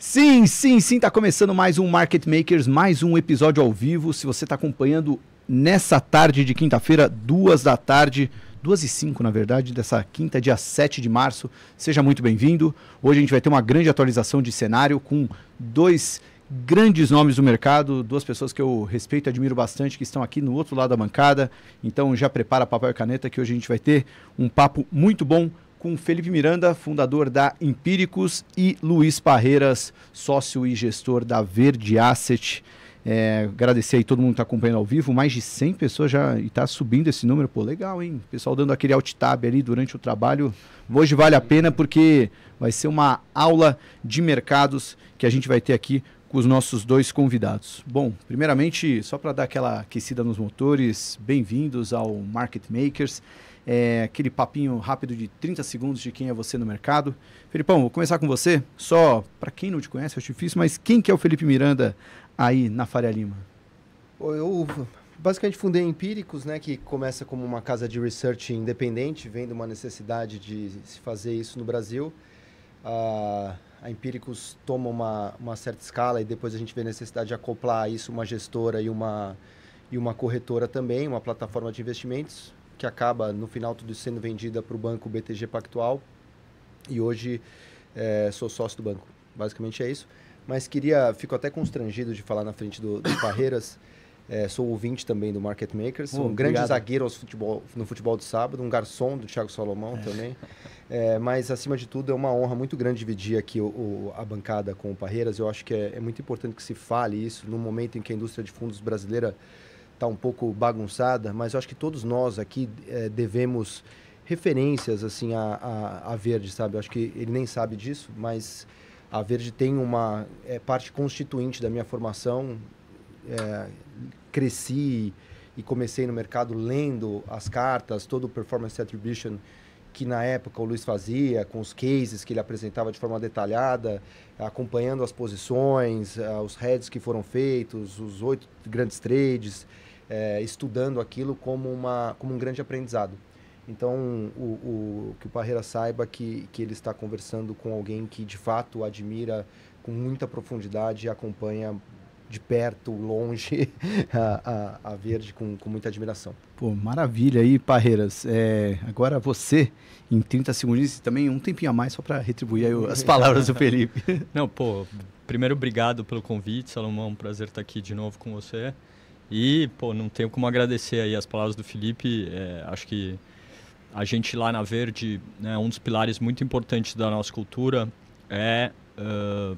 Sim, sim, sim, tá começando mais um Market Makers, mais um episódio ao vivo. Se você está acompanhando nessa tarde de quinta-feira, duas da tarde, duas e cinco, na verdade, dessa quinta, dia 7 de março, seja muito bem-vindo. Hoje a gente vai ter uma grande atualização de cenário com dois grandes nomes do mercado, duas pessoas que eu respeito e admiro bastante, que estão aqui no outro lado da bancada. Então já prepara papel e caneta que hoje a gente vai ter um papo muito bom com Felipe Miranda, fundador da Empíricos, e Luiz Parreiras, sócio e gestor da Verde Asset. É, agradecer aí todo mundo que está acompanhando ao vivo, mais de 100 pessoas já está subindo esse número, pô, legal, hein? Pessoal dando aquele alt tab ali durante o trabalho. Hoje vale a pena porque vai ser uma aula de mercados que a gente vai ter aqui com os nossos dois convidados. Bom, primeiramente, só para dar aquela aquecida nos motores, bem-vindos ao Market Makers é, aquele papinho rápido de 30 segundos de quem é você no mercado. Felipão, vou começar com você. Só, para quem não te conhece, acho difícil, mas quem que é o Felipe Miranda aí na Faria Lima? Eu basicamente fundei Empíricos, né, que começa como uma casa de research independente, vendo uma necessidade de se fazer isso no Brasil. Uh, a Empíricos toma uma, uma certa escala e depois a gente vê a necessidade de acoplar isso uma gestora e uma, e uma corretora também, uma plataforma de investimentos que acaba no final tudo sendo vendida para o banco BTG Pactual. E hoje é, sou sócio do banco. Basicamente é isso. Mas queria, fico até constrangido de falar na frente do, do Barreiras. É, sou ouvinte também do Market Makers, oh, um obrigado. grande zagueiro futebol, no futebol do sábado, um garçom do Thiago Salomão é. também. É, mas, acima de tudo, é uma honra muito grande dividir aqui o, o, a bancada com o Parreiras. Eu acho que é, é, muito importante que se fale isso no momento em que a indústria de fundos brasileira está um pouco bagunçada, mas eu acho que todos nós aqui é, devemos referências assim a, a, a, Verde, sabe? Eu acho que ele nem sabe disso, mas a Verde tem uma é, parte constituinte da minha formação. É, cresci e comecei no mercado lendo as cartas, todo o performance attribution que na época o Luiz fazia, com os cases que ele apresentava de forma detalhada, acompanhando as posições, uh, os heads que foram feitos, os oito grandes trades é, estudando aquilo como, uma, como um grande aprendizado. Então, o, o, que o Parreira saiba que, que ele está conversando com alguém que de fato admira com muita profundidade e acompanha de perto, longe, a, a, a Verde com, com muita admiração. Pô, maravilha aí, Parreiras. É, agora você, em 30 segundos, também um tempinho a mais só para retribuir as palavras do Felipe. Não, pô, primeiro obrigado pelo convite, Salomão, um prazer estar aqui de novo com você. E, pô, não tenho como agradecer aí as palavras do Felipe. É, acho que a gente lá na Verde, né, um dos pilares muito importantes da nossa cultura é. Uh,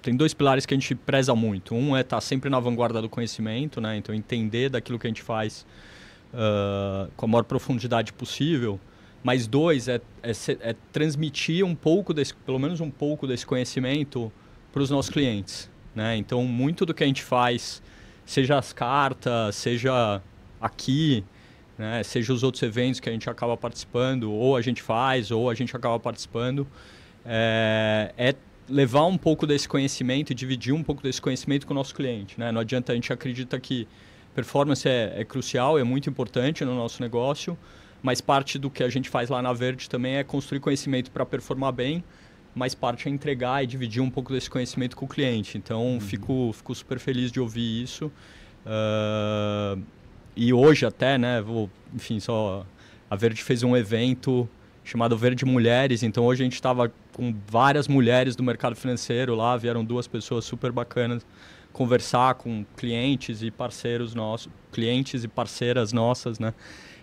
tem dois pilares que a gente preza muito. Um é estar tá sempre na vanguarda do conhecimento, né? Então, entender daquilo que a gente faz uh, com a maior profundidade possível. Mas dois é, é, é transmitir um pouco desse, pelo menos um pouco desse conhecimento para os nossos clientes, né? Então, muito do que a gente faz seja as cartas, seja aqui, né, seja os outros eventos que a gente acaba participando, ou a gente faz, ou a gente acaba participando, é, é levar um pouco desse conhecimento e dividir um pouco desse conhecimento com o nosso cliente. Né? Não adianta, a gente acredita que performance é, é crucial, é muito importante no nosso negócio, mas parte do que a gente faz lá na Verde também é construir conhecimento para performar bem, mas parte é entregar e dividir um pouco desse conhecimento com o cliente. Então, uhum. fico, fico super feliz de ouvir isso. Uh, e hoje até, né, vou, enfim, só a Verde fez um evento chamado Verde Mulheres, então hoje a gente estava com várias mulheres do mercado financeiro lá, vieram duas pessoas super bacanas conversar com clientes e parceiros nossos, clientes e parceiras nossas, né?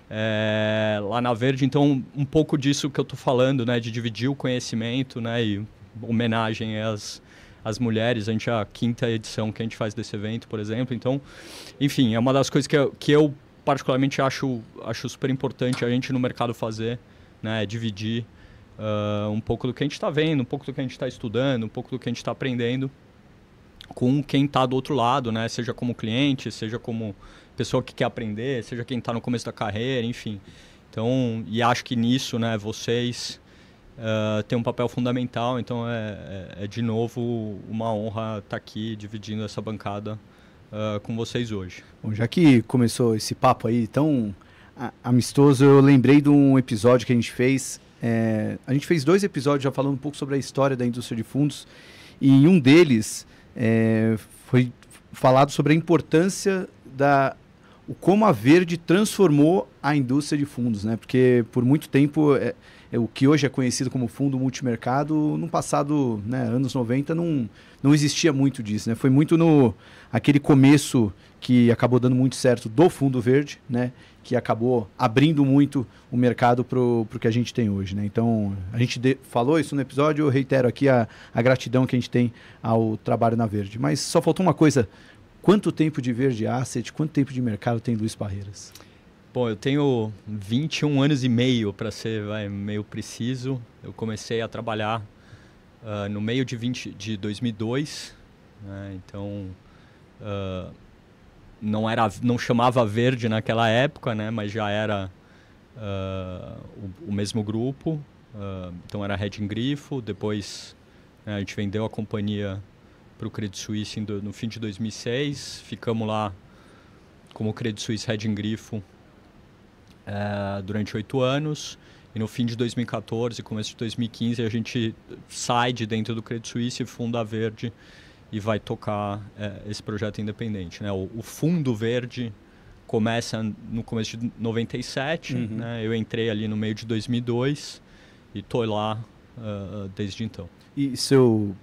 É, lá na Verde. Então, um pouco disso que eu estou falando, né, de dividir o conhecimento, né, e homenagem às, às mulheres. A gente é a quinta edição que a gente faz desse evento, por exemplo. Então, enfim, é uma das coisas que eu, que eu particularmente acho, acho super importante a gente no mercado fazer, né, dividir uh, um pouco do que a gente está vendo, um pouco do que a gente está estudando, um pouco do que a gente está aprendendo com quem está do outro lado, né, seja como cliente, seja como pessoa que quer aprender, seja quem está no começo da carreira, enfim. Então, e acho que nisso, né, vocês uh, têm um papel fundamental. Então, é, é, é de novo uma honra estar tá aqui dividindo essa bancada uh, com vocês hoje. Bom, já que começou esse papo aí tão amistoso, eu lembrei de um episódio que a gente fez é, a gente fez dois episódios já falando um pouco sobre a história da indústria de fundos e em um deles é, foi falado sobre a importância da o como a Verde transformou a indústria de fundos, né? Porque por muito tempo é, é, o que hoje é conhecido como fundo multimercado, no passado, né, anos 90, não, não existia muito disso, né? Foi muito no aquele começo que acabou dando muito certo do fundo verde, né? Que acabou abrindo muito o mercado para o que a gente tem hoje, né? Então, a gente de, falou isso no episódio, eu reitero aqui a, a gratidão que a gente tem ao trabalho na Verde. Mas só faltou uma coisa Quanto tempo de Verde Asset, quanto tempo de mercado tem Luiz Parreiras? Bom, eu tenho 21 anos e meio, para ser vai, meio preciso. Eu comecei a trabalhar uh, no meio de, 20, de 2002, né? então uh, não, era, não chamava Verde naquela época, né? mas já era uh, o, o, mesmo grupo. então era Red Grifo, depois né, a gente vendeu a companhia para o Credit Suisse no fim de 2006. Ficamos lá como Credit Suisse Red Grifo é, durante oito anos. E no fim de 2014, começo de 2015, a gente sai de dentro do Credit Suisse, funda a Verde e vai tocar é, esse projeto independente. Né? O, o, Fundo Verde começa no começo de 97, uhum. né? eu entrei ali no meio de 2002 e estou lá uh, desde então. E seu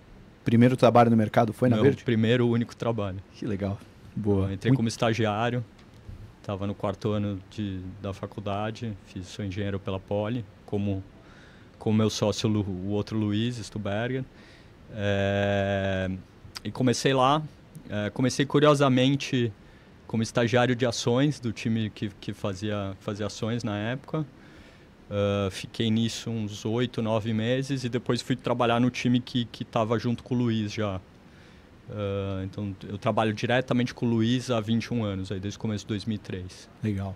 primeiro trabalho no mercado foi na Meu Verde? primeiro único trabalho. Que legal. Boa. Eu entrei Muito... como estagiário, estava no quarto ano de, da faculdade, fiz sou engenheiro pela Poli, como como meu sócio o outro Luiz Stuberger. É, e comecei lá, é, comecei curiosamente como estagiário de ações do time que, que fazia, fazia ações na época. Uh, fiquei nisso uns oito, nove meses e depois fui trabalhar no time que estava junto com o Luiz já. Uh, então eu trabalho diretamente com o Luiz há 21 anos, aí desde o começo de 2003. Legal.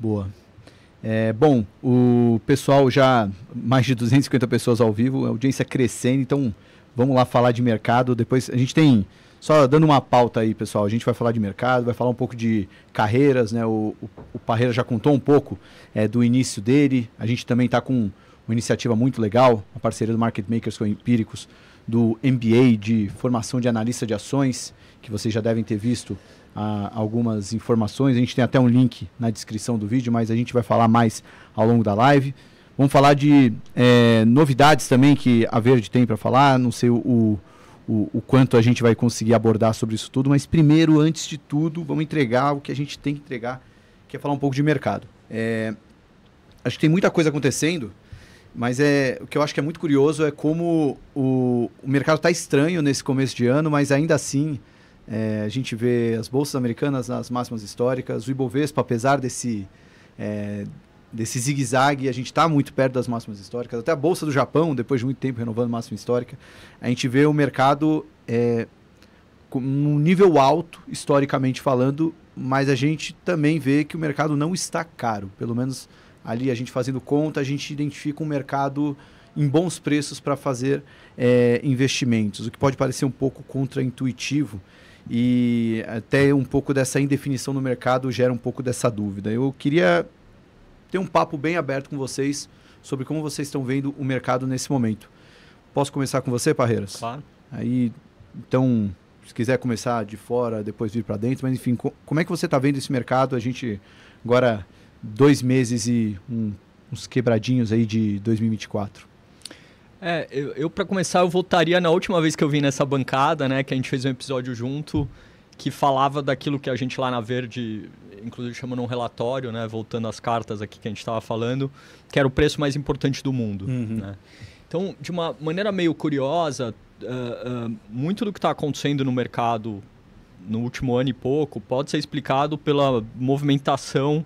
Boa. É, bom, o pessoal já, mais de 250 pessoas ao vivo, a audiência crescendo, então vamos lá falar de mercado. Depois a gente tem só dando uma pauta aí, pessoal, a gente vai falar de mercado, vai falar um pouco de carreiras, né? O, o, o Parreira já contou um pouco é, do início dele. A gente também está com uma iniciativa muito legal, a parceria do Market Makers com Empíricos, do MBA de formação de analista de ações, que vocês já devem ter visto ah, algumas informações. A gente tem até um link na descrição do vídeo, mas a gente vai falar mais ao longo da live. Vamos falar de é, novidades também que a Verde tem para falar. Não sei o, o, o, quanto a gente vai conseguir abordar sobre isso tudo, mas primeiro, antes de tudo, vamos entregar o que a gente tem que entregar, que é falar um pouco de mercado. É, acho que tem muita coisa acontecendo, mas é, o que eu acho que é muito curioso é como o, o mercado está estranho nesse começo de ano, mas ainda assim é, a gente vê as bolsas americanas nas máximas históricas, o Ibovespa, apesar desse, é, desse zigue-zague, a gente está muito perto das máximas históricas. Até a Bolsa do Japão, depois de muito tempo renovando máxima histórica, a gente vê o mercado é, num nível alto, historicamente falando, mas a gente também vê que o mercado não está caro. Pelo menos ali a gente fazendo conta, a gente identifica um mercado em bons preços para fazer é, investimentos, o que pode parecer um pouco contraintuitivo e até um pouco dessa indefinição no mercado gera um pouco dessa dúvida. Eu queria ter um papo bem aberto com vocês sobre como vocês estão vendo o mercado nesse momento. Posso começar com você, Parreiras? Claro. Aí, então, se quiser começar de fora, depois vir para dentro, mas enfim, co como é que você está vendo esse mercado? A gente agora dois meses e um, uns quebradinhos aí de 2024. É, eu, eu para começar eu voltaria na última vez que eu vim nessa bancada, né, que a gente fez um episódio junto que falava daquilo que a gente lá na Verde inclusive chamando um relatório, né, voltando às cartas aqui que a gente estava falando, que era o preço mais importante do mundo. Uhum. Né? Então, de uma maneira meio curiosa, uh, uh, muito do que está acontecendo no mercado no último ano e pouco pode ser explicado pela movimentação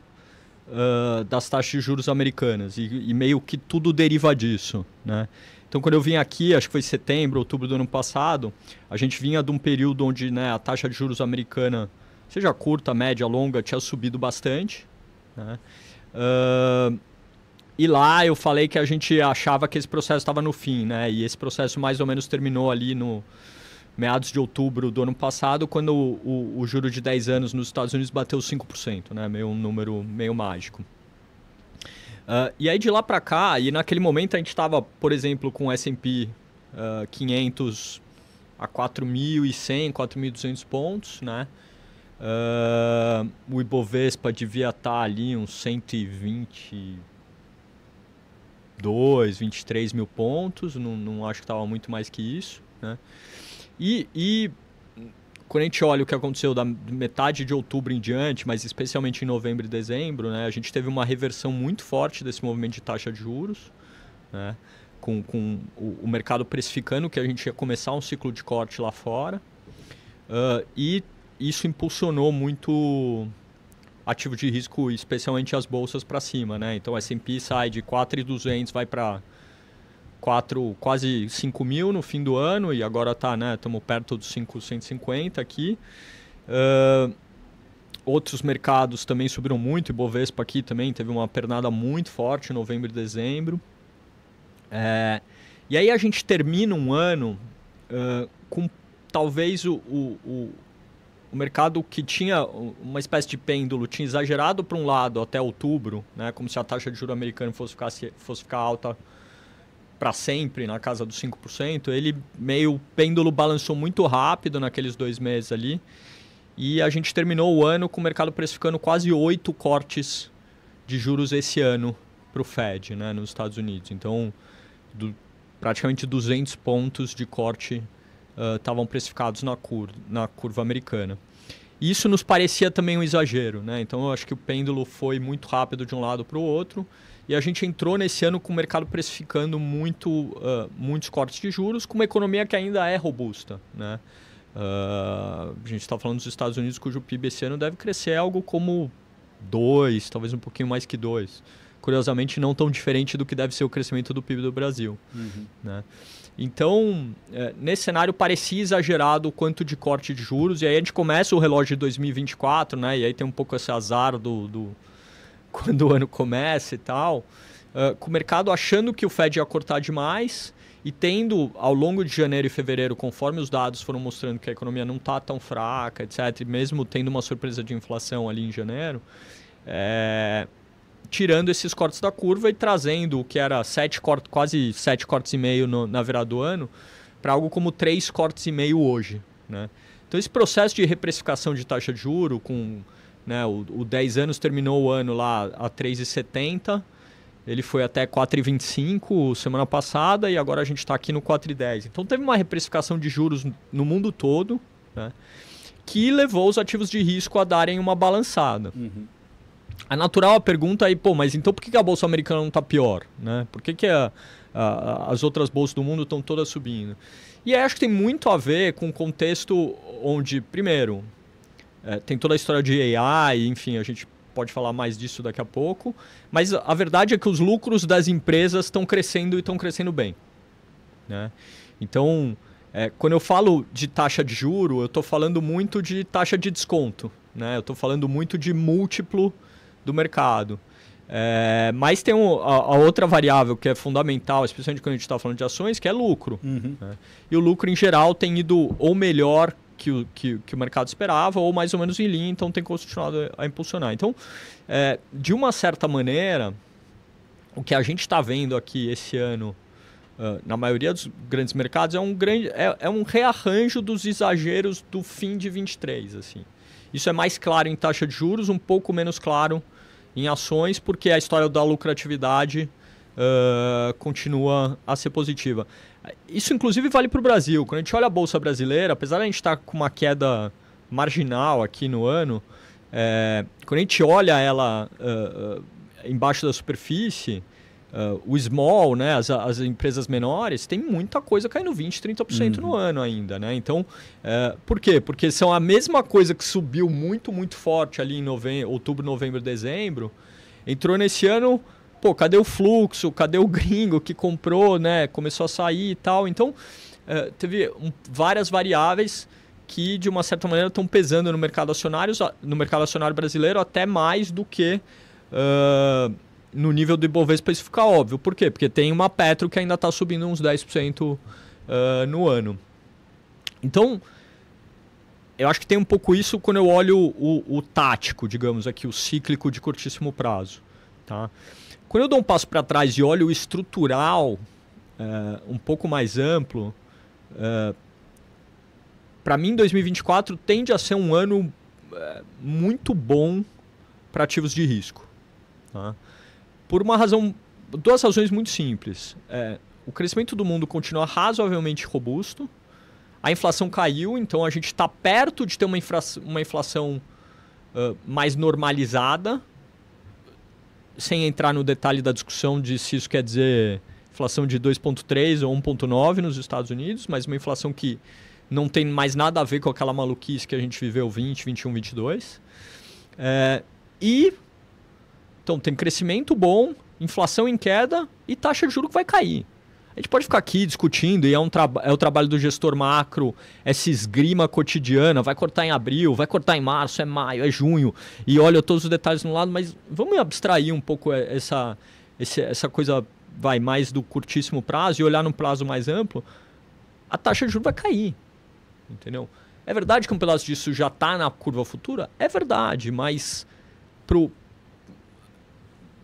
uh, das taxas de juros americanas e, e, meio que tudo deriva disso, né? Então, quando eu vim aqui, acho que foi setembro, outubro do ano passado, a gente vinha de um período onde né, a taxa de juros americana seja curta, média, longa, tinha subido bastante. Né? Uh, e lá eu falei que a gente achava que esse processo estava no fim, né? E esse processo mais ou menos terminou ali no meados de outubro do ano passado, quando o, o, o juro de 10 anos nos Estados Unidos bateu 5%, né? Meio um número meio mágico. Uh, e aí de lá para cá, e naquele momento a gente estava, por exemplo, com o S&P uh, 500 a 4.100, 4.200 pontos, né? Uh, o Ibovespa devia estar tá ali uns 122, 23 mil pontos, não, não acho que estava muito mais que isso, né? E, e quando a gente olha o que aconteceu da metade de outubro em diante, mas especialmente em novembro e dezembro, né, a gente teve uma reversão muito forte desse movimento de taxa de juros, né, com, com o, o, mercado precificando que a gente ia começar um ciclo de corte lá fora. Uh, e isso impulsionou muito ativo de risco, especialmente as bolsas para cima. Né? Então, o S&P sai de 4,200, vai para 4, quase 5 mil no fim do ano e agora tá, né? Estamos perto dos 550 aqui. Uh, outros mercados também subiram muito, e Bovespa aqui também teve uma pernada muito forte em novembro e dezembro. É, e aí a gente termina um ano uh, com talvez o, o, o, o, mercado que tinha uma espécie de pêndulo, tinha exagerado para um lado até outubro, né, como se a taxa de juros americana fosse ficar, fosse ficar alta para sempre na casa dos 5%, ele meio pêndulo balançou muito rápido naqueles dois meses ali. E a gente terminou o ano com o mercado precificando quase oito cortes de juros esse ano para o Fed, né, nos Estados Unidos. Então, do, praticamente 200 pontos de corte estavam uh, precificados na, cur, na curva americana. Isso nos parecia também um exagero, né? Então, eu acho que o pêndulo foi muito rápido de um lado para o outro. E a gente entrou nesse ano com o mercado precificando muito, uh, muitos cortes de juros, com uma economia que ainda é robusta. Né? Uh, a gente está falando dos Estados Unidos, cujo PIB esse ano deve crescer algo como 2, talvez um pouquinho mais que 2. Curiosamente, não tão diferente do que deve ser o crescimento do PIB do Brasil. Uhum. Né? Então, é, nesse cenário parecia exagerado o quanto de corte de juros, e aí a gente começa o relógio de 2024, né? e aí tem um pouco esse azar do, do quando o ano começa e tal, uh, com o mercado achando que o Fed ia cortar demais e tendo, ao longo de janeiro e fevereiro, conforme os dados foram mostrando que a economia não está tão fraca, etc., mesmo tendo uma surpresa de inflação ali em janeiro, é, tirando esses cortes da curva e trazendo o que era sete cortes, quase sete cortes e meio no, na virada do ano, para algo como três cortes e meio hoje. Né? Então, esse processo de reprecificação de taxa de juro com né? O, o 10 anos terminou o ano lá a 3,70. Ele foi até 4,25 semana passada e agora a gente está aqui no 4,10. Então teve uma reprecificação de juros no mundo todo, né? que levou os ativos de risco a darem uma balançada. Uhum. A natural a pergunta aí, pô, mas então por que a bolsa americana não está pior? Né? Por que, que a, a, as outras bolsas do mundo estão todas subindo? E aí acho que tem muito a ver com o contexto onde, primeiro, é, tem toda a história de AI, enfim, a gente pode falar mais disso daqui a pouco. Mas a verdade é que os lucros das empresas estão crescendo e estão crescendo bem. Né? Então, é, quando eu falo de taxa de juro, eu estou falando muito de taxa de desconto. Né? Eu estou falando muito de múltiplo do mercado. É, mas tem um, a, a, outra variável que é fundamental, especialmente quando a gente está falando de ações, que é lucro. Uhum. Né? E o lucro, em geral, tem ido ou melhor que o, que, que o mercado esperava, ou mais ou menos em linha, então tem continuado a impulsionar. Então, é, de uma certa maneira, o que a gente está vendo aqui esse ano, uh, na maioria dos grandes mercados, é um, grande, é, é um rearranjo dos exageros do fim de 23. Assim. Isso é mais claro em taxa de juros, um pouco menos claro em ações, porque a história da lucratividade uh, continua a ser positiva. Isso, inclusive, vale para o Brasil. Quando a gente olha a Bolsa Brasileira, apesar de a gente estar tá com uma queda marginal aqui no ano, é, quando a gente olha ela uh, uh, embaixo da superfície, uh, o small, né, as, as, empresas menores, tem muita coisa caindo 20%, 30% uhum. no ano ainda. Né? Então, por quê? Porque são a mesma coisa que subiu muito, muito forte ali em novembro, outubro, novembro, dezembro, entrou nesse ano pô, cadê o fluxo? Cadê o gringo que comprou, né? Começou a sair e tal. Então, uh, teve um, várias variáveis que, de uma certa maneira, estão pesando no mercado acionário, no mercado acionário brasileiro até mais do que uh, no nível do Ibovespa isso fica óbvio. Por quê? Porque tem uma Petro que ainda está subindo uns 10% uh, no ano. Então, eu acho que tem um pouco isso quando eu olho o, o, o tático, digamos aqui, o cíclico de curtíssimo prazo. Tá? Quando eu dou um passo para trás e olho o estrutural é, um pouco mais amplo, é, para mim 2024 tende a ser um ano é, muito bom para ativos de risco. Tá? Por uma razão, duas razões muito simples. O crescimento do mundo continua razoavelmente robusto, a inflação caiu, então a gente está perto de ter uma, uma inflação uh, mais normalizada, sem entrar no detalhe da discussão de se isso quer dizer inflação de 2,3 ou 1,9 nos Estados Unidos, mas uma inflação que não tem mais nada a ver com aquela maluquice que a gente viveu 20, 21, 22. É, e então tem crescimento bom, inflação em queda e taxa de juros que vai cair. A gente pode ficar aqui discutindo, e é, um é o trabalho do gestor macro, essa esgrima cotidiana, vai cortar em abril, vai cortar em março, é maio, é junho, e olha todos os detalhes no lado, mas vamos abstrair um pouco essa, essa coisa vai mais do curtíssimo prazo e olhar num prazo mais amplo, a taxa de juros vai cair. Entendeu? É verdade que um pedaço disso já está na curva futura? É verdade, mas pro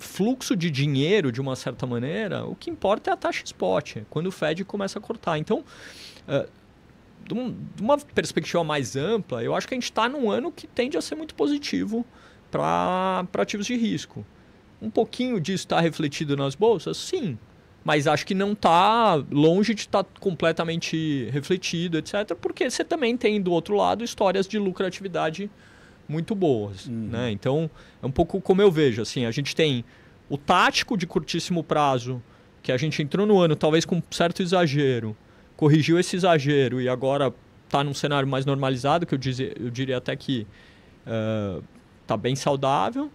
fluxo de dinheiro, de uma certa maneira, o que importa é a taxa spot, quando o Fed começa a cortar. Então, uh, de uma perspectiva mais ampla, eu acho que a gente está num ano que tende a ser muito positivo para ativos de risco. Um pouquinho disso está refletido nas bolsas? Sim. Mas acho que não está longe de estar tá completamente refletido, etc. Porque você também tem do outro lado histórias de lucratividade muito boas. Uhum. Né? Então, é um pouco como eu vejo. Assim, a gente tem o tático de curtíssimo prazo, que a gente entrou no ano talvez com certo exagero, corrigiu esse exagero e agora está num cenário mais normalizado, que eu, dizer, eu diria até que está uh, bem saudável.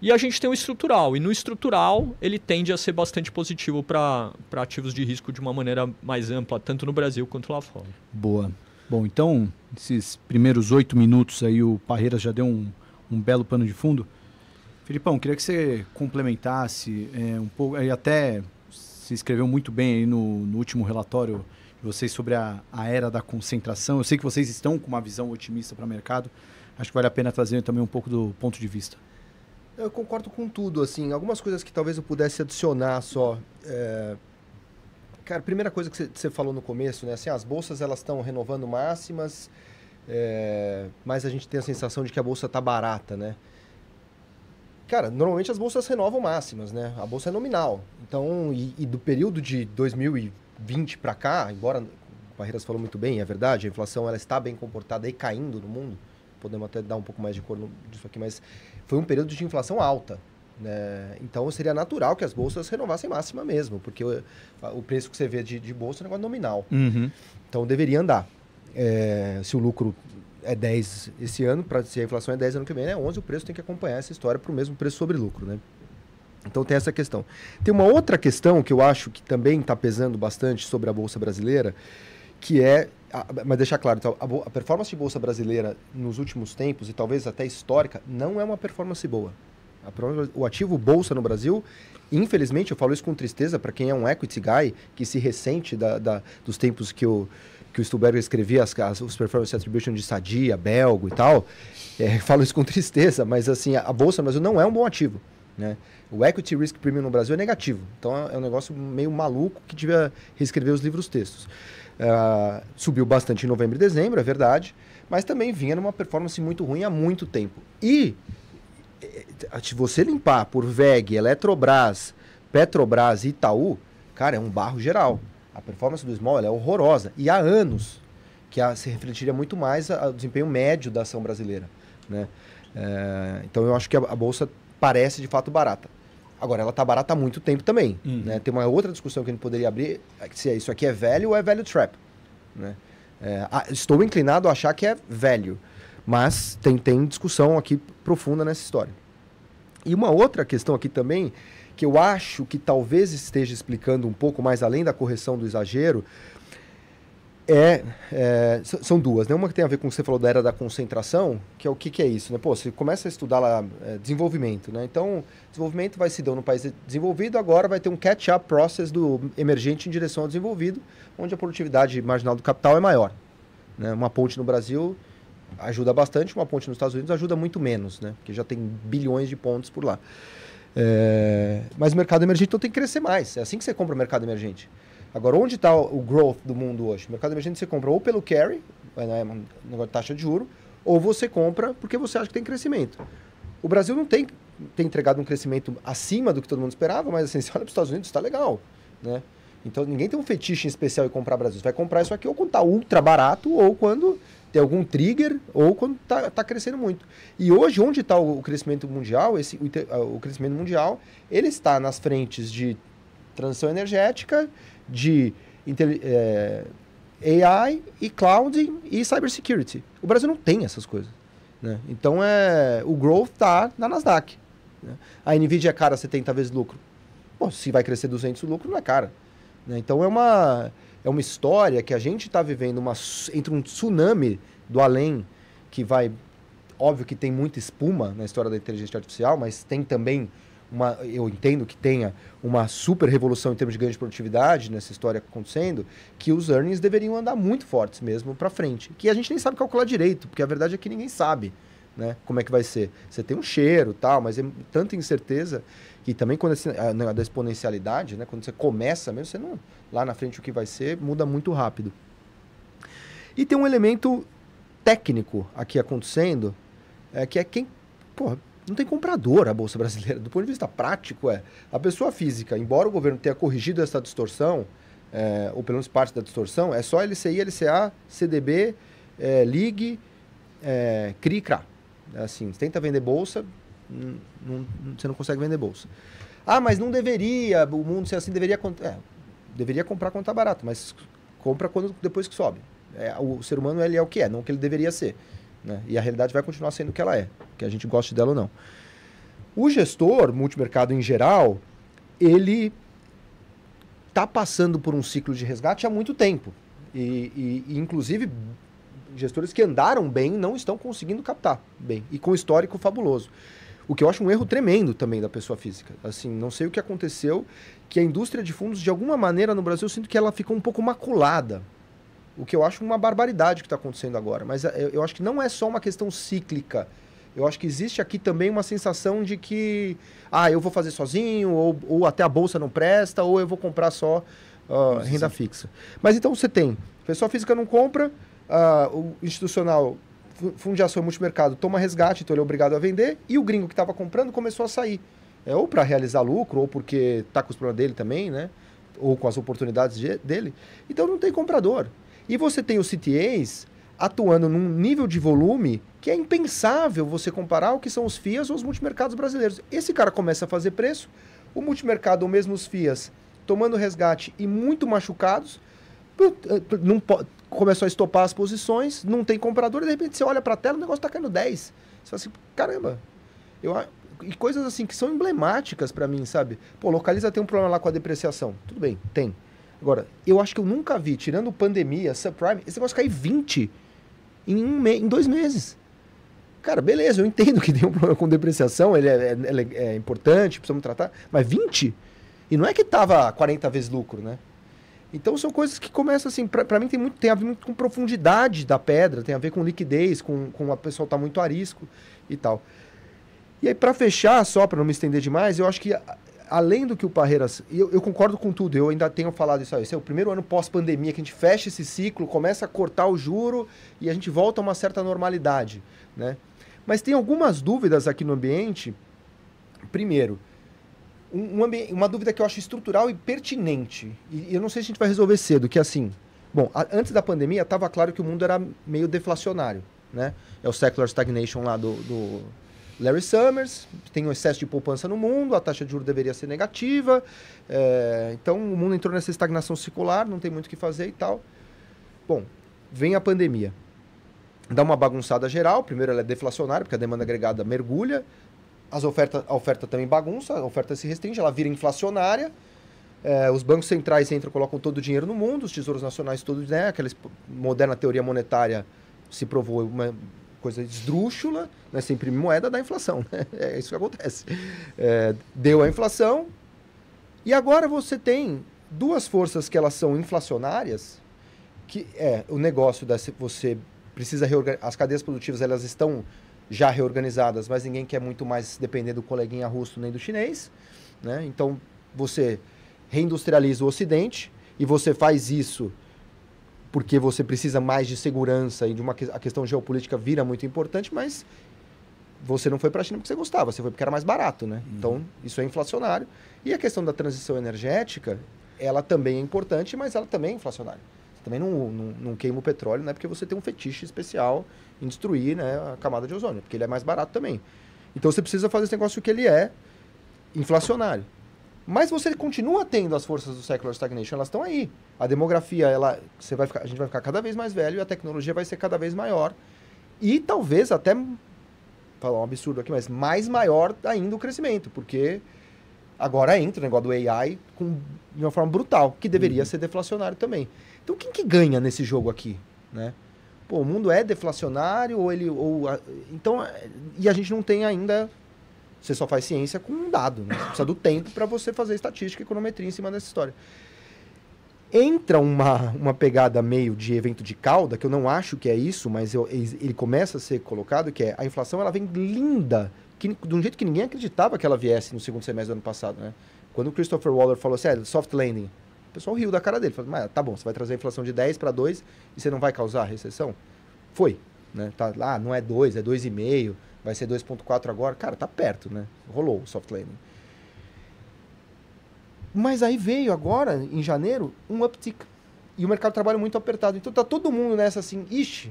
E a gente tem o estrutural. E no estrutural, ele tende a ser bastante positivo para ativos de risco de uma maneira mais ampla, tanto no Brasil quanto lá fora. Boa. Bom, então, esses primeiros oito minutos aí, o Parreiras já deu um, um belo pano de fundo. Filipão, queria que você complementasse é, um pouco, e até se escreveu muito bem aí no, no último relatório de vocês sobre a, a era da concentração. Eu sei que vocês estão com uma visão otimista para o mercado. Acho que vale a pena trazer também um pouco do ponto de vista. Eu concordo com tudo, assim. Algumas coisas que talvez eu pudesse adicionar só. É... Cara, primeira coisa que você falou no começo, né? Assim, as bolsas elas estão renovando máximas, é... mas a gente tem a sensação de que a bolsa está barata, né? Cara, normalmente as bolsas renovam máximas, né? A bolsa é nominal. Então, e, e do período de 2020 para cá, embora o Barreiras falou muito bem, é verdade, a inflação ela está bem comportada e caindo no mundo. Podemos até dar um pouco mais de cor disso aqui, mas foi um período de inflação alta. Né? Então seria natural que as bolsas renovassem máxima mesmo, porque o, o preço que você vê de, de bolsa é um negócio nominal. Uhum. Então deveria andar. É, se o lucro é 10 esse ano, pra, se a inflação é 10 ano que vem, é 11, o preço tem que acompanhar essa história para o mesmo preço sobre lucro. Né? Então tem essa questão. Tem uma outra questão que eu acho que também está pesando bastante sobre a Bolsa Brasileira, que é mas deixar claro, então, a, a, performance de bolsa brasileira nos últimos tempos e talvez até histórica não é uma performance boa. O ativo bolsa no Brasil, infelizmente, eu falo isso com tristeza para quem é um equity guy que se ressente da, da, dos tempos que o que o Stuberger escrevia as, as, os performance attribution de Sadia, Belgo e tal. É, falo isso com tristeza, mas assim a, a bolsa no Brasil não é um bom ativo, né? O equity risk premium no Brasil é negativo. Então é um negócio meio maluco que devia reescrever os livros textos. Uh, subiu bastante em novembro e dezembro, é verdade, mas também vinha numa performance muito ruim há muito tempo. E se você limpar por VEG, Eletrobras, Petrobras e Itaú, cara, é um barro geral. A performance do Small é horrorosa. E há anos que a, se refletiria muito mais ao desempenho médio da ação brasileira. Né? É, então eu acho que a, a Bolsa parece de fato barata. Agora, ela está barata há muito tempo também. Uhum. Né? Tem uma outra discussão que a gente poderia abrir, é se é isso aqui é velho ou é velho trap. Né? É, estou inclinado a achar que é velho, mas tem, tem discussão aqui profunda nessa história. E uma outra questão aqui também, que eu acho que talvez esteja explicando um pouco mais além da correção do exagero, é, é, são duas, né? Uma que tem a ver com o que você falou da era da concentração, que é o que, que é isso, né? Pô, você começa a estudar lá é, desenvolvimento, né? Então, desenvolvimento vai se dar no país desenvolvido, agora vai ter um catch-up process do emergente em direção ao desenvolvido, onde a produtividade marginal do capital é maior. Né? Uma ponte no Brasil ajuda bastante, uma ponte nos Estados Unidos ajuda muito menos, né? Porque já tem bilhões de pontos por lá. É, mas o mercado emergente então tem que crescer mais. É assim que você compra o mercado emergente. Agora, onde está o growth do mundo hoje? O mercado emergente você compra ou pelo carry, né, negócio de taxa de juro, ou você compra porque você acha que tem crescimento. O Brasil não tem, tem entregado um crescimento acima do que todo mundo esperava, mas assim, você olha para os Estados Unidos, está legal. Né? Então ninguém tem um fetiche especial em comprar Brasil. Você vai comprar isso aqui ou quando está ultra barato, ou quando tem algum trigger, ou quando está tá crescendo muito. E hoje, onde está o, crescimento mundial, esse, o, o crescimento mundial, ele está nas frentes de transição energética, de é, AI e cloud e cybersecurity. O Brasil não tem essas coisas. Né? Então é o growth está na Nasdaq. Né? A Nvidia é cara 70 vezes lucro. Se vai crescer 200 o lucro, não é cara. Né? Então é uma, é uma história que a gente está vivendo uma, entre um tsunami do além, que vai. Óbvio que tem muita espuma na história da inteligência artificial, mas tem também uma, eu entendo que tenha uma super revolução em termos de ganho de produtividade nessa história acontecendo, que os earnings deveriam andar muito fortes mesmo para frente. Que a gente nem sabe calcular direito, porque a verdade é que ninguém sabe né, como é que vai ser. Você tem um cheiro tal, mas é tanta incerteza que também quando a, né, da exponencialidade, né, quando você começa mesmo, você não lá na frente o que vai ser muda muito rápido. E tem um elemento técnico aqui acontecendo, é, que é quem, porra, não tem comprador a Bolsa Brasileira. Do ponto de vista prático, é a pessoa física, embora o governo tenha corrigido essa distorção, é, ou pelo menos parte da distorção, é só LCI, LCA, CDB, é, LIG, é, CRI CRA. É assim, tenta vender bolsa, não, você não consegue vender bolsa. Ah, mas não deveria, o mundo ser assim, deveria... É, deveria comprar quando está barato, mas compra quando, depois que sobe. É, o ser humano ele é o que é, não o que ele deveria ser. Né? E a realidade vai continuar sendo o que ela é, que a gente goste dela ou não. O gestor, multimercado em geral, ele está passando por um ciclo de resgate há muito tempo. E, e, e, inclusive, gestores que andaram bem não estão conseguindo captar bem. E com histórico fabuloso. O que eu acho um erro tremendo também da pessoa física. Assim, não sei o que aconteceu, que a indústria de fundos, de alguma maneira, no Brasil, eu sinto que ela ficou um pouco maculada o que eu acho uma barbaridade que está acontecendo agora. Mas eh, eu, acho que não é só uma questão cíclica. Eu acho que existe aqui também uma sensação de que, ah, eu vou fazer sozinho, ou, ou até a bolsa não presta, ou eu vou comprar só uh, renda fixa. Mas então você tem, pessoa física não compra, uh, o institucional, fundo de ação multimercado toma resgate, então ele é obrigado a vender, e o gringo que estava comprando começou a sair. É, ou para realizar lucro, ou porque está com os problemas dele também, né? Ou com as oportunidades de, dele. Então não tem comprador. E você tem os CTAs atuando num nível de volume que é impensável você comparar o que são os FIAs ou os multimercados brasileiros. Esse cara começa a fazer preço, o multimercado ou mesmo os FIAs tomando resgate e muito machucados, não começou a estopar as posições, não tem comprador, e de repente você olha para a tela, o negócio está caindo 10. Você fala assim, caramba, eu, e coisas assim que são emblemáticas para mim, sabe? Pô, Localiza tem um problema lá com a depreciação. Tudo bem, tem. Agora, eu acho que eu nunca vi, tirando pandemia, subprime, esse negócio cair 20 em, um me em dois meses. Cara, beleza, eu entendo que tem um problema com depreciação, ele é, é, é importante, precisamos tratar, mas 20? E não é que tava 40 vezes lucro, né? Então são coisas que começam assim, para mim tem muito tem a ver muito com profundidade da pedra, tem a ver com liquidez, com, com a pessoa tá muito a risco e tal. E aí para fechar, só para não me estender demais, eu acho que além do que o Parreiras. Eu, eu, concordo com tudo, eu ainda tenho falado isso aí. Esse é o primeiro ano pós-pandemia que a gente fecha esse ciclo, começa a cortar o juro e a gente volta a uma certa normalidade. Né? Mas tem algumas dúvidas aqui no ambiente. Primeiro, um, um uma dúvida que eu acho estrutural e pertinente. E eu não sei se a gente vai resolver cedo, que é assim. Bom, a, antes da pandemia estava claro que o mundo era meio deflacionário. Né? É o secular stagnation lá do, do Larry Summers, tem um excesso de poupança no mundo, a taxa de juros deveria ser negativa, é, então o mundo entrou nessa estagnação circular, não tem muito o que fazer e tal. Bom, vem a pandemia. Dá uma bagunçada geral, primeiro ela é deflacionária, porque a demanda agregada mergulha, as oferta, a oferta também bagunça, a oferta se restringe, ela vira inflacionária, é, os bancos centrais entram, colocam todo o dinheiro no mundo, os tesouros nacionais todos, né, aquela moderna teoria monetária se provou uma coisa esdrúxula, né? Você moeda, dá inflação. Né? É isso que acontece. É, deu a inflação, e agora você tem duas forças que elas são inflacionárias, que é o negócio da você precisa reorganizar, as cadeias produtivas elas estão já reorganizadas, mas ninguém quer muito mais depender do coleguinha russo nem do chinês. Né? Então, você reindustrializa o Ocidente e você faz isso porque você precisa mais de segurança e de uma a questão geopolítica vira muito importante, mas você não foi para a China porque você gostava, você foi porque era mais barato, né? Uhum. Então, isso é inflacionário. E a questão da transição energética, ela também é importante, mas ela também é inflacionária. Você também não, não, não queima o petróleo, né? Porque você tem um fetiche especial em destruir né, a camada de ozônio, porque ele é mais barato também. Então, você precisa fazer esse negócio que ele é inflacionário. Mas você continua tendo as forças do secular stagnation, elas estão aí. A demografia, ela, você vai ficar, a gente vai ficar cada vez mais velho e a tecnologia vai ser cada vez maior. E talvez até falar um absurdo aqui, mas mais maior ainda o crescimento, porque agora entra o negócio do AI com, de uma forma brutal, que deveria uhum. ser deflacionário também. Então quem que ganha nesse jogo aqui, né? Pô, o mundo é deflacionário ou ele ou a, então e a gente não tem ainda você só faz ciência com um dado, né? Você precisa do tempo para você fazer estatística e econometria em cima dessa história. Entra uma, uma pegada meio de evento de cauda, que eu não acho que é isso, mas eu, ele começa a ser colocado, que é a inflação ela vem linda, que, de um jeito que ninguém acreditava que ela viesse no segundo semestre do ano passado, né? Quando o Christopher Waller falou assim, é, soft landing, o pessoal riu da cara dele. Falou, mas tá bom, você vai trazer a inflação de 10 para 2 e você não vai causar recessão? Foi. Né? Tá, lá, não é 2, é 2,5 vai ser 2.4 agora, cara, tá perto, né? Rolou o soft landing. Mas aí veio agora, em janeiro, um uptick. E o mercado de trabalho muito apertado. Então tá todo mundo nessa assim, ixi,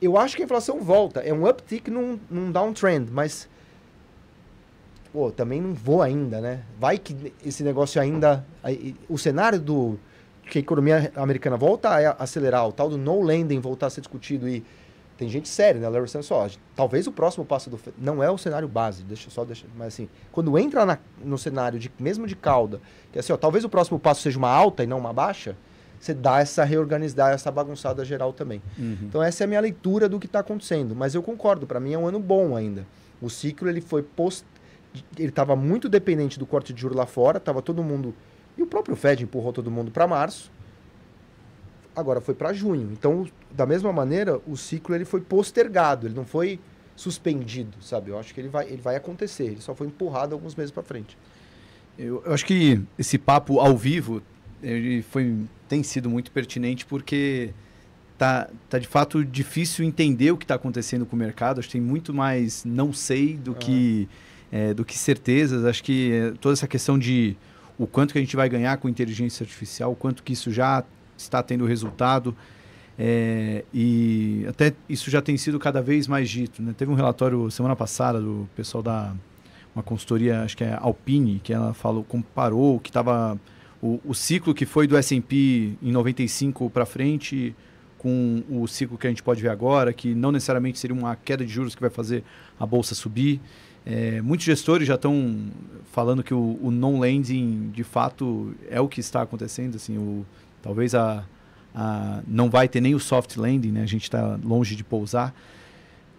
eu acho que a inflação volta. É um uptick num, num downtrend, mas pô, também não vou ainda, né? Vai que esse negócio ainda. O cenário do que a economia americana volta a acelerar, o tal do no lending voltar a ser discutido e tem gente séria, né? Larry só, talvez o próximo passo do não é o cenário base, deixa só deixa, mas assim, quando entra na, no cenário de mesmo de cauda, que é assim, ó, talvez o próximo passo seja uma alta e não uma baixa, você dá essa reorganizar, essa bagunçada geral também. Uhum. Então essa é a minha leitura do que está acontecendo, mas eu concordo, para mim é um ano bom ainda. O ciclo ele foi post ele estava muito dependente do corte de juros lá fora, estava todo mundo e o próprio Fed empurrou todo mundo para março agora foi para junho. Então, da mesma maneira, o ciclo ele foi postergado, ele não foi suspendido, sabe? Eu acho que ele vai, ele vai acontecer, ele só foi empurrado alguns meses para frente. Eu, eu, acho que esse papo ao vivo ele foi, tem sido muito pertinente porque tá, tá de fato difícil entender o que está acontecendo com o mercado. Acho que tem muito mais não sei do, que, é, do que certezas. Acho que é, toda essa questão de o quanto que a gente vai ganhar com inteligência artificial, o quanto que isso já está tendo resultado. É, e até isso já tem sido cada vez mais dito. Né? Teve um relatório semana passada do pessoal da uma consultoria, acho que é Alpine, que ela falou, comparou que estava o, o, ciclo que foi do S&P em 95 para frente com o ciclo que a gente pode ver agora, que não necessariamente seria uma queda de juros que vai fazer a bolsa subir. É, muitos gestores já estão falando que o, o non-lending de fato é o que está acontecendo. Assim, o, Talvez a, a, não vai ter nem o soft landing, né? A gente está longe de pousar.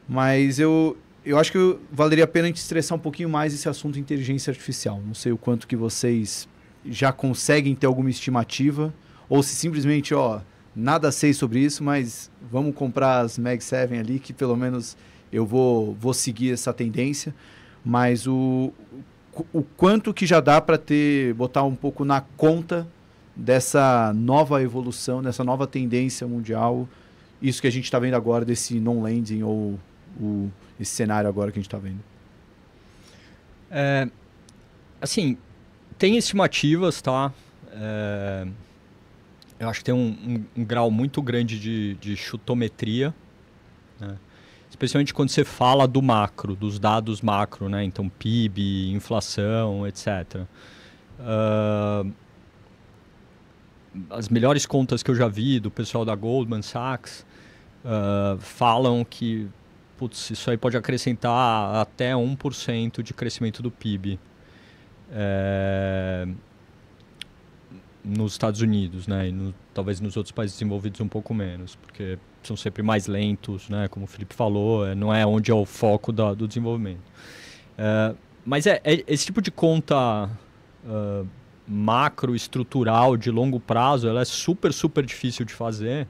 Mas eu, eu acho que valeria a pena a gente estressar um pouquinho mais esse assunto inteligência artificial. Não sei o quanto que vocês já conseguem ter alguma estimativa ou se simplesmente, ó, nada sei sobre isso, mas vamos comprar as Mag 7 ali que pelo menos eu vou, vou seguir essa tendência. Mas o, o quanto que já dá para ter botar um pouco na conta dessa nova evolução, dessa nova tendência mundial, isso que a gente está vendo agora desse non-landing ou o, esse cenário agora que a gente está vendo? É, assim, tem estimativas, tá? É, eu acho que tem um, um, um grau muito grande de, de chutometria, né? Especialmente quando você fala do macro, dos dados macro, né? Então, PIB, inflação, etc. Uh, as melhores contas que eu já vi do pessoal da Goldman Sachs uh, falam que putz, isso aí pode acrescentar até 1% de crescimento do PIB é, nos Estados Unidos, né? E no, talvez nos outros países desenvolvidos um pouco menos, porque são sempre mais lentos, né? Como o Felipe falou, é, não é onde é o foco da, do desenvolvimento. É, mas é, é, esse tipo de conta uh, macro estrutural de longo prazo, ela é super, super difícil de fazer.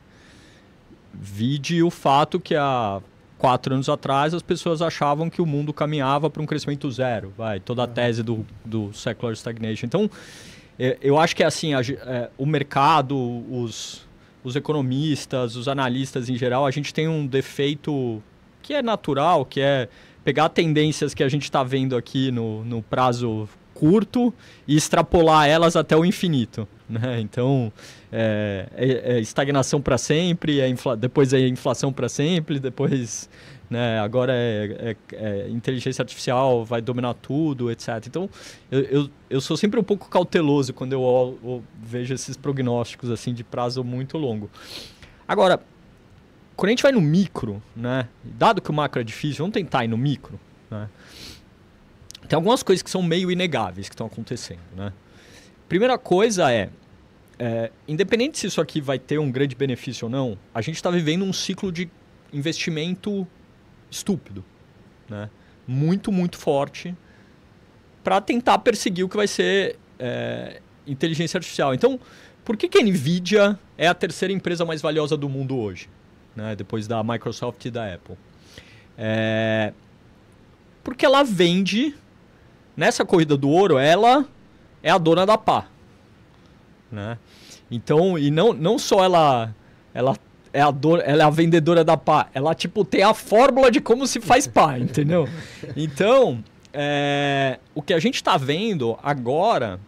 Vide o fato que há quatro anos atrás as pessoas achavam que o mundo caminhava para um crescimento zero, vai, toda a tese do, do secular stagnation. Então, é, eu acho que é assim, a, é, o mercado, os, os economistas, os analistas em geral, a gente tem um defeito que é natural, que é pegar tendências que a gente está vendo aqui no, no prazo curto e extrapolar elas até o infinito. Né? Então, é, é, é estagnação para sempre, é depois é inflação para sempre, depois né, agora é, é, é, inteligência artificial vai dominar tudo, etc. Então, eu, eu, eu, sou sempre um pouco cauteloso quando eu, eu vejo esses prognósticos assim de prazo muito longo. Agora, quando a gente vai no micro, né, dado que o macro é difícil, vamos tentar ir no micro, né, tem algumas coisas que são meio inegáveis que estão acontecendo, né? Primeira coisa é, é, independente se isso aqui vai ter um grande benefício ou não, a gente está vivendo um ciclo de investimento estúpido, né? Muito, muito forte para tentar perseguir o que vai ser é, inteligência artificial. Então, por que, que a Nvidia é a terceira empresa mais valiosa do mundo hoje, né? Depois da Microsoft e da Apple? É, porque ela vende nessa corrida do ouro, ela é a dona da pá. Né? Então, e não, não só ela, ela é a dona, ela é a vendedora da pá, ela tipo tem a fórmula de como se faz pá, entendeu? Então, é, o que a gente está vendo agora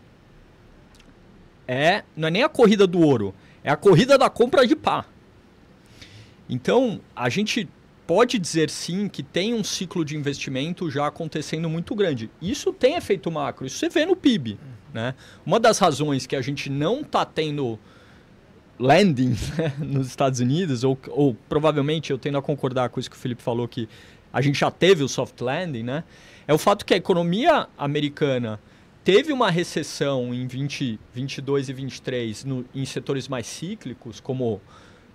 é não é nem a corrida do ouro, é a corrida da compra de pá. Então, a gente pode dizer sim que tem um ciclo de investimento já acontecendo muito grande. Isso tem efeito macro, isso você vê no PIB. Né? Uma das razões que a gente não está tendo landing né, nos Estados Unidos, ou, ou provavelmente eu tendo a concordar com isso que o Felipe falou, que a gente já teve o soft landing, né? é o fato que a economia americana teve uma recessão em 20, 22 e 23 no, em setores mais cíclicos, como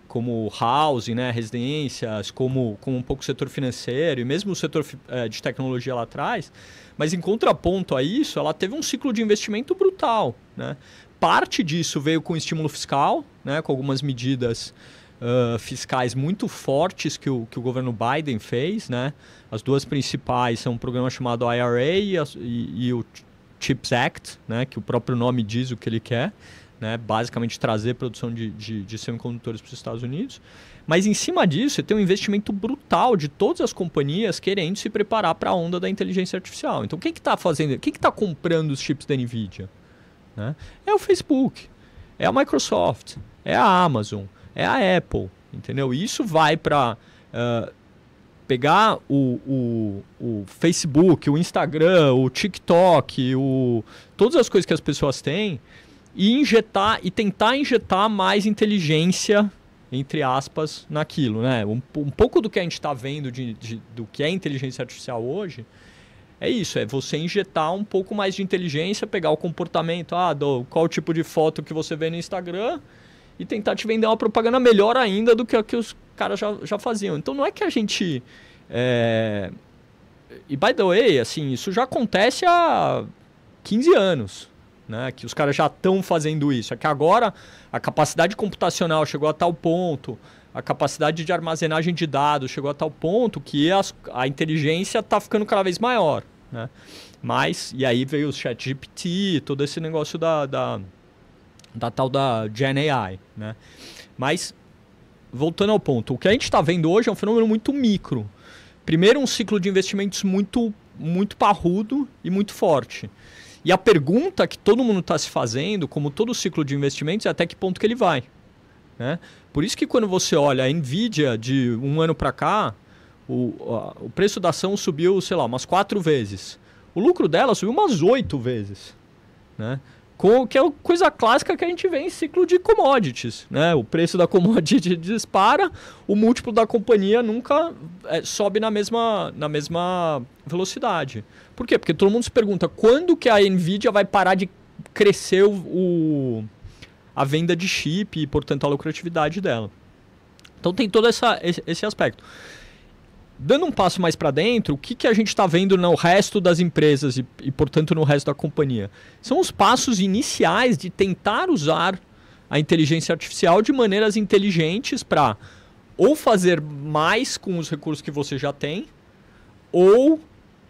como housing, né, residências, como, como um pouco o setor financeiro e mesmo o setor é, de tecnologia lá atrás. Mas em contraponto a isso, ela teve um ciclo de investimento brutal. Né? Parte disso veio com estímulo fiscal, né, com algumas medidas uh, fiscais muito fortes que o, que o governo Biden fez. Né? As duas principais são um programa chamado IRA e, e, e o CHIPS Act, né, que o próprio nome diz o que ele quer né? basicamente trazer produção de, de, de semicondutores para os Estados Unidos. Mas em cima disso, você tem um investimento brutal de todas as companhias querendo se preparar para a onda da inteligência artificial. Então, quem que está fazendo? Quem que está comprando os chips da Nvidia? Né? É o Facebook, é a Microsoft, é a Amazon, é a Apple, entendeu? Isso vai para uh, pegar o, o, o, Facebook, o Instagram, o TikTok, o, todas as coisas que as pessoas têm e injetar e tentar injetar mais inteligência entre aspas naquilo, né? Um, um pouco do que a gente está vendo de, de, do que é inteligência artificial hoje é isso, é você injetar um pouco mais de inteligência, pegar o comportamento, ah, do, qual tipo de foto que você vê no Instagram e tentar te vender uma propaganda melhor ainda do que a que os caras já, já faziam. Então não é que a gente é... e by the way, assim, isso já acontece há 15 anos né? Que os caras já estão fazendo isso. É que agora a capacidade computacional chegou a tal ponto, a capacidade de armazenagem de dados chegou a tal ponto que as, a inteligência está ficando cada vez maior, né? Mas, e aí veio o chat GPT, todo esse negócio da, da, da tal da Gen AI, né? Mas, voltando ao ponto, o que a gente está vendo hoje é um fenômeno muito micro. Primeiro, um ciclo de investimentos muito, muito parrudo e muito forte. E a pergunta que todo mundo está se fazendo, como todo ciclo de investimentos, é até que ponto que ele vai. Né? Por isso que quando você olha a Nvidia de um ano para cá, o, a, o preço da ação subiu, sei lá, umas quatro vezes. O lucro dela subiu umas oito vezes. Né? Com, que é coisa clássica que a gente vê em ciclo de commodities. Né? O preço da commodity dispara, o múltiplo da companhia nunca é, sobe na mesma, na mesma velocidade. Por quê? Porque todo mundo se pergunta quando que a Nvidia vai parar de crescer o, a venda de chip e, portanto, a lucratividade dela. Então tem todo essa, esse aspecto. Dando um passo mais para dentro, o que, que a gente está vendo no resto das empresas e, e, portanto, no resto da companhia? São os passos iniciais de tentar usar a inteligência artificial de maneiras inteligentes para ou fazer mais com os recursos que você já tem, ou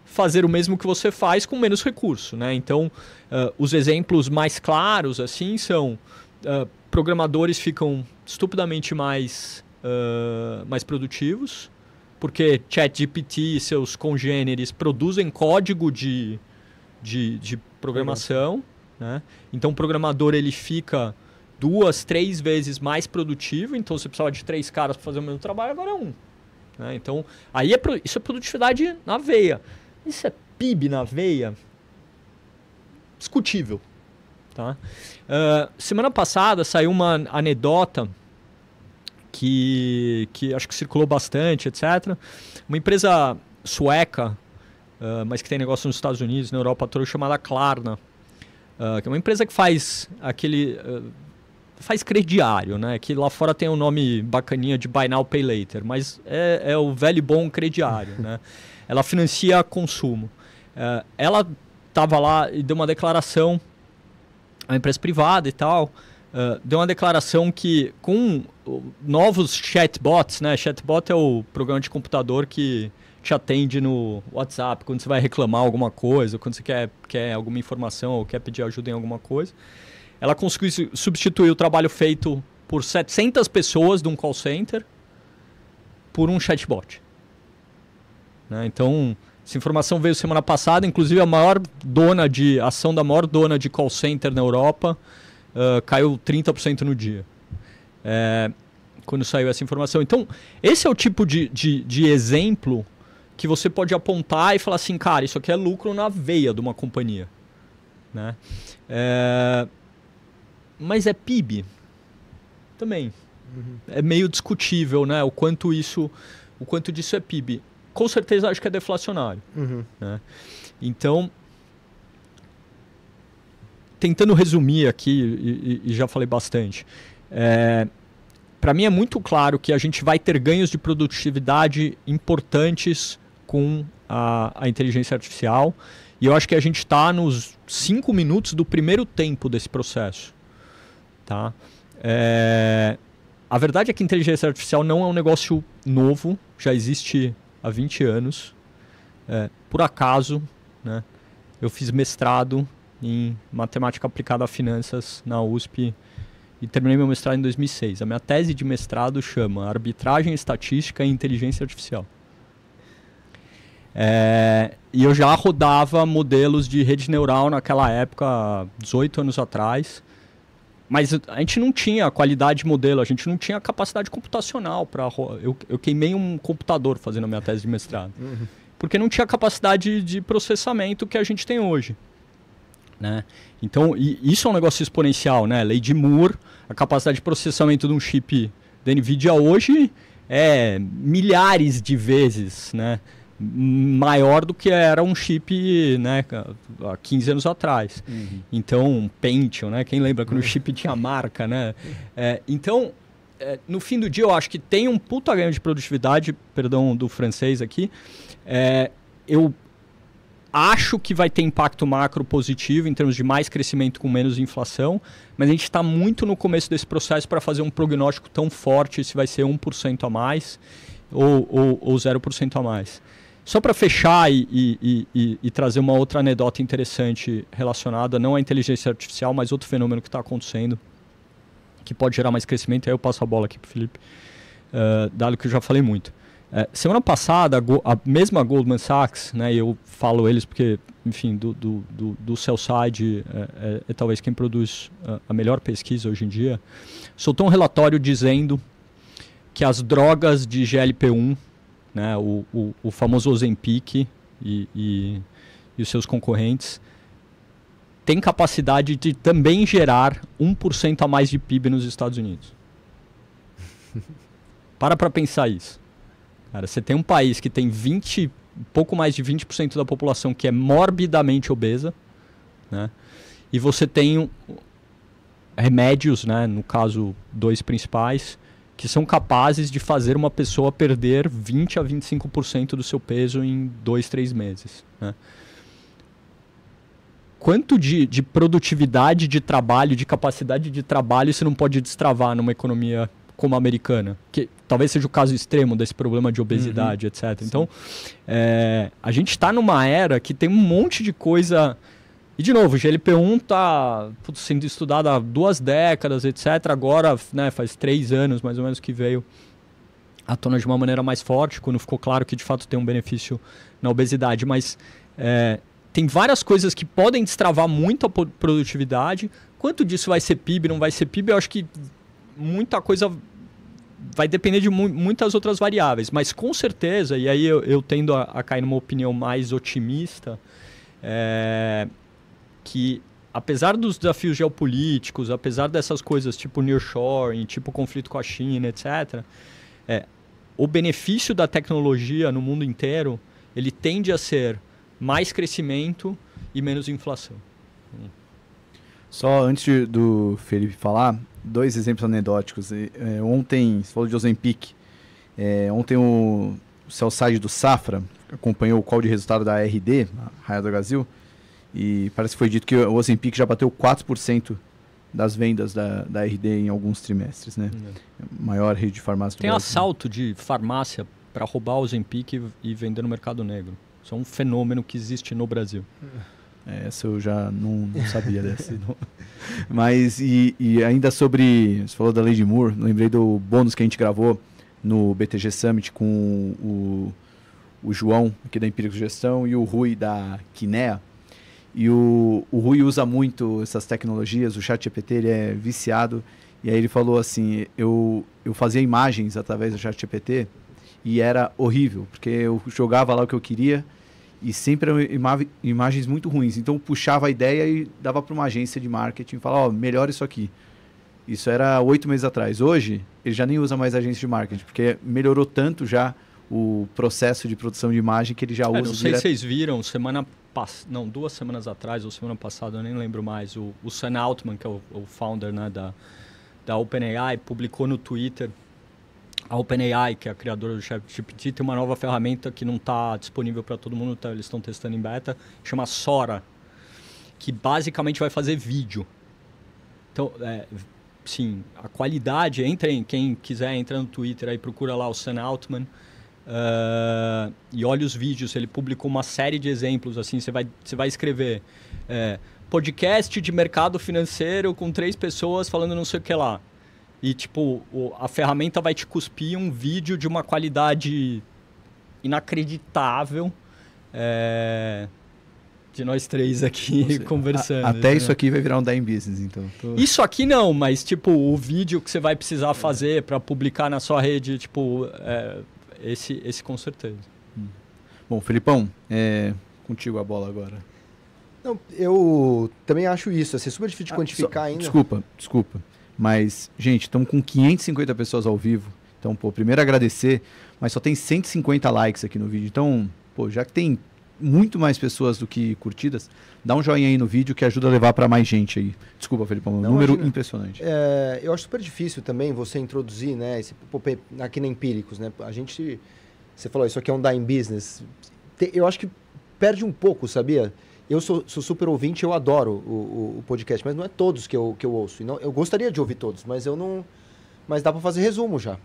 fazer o mesmo que você faz com menos recurso, né? Então, uh, os exemplos mais claros assim são uh, programadores ficam estupidamente mais uh, mais produtivos, porque ChatGPT e seus congêneres produzem código de, de, de programação, né? Então, o programador ele fica duas, três vezes mais produtivo, então você precisava de três caras para fazer o mesmo trabalho, agora é um. Né? Então, aí é, isso é produtividade na veia. Isso é PIB na veia? Discutível. Tá? Uh, semana passada saiu uma anedota que, que acho que circulou bastante, etc. Uma empresa sueca, uh, mas que tem negócio nos Estados Unidos, na Europa toda, chamada Klarna. Uh, que é uma empresa que faz aquele faz crediário, né? Que lá fora tem o um nome bacaninha de Buy Now Pay Later, mas é, é o velho e bom crediário, né? Ela financia consumo. Uh, ela estava lá e deu uma declaração, a empresa privada e tal, uh, deu uma declaração que com novos chatbots, né? Chatbot é o programa de computador que te atende no WhatsApp quando você vai reclamar alguma coisa, quando você quer, quer alguma informação ou quer pedir ajuda em alguma coisa. Ela conseguiu substituir o trabalho feito por 700 pessoas de um call center por um chatbot. Né? Então, essa informação veio semana passada, inclusive a maior dona de ação da maior dona de call center na Europa uh, caiu 30% no dia. É, quando saiu essa informação. Então, esse é o tipo de, de, de, exemplo que você pode apontar e falar assim, cara, isso aqui é lucro na veia de uma companhia. Né? É, mas é PIB? Também. Uhum. É meio discutível, né? O quanto isso, o quanto disso é PIB. Com certeza acho que é deflacionário. Uhum. Né? Então, tentando resumir aqui, e, e já falei bastante, é, para mim é muito claro que a gente vai ter ganhos de produtividade importantes com a, a inteligência artificial. E eu acho que a gente está nos cinco minutos do primeiro tempo desse processo. Tá? É... A verdade é que inteligência artificial não é um negócio novo, já existe há 20 anos. É, por acaso, né, eu fiz mestrado em matemática aplicada a finanças na USP e terminei meu mestrado em 2006. A minha tese de mestrado chama Arbitragem Estatística e Inteligência Artificial. É, e eu já rodava modelos de rede neural naquela época, 18 anos atrás. Mas a gente não tinha qualidade de modelo, a gente não tinha capacidade computacional para. Eu, eu queimei um computador fazendo a minha tese de mestrado. Uhum. Porque não tinha capacidade de processamento que a gente tem hoje. Né? Então, isso é um negócio exponencial, né? Lei de Moore, a capacidade de processamento de um chip da NVIDIA hoje é milhares de vezes, né? maior do que era um chip né, há 15 anos atrás. Uhum. Então, Pentium, né? Quem lembra quando o chip tinha marca, né? É, então, é, no fim do dia, eu acho que tem um puta ganho de produtividade, perdão do francês aqui. É, eu acho que vai ter impacto macro positivo em termos de mais crescimento com menos inflação, mas a gente está muito no começo desse processo para fazer um prognóstico tão forte se vai ser 1% a mais ou, ou, ou 0% a mais. Só para fechar e, e, e, e, trazer uma outra anedota interessante relacionada não à inteligência artificial, mas outro fenômeno que está acontecendo, que pode gerar mais crescimento, aí eu passo a bola aqui para o Felipe, uh, dado que eu já falei muito. Uh, semana passada, a, mesma Goldman Sachs, né, eu falo eles porque, enfim, do, do, do, do sell-side é, é, é, talvez quem produz a, a melhor pesquisa hoje em dia, soltou um relatório dizendo que as drogas de GLP-1 né, o, o, o famoso Ozempic e, e, e os seus concorrentes, tem capacidade de também gerar 1% a mais de PIB nos Estados Unidos. Para para pensar isso. Cara, você tem um país que tem 20, pouco mais de 20% da população que é morbidamente obesa, né? E você tem remédios, né, no caso dois principais, que são capazes de fazer uma pessoa perder 20 a 25% do seu peso em dois, três meses. Né? Quanto de, de produtividade de trabalho, de capacidade de trabalho, você não pode destravar numa economia como a americana, que talvez seja o caso extremo desse problema de obesidade, uhum. etc. Sim. Então, é, a gente está numa era que tem um monte de coisa. E, de novo, o GLP-1 está sendo estudado há duas décadas, etc. Agora, né, faz três anos mais ou menos que veio à tona de uma maneira mais forte, quando ficou claro que de fato tem um benefício na obesidade. Mas é, tem várias coisas que podem destravar muito a produtividade. Quanto disso vai ser PIB, não vai ser PIB, eu acho que muita coisa vai depender de mu muitas outras variáveis. Mas com certeza, e aí eu, eu tendo a, a, cair numa opinião mais otimista, é, que apesar dos desafios geopolíticos, apesar dessas coisas tipo nearshoring, tipo conflito com a China, etc., é, o benefício da tecnologia no mundo inteiro, ele tende a ser mais crescimento e menos inflação. Só antes do Felipe falar, dois exemplos anedóticos. É, ontem, você falou de Ozempic. É, ontem o, o Celside do Safra acompanhou o call de resultado da RD, a Raia do Brasil, e parece que foi dito que o Ozempic já bateu 4% das vendas da, da RD em alguns trimestres, né? É. Maior rede de farmácia do Tem Brasil. assalto de farmácia para roubar o Ozempic e, e vender no mercado negro. Isso é um fenômeno que existe no Brasil. É, essa eu já não, não sabia dessa. Mas, e, e, ainda sobre. Você falou da Lady Moore, lembrei do bônus que a gente gravou no BTG Summit com o, o João, aqui da Empírico Gestão, e o Rui da Kinea. E o, o Rui usa muito essas tecnologias, o ChatGPT ele é viciado. E aí ele falou assim: eu, eu fazia imagens através do ChatGPT e era horrível, porque eu jogava lá o que eu queria e sempre eram ima imagens muito ruins. Então eu puxava a ideia e dava para uma agência de marketing e falava, ó, oh, melhor isso aqui. Isso era oito meses atrás. Hoje, ele já nem usa mais agência de marketing, porque melhorou tanto já o processo de produção de imagem que ele já é, usa. Não sei direto. se vocês viram, semana passada, não, duas semanas atrás ou semana passada, eu nem lembro mais, o, o Sam Altman, que é o, o founder né, da, da OpenAI, publicou no Twitter a OpenAI, que é a criadora do ChatGPT, tem uma nova ferramenta que não está disponível para todo mundo, tá, eles estão testando em beta, chama Sora, que basicamente vai fazer vídeo. Então, é, sim, a qualidade, entrem, quem quiser entra no Twitter aí, procura lá o Sam Altman uh, e olha os vídeos, ele publicou uma série de exemplos, assim, você vai, você vai escrever é, podcast de mercado financeiro com três pessoas falando não sei o que lá e, tipo, o, a ferramenta vai te cuspir um vídeo de uma qualidade inacreditável. É, de nós três aqui Você, conversando. A, até né? isso aqui vai virar um Dying Business, então. Tô... Isso aqui não, mas tipo, o vídeo que você vai precisar é. fazer para publicar na sua rede, tipo, é, esse, esse com certeza. Hum. Bom, Felipão, é, contigo a bola agora. Não, eu também acho isso, assim, é super difícil de ah, quantificar só, ainda. Desculpa, desculpa. Mas, gente, estamos com 550 pessoas ao vivo. Então, pô, primeiro agradecer, mas só tem 150 likes aqui no vídeo. Então, pô, já que tem muito mais pessoas do que curtidas, dá um joinha aí no vídeo que ajuda a levar para mais gente aí. Desculpa, Felipe, um número imagina. impressionante. É, eu acho super difícil também você introduzir, né, esse, aqui na Empíricos, né? A gente, você falou, isso aqui é um dying business. Eu acho que perde um pouco, sabia? Eu sou, sou, super ouvinte, eu adoro o, o, o, podcast, mas não é todos que eu, que eu ouço. Não, eu gostaria de ouvir todos, mas eu não. Mas dá para fazer resumo já.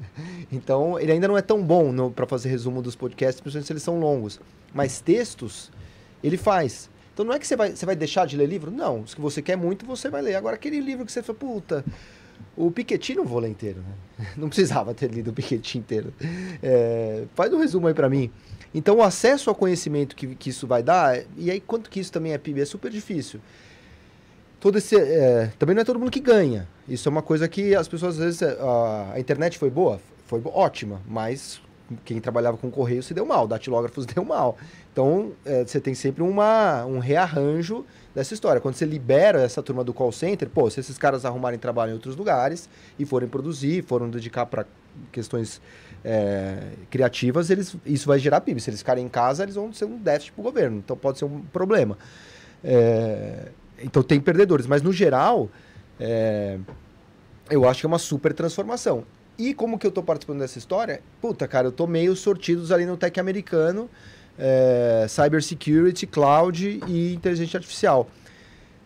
então, ele ainda não é tão bom para fazer resumo dos podcasts, principalmente se eles são longos. Mas textos, ele faz. Então não é que você vai, você vai deixar de ler livro? Não. Se você quer muito, você vai ler. Agora, aquele livro que você fala, puta, o Piketty não vou ler inteiro. Né? Não precisava ter lido o Piketty inteiro. É, faz um resumo aí para mim. Então, o acesso ao conhecimento que, que isso vai dar, e aí quanto que isso também é PIB, é super difícil. Todo esse, é, também não é todo mundo que ganha. Isso é uma coisa que as pessoas, às vezes, é, a, a internet foi boa? Foi ótima, mas quem trabalhava com correio se deu mal, datilógrafos deu mal. Então, é, você tem sempre uma, um rearranjo dessa história. Quando você libera essa turma do call center, pô, se esses caras arrumarem trabalho em outros lugares e forem produzir, foram dedicar para questões é, criativas, eles, isso vai gerar PIB. Se eles ficarem em casa, eles vão ser um déficit para o governo. Então pode ser um problema. É, então tem perdedores. Mas no geral, é, eu acho que é uma super transformação. E como que eu estou participando dessa história? Puta, cara, eu tô meio sortidos ali no tech americano, é, cybersecurity, cloud e inteligência artificial.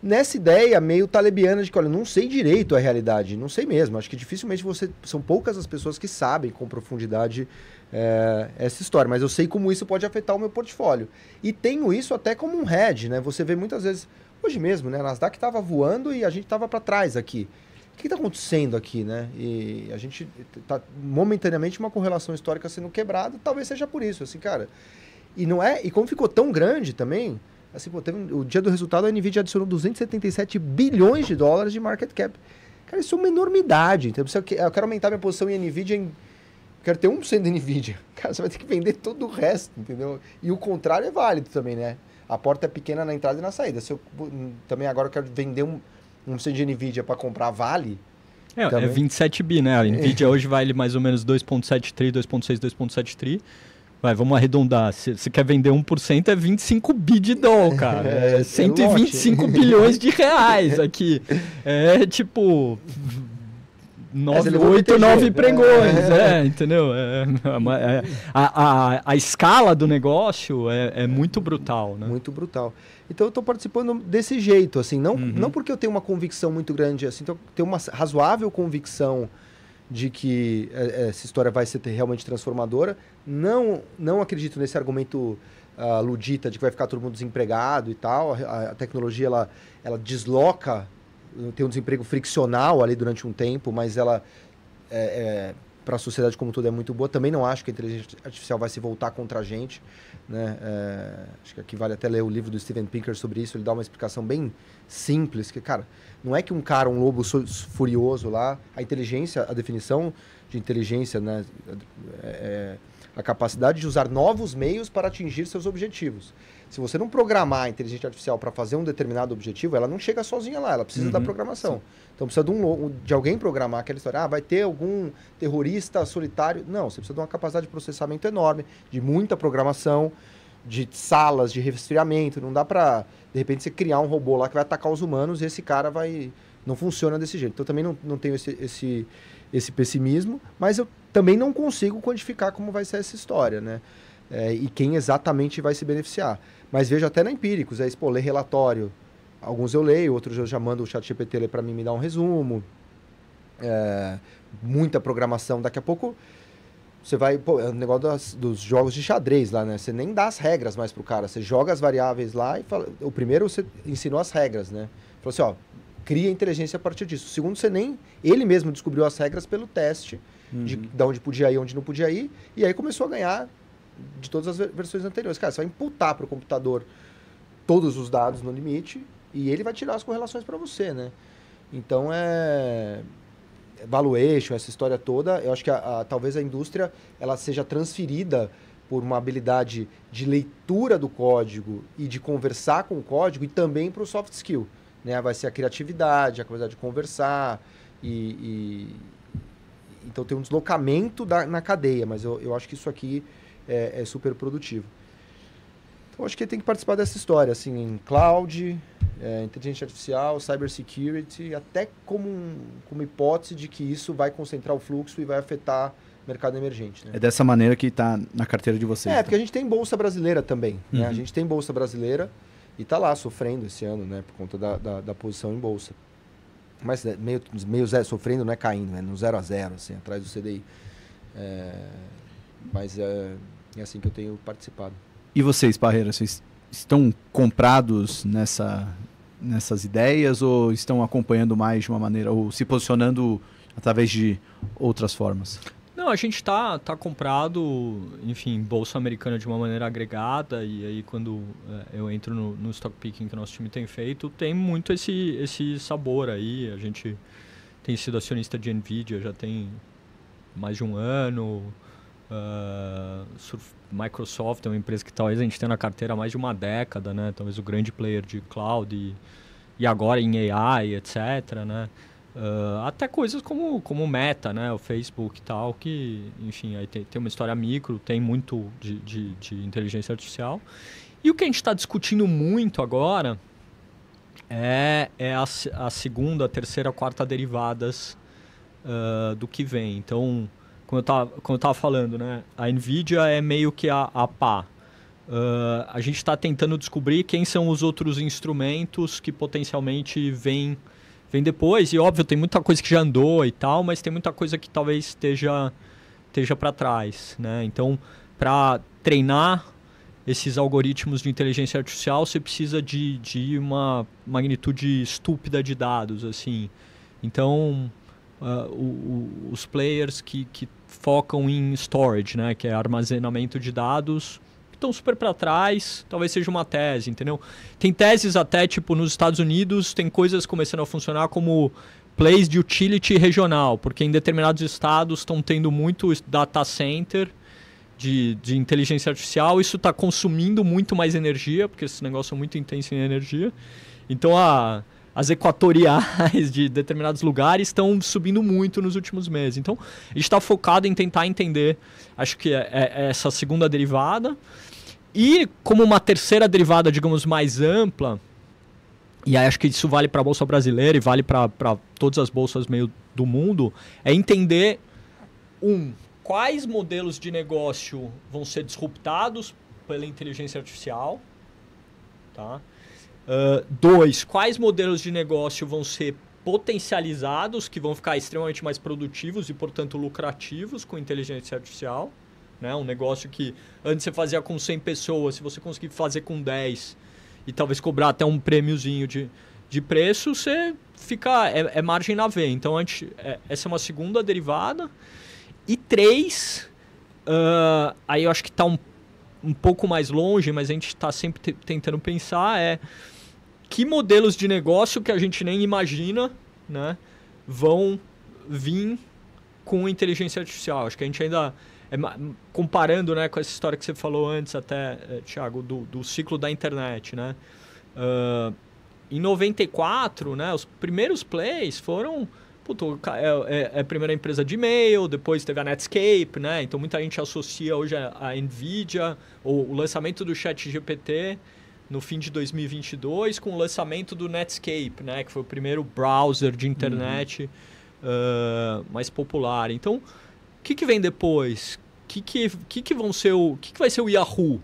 Nessa ideia meio talebiana de que, olha, não sei direito a realidade, não sei mesmo. Acho que dificilmente você. São poucas as pessoas que sabem com profundidade é, essa história, mas eu sei como isso pode afetar o meu portfólio. E tenho isso até como um hedge, né? Você vê muitas vezes, hoje mesmo, né? A Nasdaq estava voando e a gente estava para trás aqui. O que está acontecendo aqui, né? E a gente está momentaneamente uma correlação histórica sendo quebrada, talvez seja por isso, assim, cara. E não é, e como ficou tão grande também, Assim, pô, teve, o dia do resultado, a Nvidia adicionou 277 bilhões de dólares de market cap. Cara, isso é uma enormidade. Então, eu quero aumentar minha posição em Nvidia em. Quero ter 1% de Nvidia. Cara, você vai ter que vender todo o resto, entendeu? E o contrário é válido também, né? A porta é pequena na entrada e na saída. Se eu também agora eu quero vender um, 1% de Nvidia para comprar Vale. É, também... é 27 bi, né? A Nvidia hoje vale mais ou menos 2,7 tri, 2,6, 2,7 tri. Vai, vamos arredondar. Se você quer vender 1%, é 25 bi de dólar, cara. É, 125 é bilhões de reais aqui. É tipo. 9, é, 8, 9 pregões, é, é entendeu? É, é, a, a, a escala do negócio é, é muito brutal, né? Muito brutal. Então eu estou participando desse jeito, assim, não, uhum. não porque eu tenho uma convicção muito grande, assim, então, tenho uma razoável convicção de que é, essa história vai ser realmente transformadora. Não, não acredito nesse argumento uh, ludita de que vai ficar todo mundo desempregado e tal. A, a, tecnologia ela, ela desloca, tem um desemprego friccional ali durante um tempo, mas ela é, é, para a sociedade como todo é muito boa. Também não acho que a inteligência artificial vai se voltar contra a gente. Né? É, acho que aqui vale até ler o livro do Steven Pinker sobre isso. Ele dá uma explicação bem simples que, cara, não é que um cara, um lobo furioso lá, a inteligência, a definição de inteligência, né, é, é, a capacidade de usar novos meios para atingir seus objetivos. Se você não programar a inteligência artificial para fazer um determinado objetivo, ela não chega sozinha lá, ela precisa uhum, da programação. Sim. Então precisa de, um, de alguém programar aquela história. Ah, vai ter algum terrorista solitário. Não, você precisa de uma capacidade de processamento enorme, de muita programação, de salas de resfriamento. Não dá para de repente você criar um robô lá que vai atacar os humanos e esse cara vai. Não funciona desse jeito. Então também não, não tenho esse, esse, esse pessimismo, mas eu também não consigo quantificar como vai ser essa história, né? É, e quem exatamente vai se beneficiar. Mas vejo até na Empíricos, é expor, relatório. Alguns eu leio, outros eu já mando o chat GPT ler para mim me dar um resumo. É, muita programação. Daqui a pouco você vai. Pô, é o negócio das, dos jogos de xadrez lá, né? Você nem dá as regras mais pro cara. Você joga as variáveis lá e fala. O primeiro você ensinou as regras, né? Falou assim, ó, cria inteligência a partir disso. O segundo, você nem. Ele mesmo descobriu as regras pelo teste uhum. de, de onde podia ir e onde não podia ir. E aí começou a ganhar de todas as versões anteriores. Cara, você vai imputar para o computador todos os dados no limite e ele vai tirar as correlações para você, né? Então é valuation, essa história toda, eu acho que a, a, talvez a indústria ela seja transferida por uma habilidade de leitura do código e de conversar com o código e também para o soft skill. Né? Vai ser a criatividade, a capacidade de conversar e, e... então tem um deslocamento da, na cadeia, mas eu, eu acho que isso aqui é, é super produtivo. Então acho que tem que participar dessa história, assim, em cloud, é, inteligência artificial, cybersecurity, até como, um, como hipótese de que isso vai concentrar o fluxo e vai afetar o mercado emergente. Né? É dessa maneira que está na carteira de vocês. É, então. porque a gente tem bolsa brasileira também. Uhum. Né? A uhum. gente tem bolsa brasileira e está lá sofrendo esse ano, né, por conta da, da, da posição em bolsa. Mas né, meio, meio zero, sofrendo não é caindo, né, no zero a zero, assim, atrás do CDI. É, mas é, é assim que eu tenho participado. E vocês, Parreira, vocês estão comprados nessa, nessas ideias ou estão acompanhando mais de uma maneira, ou se posicionando através de outras formas? Não, a gente está tá comprado, enfim, bolsa americana de uma maneira agregada e aí quando é, eu entro no, no stock picking que o nosso time tem feito, tem muito esse, esse sabor aí. A gente tem sido acionista de NVIDIA já tem mais de um ano. Uh, Microsoft é uma empresa que talvez a gente tenha na carteira há mais de uma década, né? Talvez o grande player de cloud e, e agora em AI, etc, né? Uh, até coisas como, como Meta, né? O Facebook e tal, que, enfim, aí tem, tem uma história micro, tem muito de, de, de inteligência artificial. E o que a gente está discutindo muito agora é, é a, a segunda, a terceira, a quarta derivadas uh, do que vem. Então, como eu estava como eu tava falando, né? A Nvidia é meio que a, a pá. Uh, a gente está tentando descobrir quem são os outros instrumentos que potencialmente vêm vem depois. E óbvio, tem muita coisa que já andou e tal, mas tem muita coisa que talvez esteja, esteja para trás. Né? Então, para treinar esses algoritmos de inteligência artificial, você precisa de, de uma magnitude estúpida de dados. assim. Então, uh, o, o, os players que, que focam em storage, né, que é armazenamento de dados, estão super para trás, talvez seja uma tese, entendeu? Tem teses até, tipo, nos Estados Unidos, tem coisas começando a funcionar como plays de utility regional, porque em determinados estados estão tendo muito data center de, de inteligência artificial, isso está consumindo muito mais energia, porque esse negócio é muito intenso em energia. Então, a as equatoriais de determinados lugares estão subindo muito nos últimos meses. Então, a gente está focado em tentar entender, acho que é, é, é essa segunda derivada. E como uma terceira derivada, digamos, mais ampla, e acho que isso vale para a Bolsa Brasileira e vale para todas as bolsas meio do mundo, é entender, um, quais modelos de negócio vão ser disruptados pela inteligência artificial, tá? Uh, dois, quais modelos de negócio vão ser potencializados, que vão ficar extremamente mais produtivos e, portanto, lucrativos com inteligência artificial. Né? Um negócio que antes você fazia com 100 pessoas, se você conseguir fazer com 10 e talvez cobrar até um prêmiozinho de, de preço, você fica. É, é margem na V. Então, gente, é, essa é uma segunda derivada. E três, uh, aí eu acho que está um, um pouco mais longe, mas a gente está sempre tentando pensar, é que modelos de negócio que a gente nem imagina né, vão vir com inteligência artificial. Acho que a gente ainda, é, comparando né, com essa história que você falou antes até, é, Thiago, do, do ciclo da internet, né? Uh, em 94, né, os primeiros plays foram... Puto, é, é, é, a primeira empresa de e-mail, depois teve a Netscape, né? Então muita gente associa hoje a, NVIDIA, ou o lançamento do chat GPT no fim de 2022 com o lançamento do Netscape, né, que foi o primeiro browser de internet uhum. uh, mais popular. Então, o que, que vem depois? O que, que, que, que vão ser o que, que vai ser o Yahoo,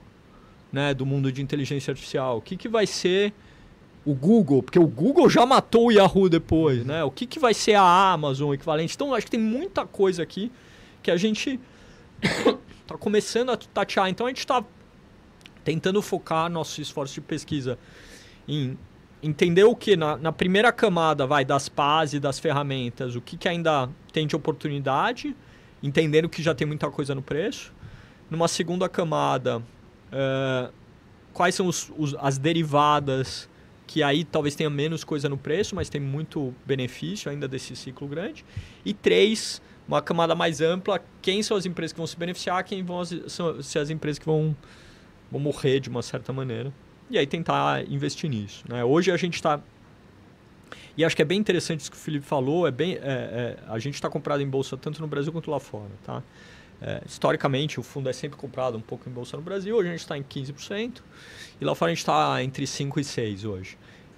né, do mundo de inteligência artificial? O que, que vai ser o Google? Porque o Google já matou o Yahoo depois, né? O que, que vai ser a Amazon equivalente? Então, acho que tem muita coisa aqui que a gente está começando a tatear. Então, a gente está tentando focar nosso esforço de pesquisa em entender o que na, na, primeira camada vai das pás e das ferramentas, o que, que ainda tem de oportunidade, entendendo que já tem muita coisa no preço. Numa segunda camada, uh, quais são os, os, as derivadas que aí talvez tenha menos coisa no preço, mas tem muito benefício ainda desse ciclo grande. E três, uma camada mais ampla, quem são as empresas que vão se beneficiar, quem vão as, são, ser as empresas que vão vou morrer de uma certa maneira. E aí tentar investir nisso. Né? Hoje a gente está. E acho que é bem interessante isso que o Felipe falou. É bem, é, é, a gente está comprado em bolsa tanto no Brasil quanto lá fora. Tá? É, historicamente, o fundo é sempre comprado um pouco em bolsa no Brasil. Hoje a gente está em 15%. E lá fora a gente está entre 5% e 6% hoje.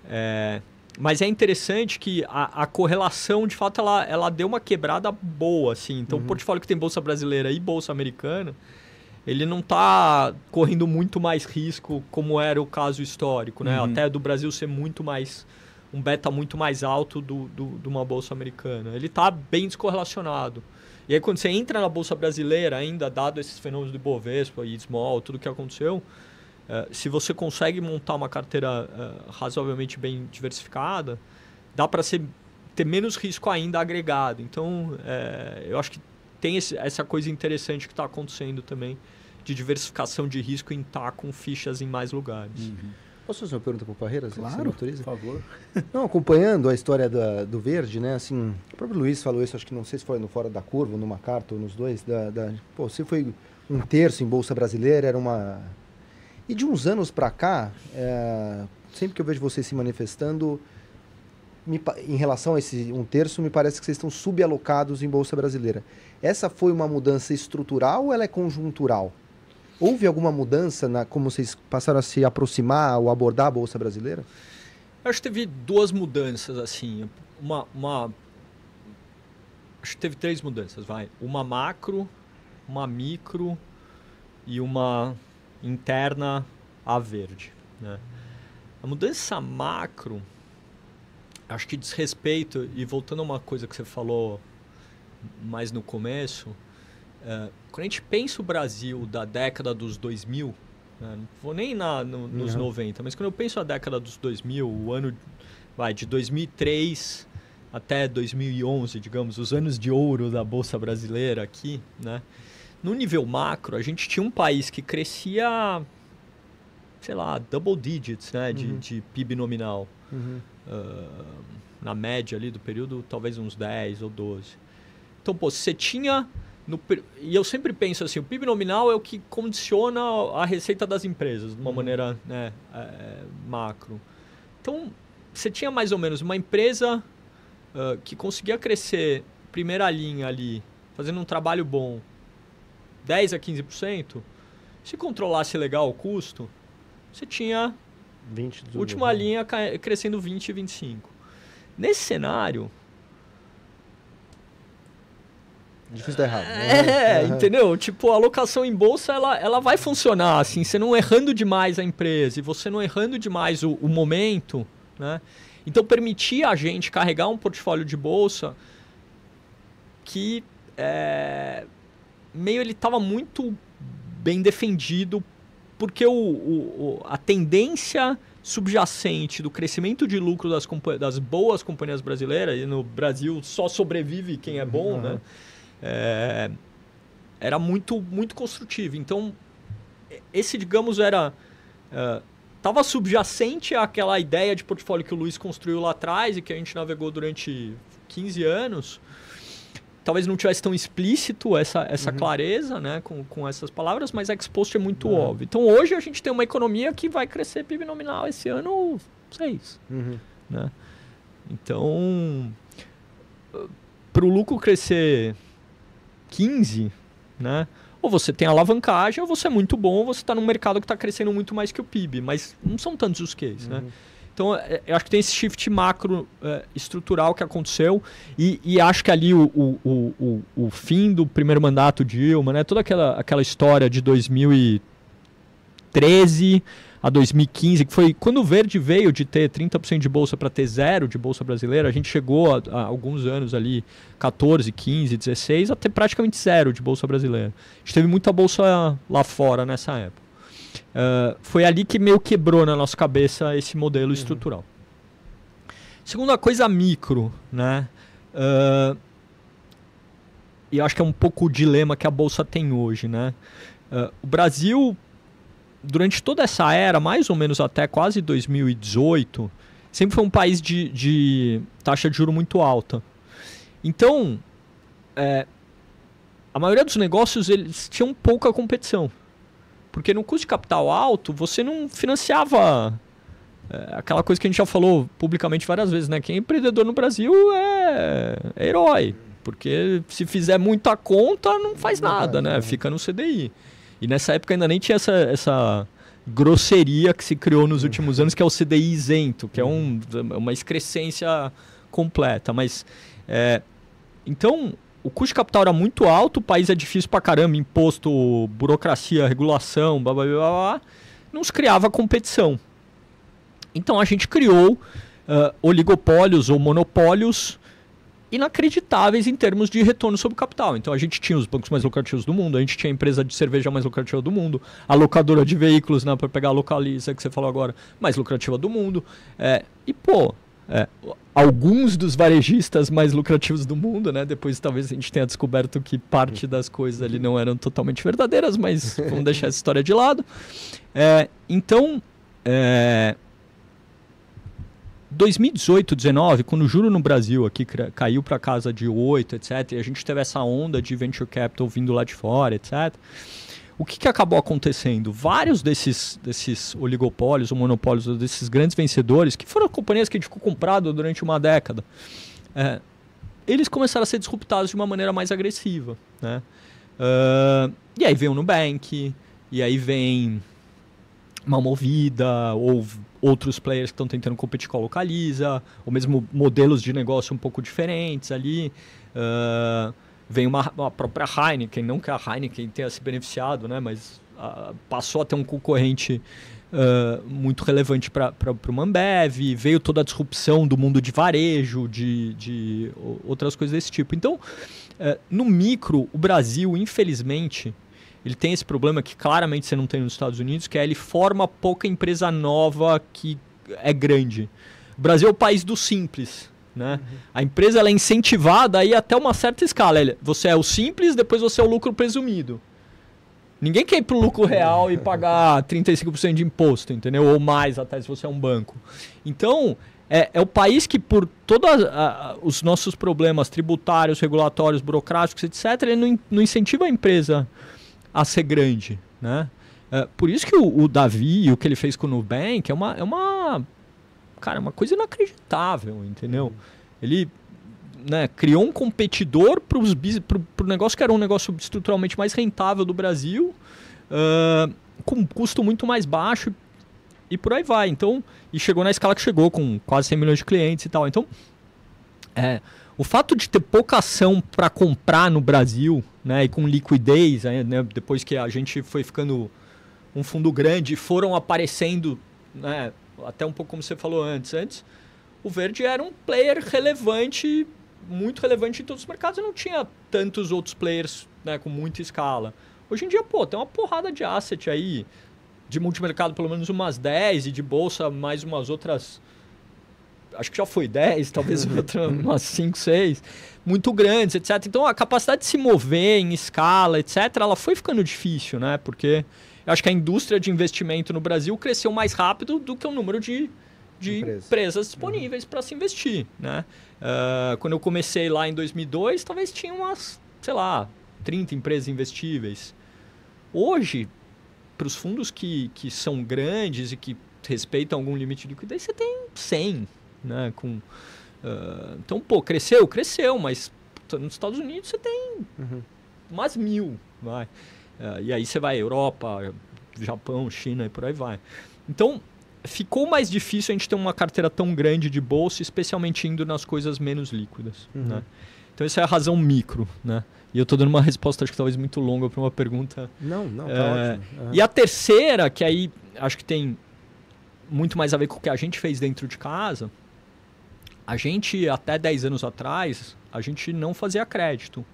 É, mas é interessante que a, a, correlação, de fato, ela, ela deu uma quebrada boa. Assim. Então, uhum. o portfólio que tem bolsa brasileira e bolsa americana ele não está correndo muito mais risco como era o caso histórico, né? Uhum. Até do Brasil ser muito mais um beta muito mais alto do, do, de uma bolsa americana. Ele está bem descorrelacionado. E aí quando você entra na bolsa brasileira, ainda dado esses fenômenos de Bovespa e Small, tudo que aconteceu, uh, se você consegue montar uma carteira uh, razoavelmente bem diversificada, dá para ter menos risco ainda agregado. Então, uh, eu acho que tem esse, essa coisa interessante que está acontecendo também de diversificação de risco em estar com fichas em mais lugares. Uhum. Posso fazer uma pergunta para o Parreiras? Claro, por favor. Não, acompanhando a história da, do verde, né? Assim, o próprio Luiz falou isso, acho que não sei se foi no Fora da Curva, numa carta ou nos dois. Da, da, pô, você foi um terço em Bolsa Brasileira, era uma... E de uns anos para cá, é, sempre que eu vejo você se manifestando, me, em relação a esse um terço, me parece que vocês estão subalocados em Bolsa Brasileira. Essa foi uma mudança estrutural ou ela é conjuntural? Houve alguma mudança na como vocês passaram a se aproximar ou abordar a bolsa brasileira? Acho que teve duas mudanças assim, uma, uma acho que teve três mudanças, vai, uma macro, uma micro e uma interna a verde. Né? A mudança macro, acho que diz respeito, e voltando a uma coisa que você falou mais no começo, é, quando a gente pensa o Brasil da década dos 2000, né, não vou nem na, no, nos uhum. 90, mas quando eu penso a década dos 2000, o ano vai de 2003 até 2011, digamos, os anos de ouro da bolsa brasileira aqui, né? No nível macro, a gente tinha um país que crescia, sei lá, double digits, né, de, uhum. de PIB nominal. Uhum. Uh, na média ali do período, talvez uns 10 ou 12. Então, pô, você tinha no, e eu sempre penso assim, o PIB nominal é o que condiciona a receita das empresas, de uma uhum. maneira né, é, macro. Então, você tinha mais ou menos uma empresa uh, que conseguia crescer primeira linha ali, fazendo um trabalho bom, 10 a 15%, se controlasse legal o custo, você tinha 20 última linha crescendo 20 e 25. Nesse cenário, Difícil dar errado. Né? É, entendeu? Tipo, a alocação em bolsa, ela, ela vai funcionar, assim, você não errando demais a empresa e você não errando demais o, o momento, né? Então, permitia a gente carregar um portfólio de bolsa que é, meio ele estava muito bem defendido porque o, o, a tendência subjacente do crescimento de lucro das, das boas companhias brasileiras, e no Brasil só sobrevive quem é bom, uhum. né? É, era muito, muito construtivo. Então, esse, digamos, era. Estava é, subjacente àquela ideia de portfólio que o Luiz construiu lá atrás e que a gente navegou durante 15 anos. Talvez não tivesse tão explícito essa, essa uhum. clareza né, com, com essas palavras, mas a exposto é muito uhum. óbvio. Então hoje a gente tem uma economia que vai crescer PIB nominal esse ano 6. Uhum. Né? Então, para o lucro crescer 15, né? Ou você tem alavancagem, ou você é muito bom, ou você está num mercado que está crescendo muito mais que o PIB. Mas não são tantos os cases, né? uhum. né? Então, é, eu acho que tem esse shift macro é, estrutural que aconteceu e, e, acho que ali o, o, o, o, fim do primeiro mandato de Dilma, né, toda aquela, aquela história de 2013 a 2015, que foi quando o Verde veio de ter 30% de bolsa para ter zero de bolsa brasileira, a gente chegou a, a, alguns anos ali, 14, 15, 16, a ter praticamente zero de bolsa brasileira. A gente teve muita bolsa lá fora nessa época. Uh, foi ali que meio quebrou na nossa cabeça esse modelo uhum. estrutural. Segunda coisa, micro, né? Uh, e acho que é um pouco o dilema que a bolsa tem hoje, né? Uh, o Brasil durante toda essa era, mais ou menos até quase 2018, sempre foi um país de, de taxa de juro muito alta. Então, é, a maioria dos negócios eles tinham pouca competição. Porque no custo de capital alto, você não financiava é, aquela coisa que a gente já falou publicamente várias vezes, né? Quem é empreendedor no Brasil é, é herói. Porque se fizer muita conta, não faz nada, né? Fica no CDI. E nessa época ainda nem tinha essa, essa grosseria que se criou nos últimos anos, que é o CDI isento, que é um, uma excrescência completa. Mas, é, então, o custo de capital era muito alto, o país é difícil pra caramba, imposto, burocracia, regulação, blá, blá, blá, blá não se criava competição. Então a gente criou uh, oligopólios ou monopólios inacreditáveis em termos de retorno sobre o capital. Então a gente tinha os bancos mais lucrativos do mundo, a gente tinha a empresa de cerveja mais lucrativa do mundo, a locadora de veículos, né, para pegar a localiza que você falou agora, mais lucrativa do mundo. É, e pô, é, alguns dos varejistas mais lucrativos do mundo, né? Depois talvez a gente tenha descoberto que parte das coisas ali não eram totalmente verdadeiras, mas vamos deixar essa história de lado. É, então, é, 2018, 19, quando o juro no Brasil aqui caiu para casa de 8, etc., e a gente teve essa onda de venture capital vindo lá de fora, etc., o que, que acabou acontecendo? Vários desses, desses oligopólios ou monopólios, desses grandes vencedores, que foram companhias que a gente ficou comprado durante uma década, é, eles começaram a ser disruptados de uma maneira mais agressiva. Né? Uh, e aí vem o Nubank, e aí vem Malmovida, ou outros players que estão tentando competir com a Localiza, ou mesmo modelos de negócio um pouco diferentes ali. Uh, vem uma, uma própria Heineken, não que a Heineken tenha se beneficiado, né, mas uh, passou a ter um concorrente uh, muito relevante para o Mambev, veio toda a disrupção do mundo de varejo, de, de outras coisas desse tipo. Então, uh, no micro, o Brasil, infelizmente, ele tem esse problema que claramente você não tem nos Estados Unidos, que é ele forma pouca empresa nova que é grande. O Brasil é o país do simples. Né? Uhum. A empresa ela é incentivada aí até uma certa escala. Você é o simples, depois você é o lucro presumido. Ninguém quer ir pro lucro real e pagar 35% de imposto, entendeu? Ou mais até se você é um banco. Então, é, é o país que, por todos os nossos problemas tributários, regulatórios, burocráticos, etc., ele não, não incentiva a empresa a ser grande, né? É, por isso que o, o Davi, o que ele fez com o Nubank, é uma, é uma cara, uma coisa inacreditável, entendeu? Ele né, criou um competidor para o negócio que era um negócio estruturalmente mais rentável do Brasil, uh, com custo muito mais baixo e por aí vai. Então, e chegou na escala que chegou, com quase 100 milhões de clientes e tal. Então, é, o fato de ter pouca ação para comprar no Brasil, né, e com liquidez, né, depois que a gente foi ficando um fundo grande, foram aparecendo, né, até um pouco como você falou antes, antes o Verde era um player relevante muito relevante em todos os mercados não tinha tantos outros players né, com muita escala. Hoje em dia, pô, tem uma porrada de asset aí, de multimercado pelo menos umas 10 e de bolsa mais umas outras. Acho que já foi 10, talvez umas 5, 6, muito grandes, etc. Então a capacidade de se mover em escala, etc., ela foi ficando difícil, né? Porque eu acho que a indústria de investimento no Brasil cresceu mais rápido do que o número de de Empresa. empresas disponíveis uhum. para se investir, né? Uh, quando eu comecei lá em 2002, talvez tinha umas, sei lá, 30 empresas investíveis. Hoje, para os fundos que, que são grandes e que respeitam algum limite de liquidez, você tem 100, né? Com, uh, então, pô, cresceu? Cresceu, mas nos Estados Unidos você tem uhum. umas mil, vai. Uh, e aí você vai Europa, Japão, China e por aí vai. Então, ficou mais difícil a gente ter uma carteira tão grande de bolsa, especialmente indo nas coisas menos líquidas. Uhum. Né? Então essa é a razão micro, né? E eu estou dando uma resposta, acho que talvez muito longa para uma pergunta. Não, não, tá é, ótimo. Uhum. E a terceira, que aí acho que tem muito mais a ver com o que a gente fez dentro de casa, a gente, até 10 anos atrás, a gente não fazia crédito.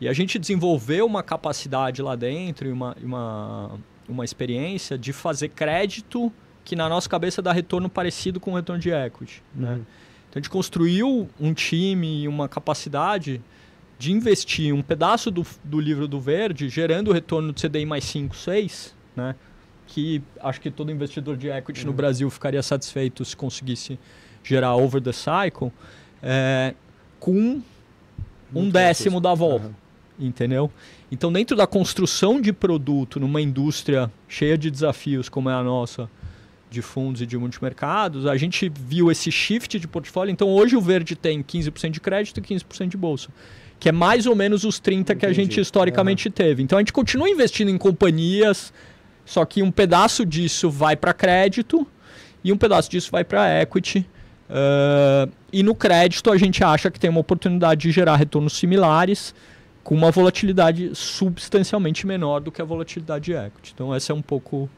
E a gente desenvolveu uma capacidade lá dentro e uma, uma, uma experiência de fazer crédito que na nossa cabeça dá retorno parecido com o retorno de equity. Né? Uhum. Então a gente construiu um time e uma capacidade de investir um pedaço do, do livro do Verde, gerando o retorno de CDI mais 5, 6, né? que acho que todo investidor de equity uhum. no Brasil ficaria satisfeito se conseguisse gerar over the cycle, é, com um décimo da vol. Uhum. Entendeu? Então, dentro da construção de produto numa indústria cheia de desafios como é a nossa, de fundos e de multimercados, a gente viu esse shift de portfólio. Então, hoje o verde tem 15% de crédito e 15% de bolsa, que é mais ou menos os 30% que a gente historicamente uhum. teve. Então, a gente continua investindo em companhias, só que um pedaço disso vai para crédito e um pedaço disso vai para equity. Uh, e no crédito, a gente acha que tem uma oportunidade de gerar retornos similares com uma volatilidade substancialmente menor do que a volatilidade de equity. Então, essa é um pouco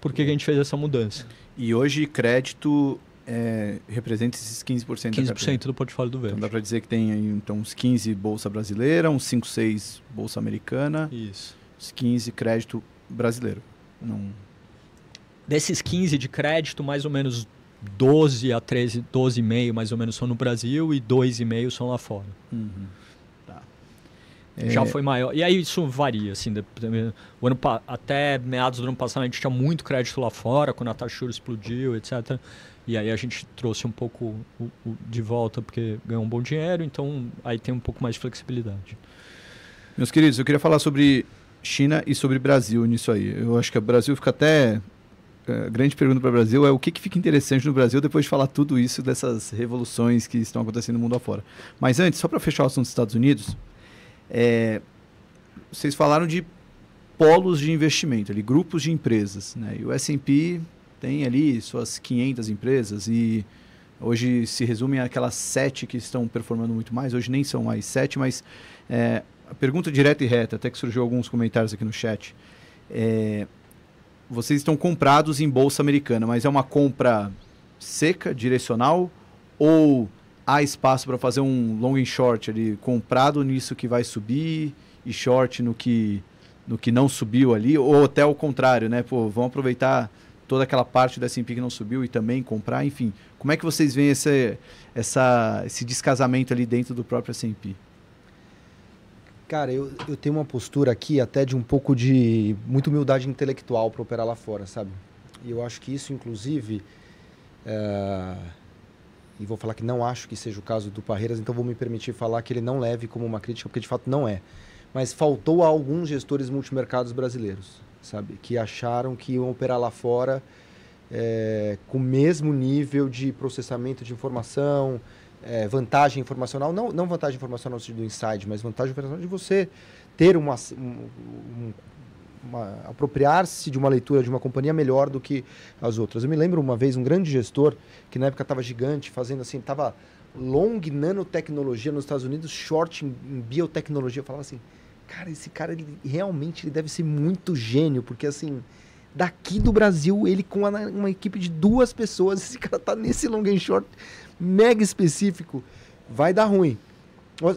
por que, a gente fez essa mudança. E hoje crédito é, representa esses 15%. 15% do portfólio do verde. Então dá para dizer que tem aí então, uns 15 bolsa brasileira, uns 5, 6 bolsa americana. Isso. Uns 15 crédito brasileiro. Não... Desses 15 de crédito, mais ou menos 12 a 13, 12,5 mais ou menos são no Brasil e 2,5 são lá fora. Uhum. É... Já foi maior. E aí isso varia, assim. De, de, o ano, até meados do ano passado a gente tinha muito crédito lá fora, quando a taxa de explodiu, etc. E aí a gente trouxe um pouco o, o, de volta, porque ganhou um bom dinheiro, então aí tem um pouco mais de flexibilidade. Meus queridos, eu queria falar sobre China e sobre Brasil nisso aí. Eu acho que o Brasil fica até. A grande pergunta para o Brasil é o que, que fica interessante no Brasil depois de falar tudo isso dessas revoluções que estão acontecendo no mundo afora. Mas antes, só para fechar o assunto dos Estados Unidos, é, vocês falaram de polos de investimento, ali, grupos de empresas. Né? E o S&P tem ali suas 500 empresas e hoje se resume àquelas sete que estão performando muito mais. Hoje nem são mais sete, mas é, a pergunta direta e reta, até que surgiu alguns comentários aqui no chat. É, vocês estão comprados em bolsa americana, mas é uma compra seca, direcional, ou há espaço para fazer um long and short ali, comprado nisso que vai subir e short no que, no que não subiu ali, ou até o contrário, né? Pô, vamos aproveitar toda aquela parte da S&P que não subiu e também comprar, enfim. Como é que vocês veem esse, essa, esse descasamento ali dentro do próprio S&P? Cara, eu, eu tenho uma postura aqui até de um pouco de muita humildade intelectual para operar lá fora, sabe? E eu acho que isso, inclusive, é... e vou falar que não acho que seja o caso do Parreiras, então vou me permitir falar que ele não leve como uma crítica, porque de fato não é. Mas faltou a alguns gestores multimercados brasileiros sabe? Que acharam que iam operar lá fora é, com o mesmo nível de processamento de informação, é, vantagem informacional, não, não vantagem informacional no sentido do inside, mas vantagem informacional de você ter uma, um, apropriar-se de uma leitura de uma companhia melhor do que as outras. Eu me lembro uma vez um grande gestor que na época estava gigante, fazendo assim, estava long nanotecnologia nos Estados Unidos, short em, em biotecnologia. Eu falava assim, cara, esse cara ele, realmente ele deve ser muito gênio, porque assim, daqui do Brasil, ele com uma, uma equipe de duas pessoas, esse cara tá nesse long and short mega específico, vai dar ruim.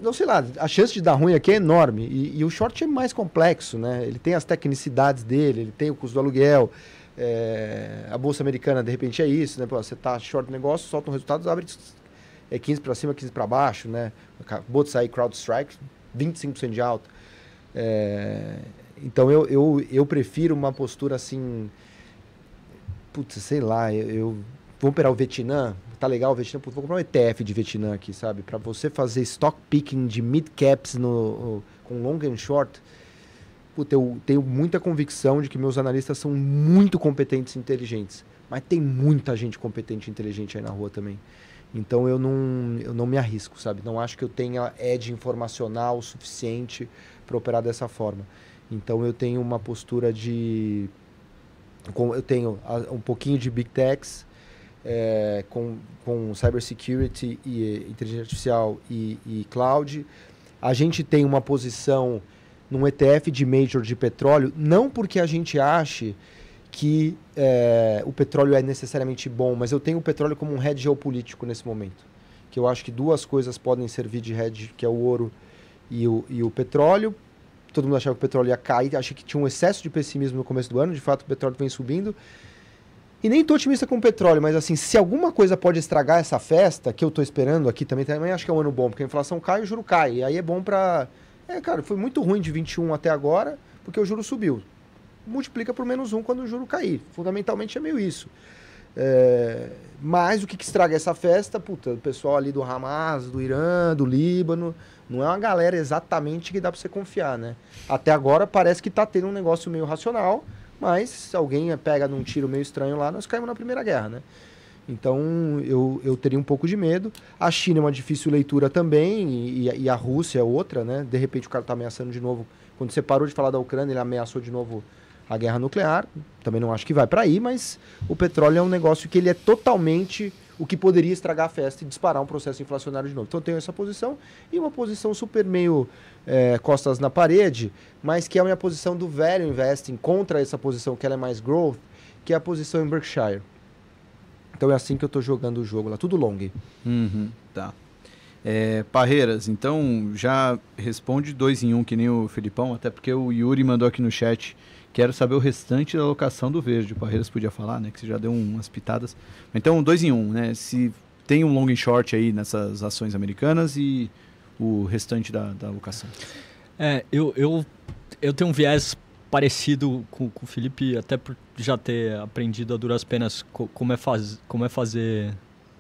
Não sei lá, a chance de dar ruim aqui é enorme. E, e, o short é mais complexo, né? Ele tem as tecnicidades dele, ele tem o custo do aluguel. É, a bolsa americana, de repente, é isso, né? Pô, você tá short negócio, solta um resultado, abre é 15 para cima, 15 para baixo, né? Acabou de sair CrowdStrike, 25% de alta. É, então eu, eu, eu prefiro uma postura assim. Putz, sei lá, eu, eu vou operar o Vietnã, tá legal o Vietnã, vou comprar um ETF de Vietnã aqui, sabe? Para você fazer stock picking de mid caps no, com long and short, puta, eu tenho muita convicção de que meus analistas são muito competentes e inteligentes. Mas tem muita gente competente e inteligente aí na rua também. Então eu não, eu não me arrisco, sabe? Não acho que eu tenha edge informacional suficiente para operar dessa forma. Então eu tenho uma postura de. Eu tenho um pouquinho de Big Techs, é, com, com Cybersecurity e Inteligência Artificial e, e Cloud. A gente tem uma posição num ETF de Major de petróleo, não porque a gente ache que é, o petróleo é necessariamente bom, mas eu tenho o petróleo como um hedge geopolítico nesse momento. Que eu acho que duas coisas podem servir de hedge, que é o ouro e o, e o petróleo. Todo mundo achava que o petróleo ia cair, achei que tinha um excesso de pessimismo no começo do ano, de fato o petróleo vem subindo. E nem estou otimista com o petróleo, mas assim, se alguma coisa pode estragar essa festa, que eu estou esperando aqui também, também acho que é um ano bom, porque a inflação cai e o juro cai. E aí é bom para. É, cara, foi muito ruim de 21 até agora, porque o juro subiu. Multiplica por menos um quando o juro cair. Fundamentalmente é meio isso. É... Mas o que, que estraga essa festa? Puta, o pessoal ali do Hamas, do Irã, do Líbano não é uma galera exatamente que dá para você confiar, né? Até agora parece que tá tendo um negócio meio racional, mas se alguém pega num tiro meio estranho lá, nós caímos na Primeira Guerra, né? Então eu, eu teria um pouco de medo. A China é uma difícil leitura também, e, e a Rússia é outra, né? De repente o cara está ameaçando de novo. Quando você parou de falar da Ucrânia, ele ameaçou de novo a guerra nuclear. Também não acho que vai para aí, mas o petróleo é um negócio que ele é totalmente o que poderia estragar a festa e disparar um processo inflacionário de novo. Então eu tenho essa posição e uma posição super meio é, costas na parede, mas que é a minha posição do velho investing contra essa posição que ela é mais growth, que é a posição em Berkshire. Então é assim que eu estou jogando o jogo lá, tudo long. Uhum, tá. É, Parreiras, então já responde dois em um, que nem o Felipão, até porque o Yuri mandou aqui no chat Quero saber o restante da alocação do verde. O Parreiras podia falar, né? Que você já deu umas pitadas. Então, dois em um, né? Se tem um long e short aí nessas ações americanas e o restante da, da alocação. É, eu, eu, eu tenho um viés parecido com, com o Felipe, até por já ter aprendido a duras penas como é, faz, como é fazer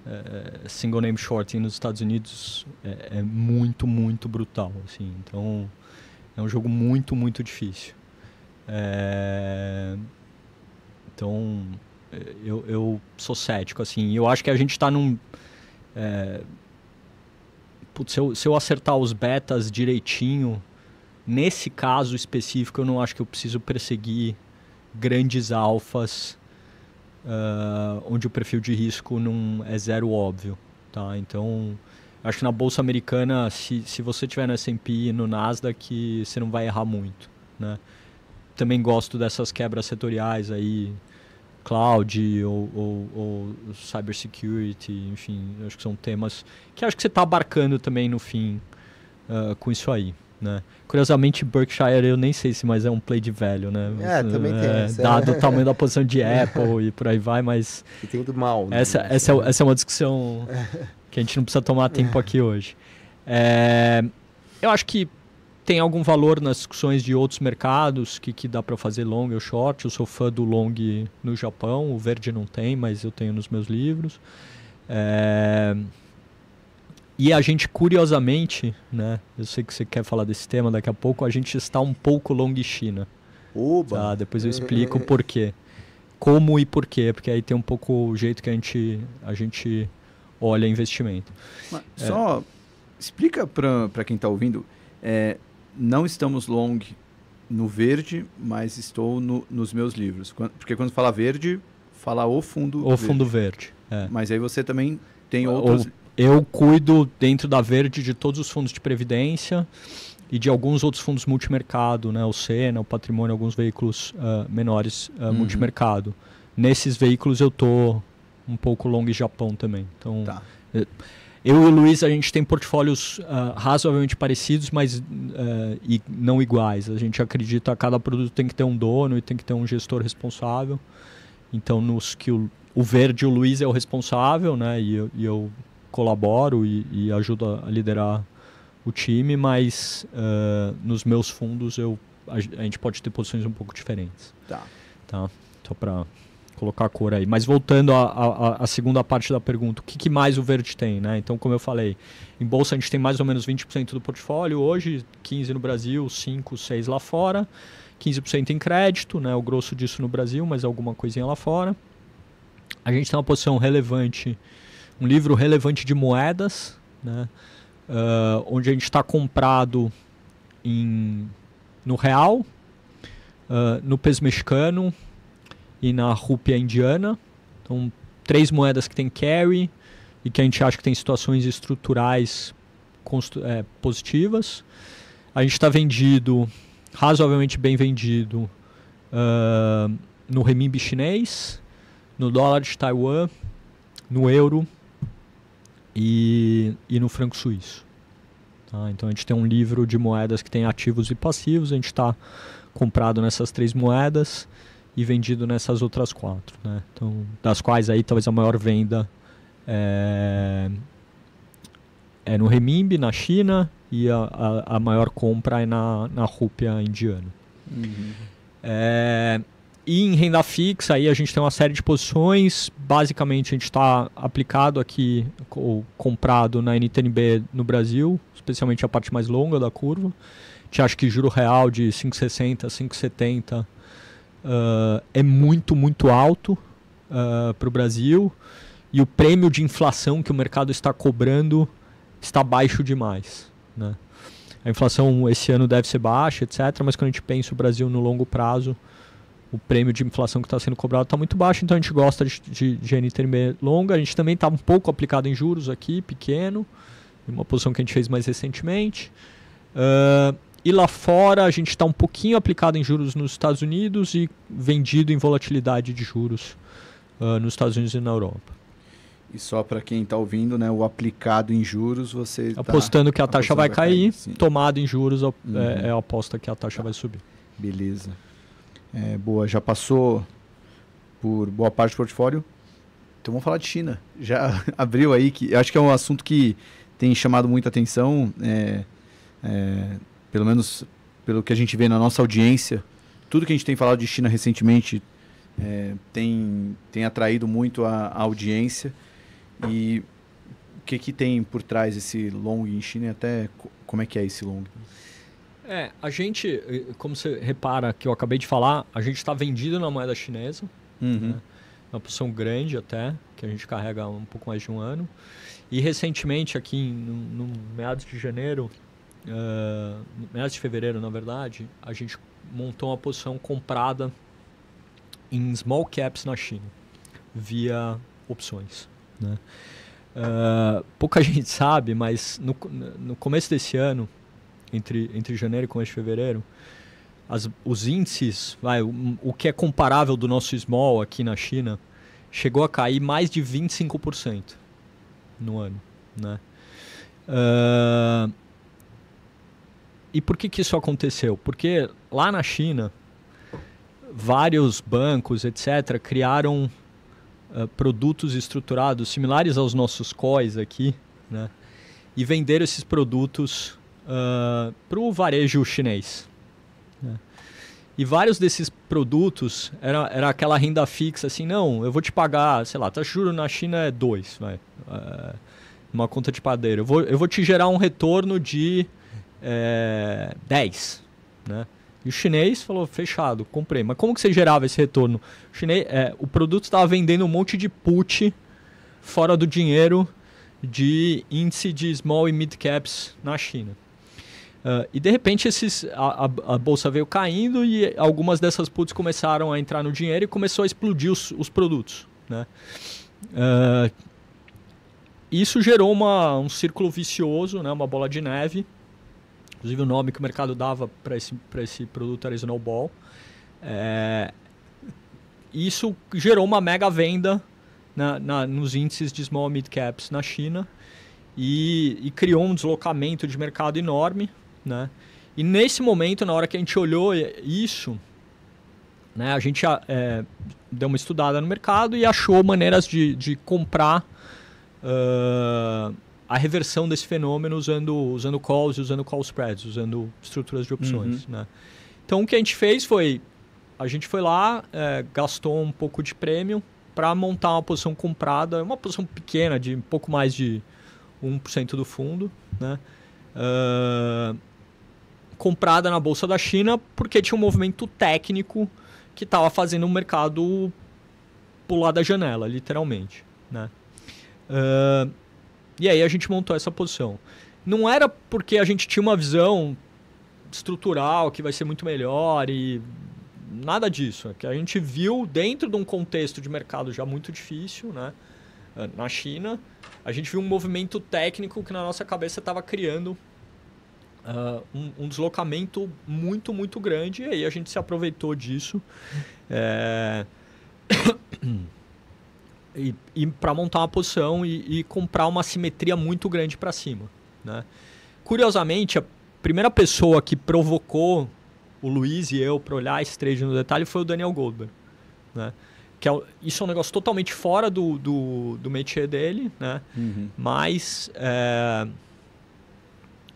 é, single name shorting nos Estados Unidos. É, é muito, muito brutal. Assim. Então, é um jogo muito, muito difícil. É... Então, é, eu, eu sou cético, assim. Eu acho que a gente está num... É... Putz, se, eu, se eu acertar os betas direitinho, nesse caso específico, eu não acho que eu preciso perseguir grandes alfas uh, onde o perfil de risco não é zero óbvio, tá? Então, acho que na bolsa americana, se, se você tiver no S&P e no Nasdaq, você não vai errar muito, né? Também gosto dessas quebras setoriais aí, cloud ou, ou, ou cybersecurity, enfim, acho que são temas que acho que você está abarcando também no fim uh, com isso aí. Né? Curiosamente, Berkshire eu nem sei se mais é um play de velho, né? É, também é, tem. Dado o tamanho da posição de Apple e por aí vai, mas. E tem do mal. Né? Essa, essa, é, essa é uma discussão que a gente não precisa tomar tempo aqui hoje. É, eu acho que tem algum valor nas discussões de outros mercados que, que dá para fazer long ou short. Eu sou fã do long no Japão, o verde não tem, mas eu tenho nos meus livros. É, e a gente, curiosamente, né? Eu sei que você quer falar desse tema daqui a pouco, a gente está um pouco long China. Oba! Tá? Depois eu explico o porquê. Como e porquê, porque aí tem um pouco o jeito que a gente, a gente olha investimento. Mas é. Só explica para quem está ouvindo, é, não estamos long no verde, mas estou no, nos meus livros. Porque quando fala verde, fala o fundo o verde. fundo verde. É. Mas aí você também tem outros... Ou eu cuido dentro da Verde de todos os fundos de previdência e de alguns outros fundos multimercado, né? O Sena, o Patrimônio, alguns veículos uh, menores uh, uhum. multimercado. Nesses veículos eu tô um pouco long Japão também. Então, tá. eu e o Luiz, a gente tem portfólios uh, razoavelmente parecidos, mas uh, e não iguais. A gente acredita que cada produto tem que ter um dono e tem que ter um gestor responsável. Então, nos que o, o verde, o Luiz é o responsável, né? E eu, e eu colaboro e, e ajudo a liderar o time, mas uh, nos meus fundos eu, a, a, gente pode ter posições um pouco diferentes. Tá. tá? Só para colocar a cor aí. Mas voltando à segunda parte da pergunta, o que, que, mais o verde tem? Né? Então, como eu falei, em bolsa a gente tem mais ou menos 20% do portfólio hoje, 15% no Brasil, 5%, 6% lá fora, 15% em crédito, né? o grosso disso no Brasil, mas alguma coisinha lá fora. A gente tem uma posição relevante um livro relevante de moedas, né? Uh, onde a gente está comprado em, no real, uh, no peso mexicano e na rúpia indiana. Então, três moedas que tem carry e que a gente acha que tem situações estruturais é, positivas. A gente está vendido, razoavelmente bem vendido, uh, no renminbi chinês, no dólar de Taiwan, no euro e, e no franco suíço. Tá? Então a gente tem um livro de moedas que tem ativos e passivos, a gente está comprado nessas três moedas e vendido nessas outras quatro. Né? Então, das quais aí talvez a maior venda é, é no renminbi, na China, e a, a, a, maior compra é na, na rúpia indiana. Uhum. É, e em renda fixa, aí a gente tem uma série de posições. Basicamente, a gente está aplicado aqui, ou comprado na NTNB no Brasil, especialmente a parte mais longa da curva. A gente acha que juro real de 5,60, 5,70 uh, é muito, muito alto uh, para o Brasil. E o prêmio de inflação que o mercado está cobrando está baixo demais. Né? A inflação esse ano deve ser baixa, etc. Mas quando a gente pensa o Brasil no longo prazo o prêmio de inflação que está sendo cobrado está muito baixo, então a gente gosta de, de, de NTNB longa. A gente também está um pouco aplicado em juros aqui, pequeno, uma posição que a gente fez mais recentemente. Uh, e lá fora a gente está um pouquinho aplicado em juros nos Estados Unidos e vendido em volatilidade de juros uh, nos Estados Unidos e na Europa. E só para quem está ouvindo, né, o aplicado em juros, você tá apostando tá que a taxa vai cair, cair tomado em juros é, uhum. é, é a aposta que a taxa vai subir. Beleza. É, boa, já passou por boa parte do portfólio. Então vamos falar de China. Já abriu aí, que acho que é um assunto que tem chamado muita atenção, é, é, pelo menos pelo que a gente vê na nossa audiência. Tudo que a gente tem falado de China recentemente é, tem, tem atraído muito a, a, audiência. E o que, que tem por trás esse long em China e até como é que é esse long? É, a gente, eh, como você repara que eu acabei de falar, a gente está vendido na moeda chinesa. Uhum. Né? Uma posição grande até, que a gente carrega um pouco mais de um ano. E recentemente, aqui no, no meados de janeiro, uh, meados de fevereiro, na verdade, a gente montou uma posição comprada em small caps na China, via opções. Né? Uh, pouca gente sabe, mas no, no começo desse ano, entre, entre janeiro e começo de fevereiro, as, os índices, vai, o, o, que é comparável do nosso small aqui na China, chegou a cair mais de 25% no ano. Né? Uh, e por que, que isso aconteceu? Porque lá na China, vários bancos, etc., criaram uh, produtos estruturados similares aos nossos COIs aqui, né? e venderam esses produtos uh, para o varejo chinês. Né? E vários desses produtos era, era aquela renda fixa, assim, não, eu vou te pagar, sei lá, de juros na China é 2, vai, uh, uma conta de padeiro. Eu vou, eu vou te gerar um retorno de é, 10, né? E o chinês falou, fechado, comprei. Mas como que você gerava esse retorno? O, chinês, é, o produto estava vendendo um monte de put fora do dinheiro de índice de small e mid caps na China. Uh, e de repente esses, a, a, a, bolsa veio caindo e algumas dessas puts começaram a entrar no dinheiro e começou a explodir os, os produtos. Né? Uh, isso gerou uma, um círculo vicioso, né? uma bola de neve. Inclusive o nome que o mercado dava para esse, esse produto era Snowball. É, isso gerou uma mega venda na, na, nos índices de small mid caps na China e, e criou um deslocamento de mercado enorme. Né? E nesse momento, na hora que a gente olhou isso, né, a gente é, deu uma estudada no mercado e achou maneiras de, de comprar uh, a reversão desse fenômeno usando, usando calls, usando call spreads, usando estruturas de opções. Uhum. Né? Então o que a gente fez foi, a gente foi lá, é, gastou um pouco de prêmio para montar uma posição comprada, uma posição pequena, de um pouco mais de 1% do fundo, né? Uh, comprada na Bolsa da China porque tinha um movimento técnico que estava fazendo o mercado pular da janela, literalmente. Né? Uh, e aí a gente montou essa posição. Não era porque a gente tinha uma visão estrutural que vai ser muito melhor e nada disso. É que a gente viu dentro de um contexto de mercado já muito difícil, né? na China, a gente viu um movimento técnico que na nossa cabeça estava criando uh, um, um, deslocamento muito, muito grande. E aí a gente se aproveitou disso. É... e, e para montar uma posição e, e, comprar uma simetria muito grande para cima. Né? Curiosamente, a primeira pessoa que provocou o Luiz e eu para olhar esse trade no detalhe foi o Daniel Goldberg. Né? Que é, isso é um negócio totalmente fora do, do, do métier dele, né? Uhum. mas é,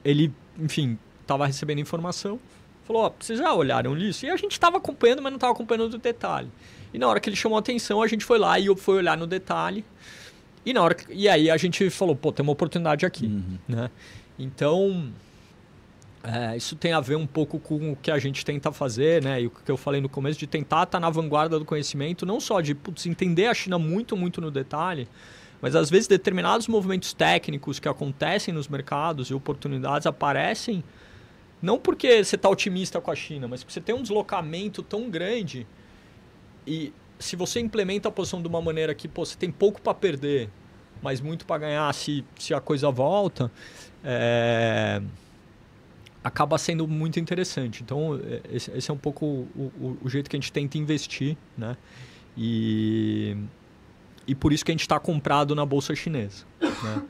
ele enfim, estava recebendo informação. Falou, ó, vocês já olharam isso? E a gente estava acompanhando, mas não estava acompanhando o detalhe. E na hora que ele chamou a atenção, a gente foi lá e foi olhar no detalhe. E na hora que, e aí a gente falou, pô, tem uma oportunidade aqui, uhum. né? Então, é, isso tem a ver um pouco com o que a gente tenta fazer, né? E o que eu falei no começo, de tentar estar tá na vanguarda do conhecimento, não só de putz, entender a China muito, muito no detalhe, mas às vezes determinados movimentos técnicos que acontecem nos mercados e oportunidades aparecem não porque você está otimista com a China, mas porque você tem um deslocamento tão grande e se você implementa a posição de uma maneira que pô, você tem pouco para perder, mas muito para ganhar se, se a coisa volta, é... acaba sendo muito interessante. Então, é, esse, esse é um pouco o, o, o, jeito que a gente tenta investir, né? E e por isso que a gente está comprado na bolsa chinesa. Né?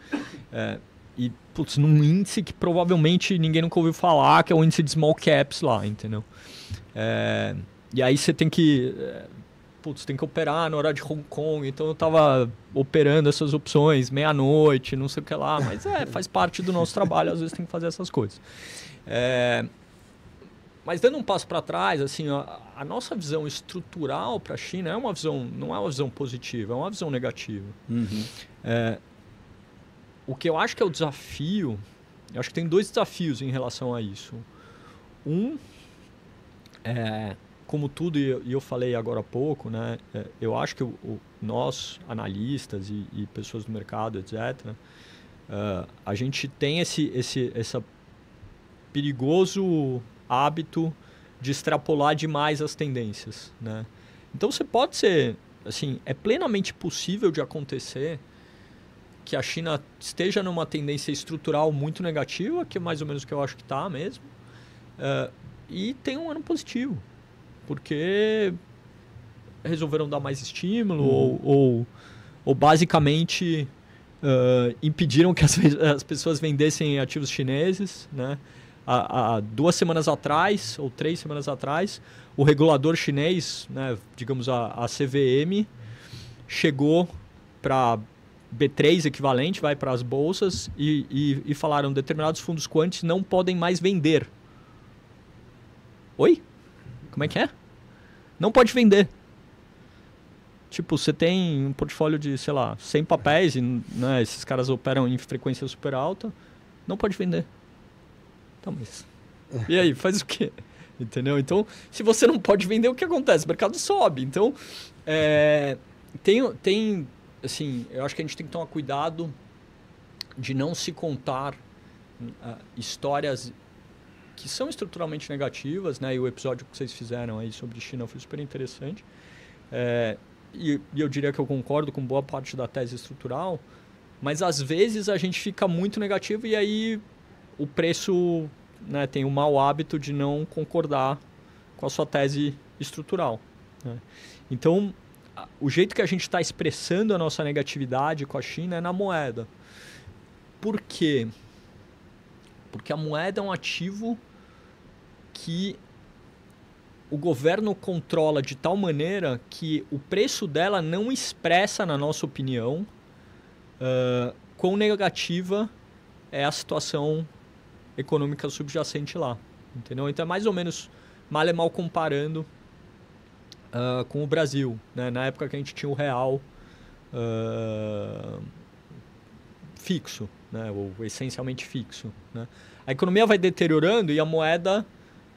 É, e, putz, num índice que provavelmente ninguém nunca ouviu falar, que é o índice de small caps lá, entendeu? É, e aí você tem que. Putz, tem que operar na hora de Hong Kong, então eu estava operando essas opções meia-noite, não sei o que lá, mas é, faz parte do nosso trabalho, às vezes tem que fazer essas coisas. É, mas dando um passo para trás, assim, a, a, nossa visão estrutural para a China é uma visão, não é uma visão positiva, é uma visão negativa. Uhum. É, o que eu acho que é o desafio, eu acho que tem dois desafios em relação a isso. Um, é, como tudo, e eu, falei agora há pouco, né, é, eu acho que o, o, nós, analistas e, e, pessoas do mercado, etc., uh, a gente tem esse, esse essa perigoso hábito de extrapolar demais as tendências, né? Então você pode ser, assim, é plenamente possível de acontecer que a China esteja numa tendência estrutural muito negativa, que é mais ou menos o que eu acho que está mesmo, uh, e tem um ano positivo. Porque resolveram dar mais estímulo uhum. ou, ou, ou, basicamente uh, impediram que as, as, pessoas vendessem ativos chineses. Né? Há, há, duas semanas atrás, ou três semanas atrás, o regulador chinês, né, digamos a, a CVM, chegou para B3 equivalente, vai para as bolsas e, e, e falaram determinados fundos quantos não podem mais vender. Oi? Como é que é? Não pode vender. Tipo, você tem um portfólio de, sei lá, 100 papéis e né, esses caras operam em frequência super alta, não pode vender. Então, mas... E aí, faz o quê? Entendeu? Então, se você não pode vender, o que acontece? O mercado sobe. Então, é, tem, tem, assim, eu acho que a gente tem que tomar cuidado de não se contar uh, histórias que são estruturalmente negativas, né? E o episódio que vocês fizeram aí sobre China foi super interessante. É, e, e eu diria que eu concordo com boa parte da tese estrutural, mas às vezes a gente fica muito negativo e aí o preço né, tem o mau hábito de não concordar com a sua tese estrutural. Né? Então, o jeito que a gente está expressando a nossa negatividade com a China é na moeda. Por quê? Porque a moeda é um ativo que o governo controla de tal maneira que o preço dela não expressa, na nossa opinião, uh, quão negativa é a situação econômica subjacente lá. Entendeu? Então é mais ou menos mal e mal comparando uh, com o Brasil. Né? Na época que a gente tinha o real uh, fixo, né? ou essencialmente fixo. Né? A economia vai deteriorando e a moeda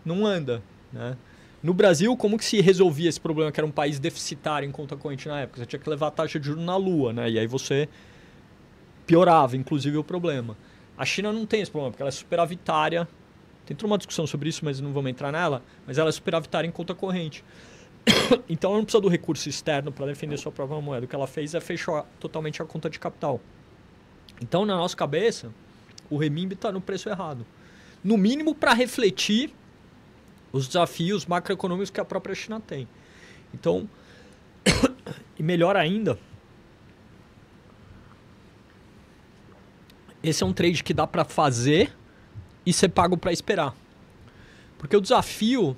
não anda. Né? No Brasil, como que se resolvia esse problema, que era um país deficitário em conta corrente na época? Você tinha que levar a taxa de juros na lua, né? E aí você piorava, inclusive, o problema. A China não tem esse problema, porque ela é superavitária. Tem toda uma discussão sobre isso, mas não vamos entrar nela. Mas ela é superavitária em conta corrente. então ela não precisa do recurso externo para defender sua própria moeda. O que ela fez é fechar totalmente a conta de capital. Então, na nossa cabeça, o renminbi está no preço errado. No mínimo para refletir os desafios macroeconômicos que a própria China tem. Então, e melhor ainda, esse é um trade que dá para fazer e ser pago para esperar. Porque o desafio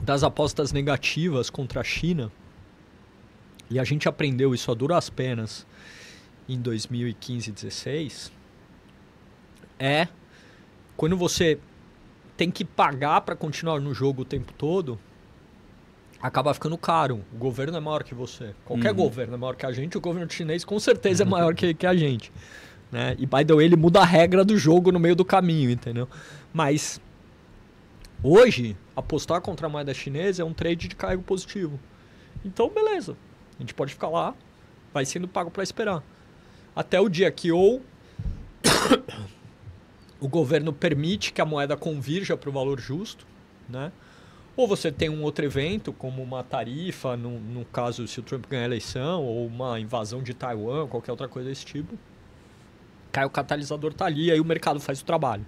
das apostas negativas contra a China, e a gente aprendeu isso a duras penas em 2015 e 2016, é quando você tem que pagar para continuar no jogo o tempo todo, acaba ficando caro. O governo é maior que você. Qualquer uhum. governo é maior que a gente, o governo chinês com certeza é maior que, que a gente. Né? E by the way, ele muda a regra do jogo no meio do caminho, entendeu? Mas hoje, apostar contra a moeda chinesa é um trade de cargo positivo. Então, beleza. A gente pode ficar lá, vai sendo pago para esperar. Até o dia que ou o governo permite que a moeda convirja para o valor justo, né? Ou você tem um outro evento, como uma tarifa, no, no caso se o Trump ganhar a eleição, ou uma invasão de Taiwan, qualquer outra coisa desse tipo. Cai o catalisador tá ali, aí o mercado faz o trabalho.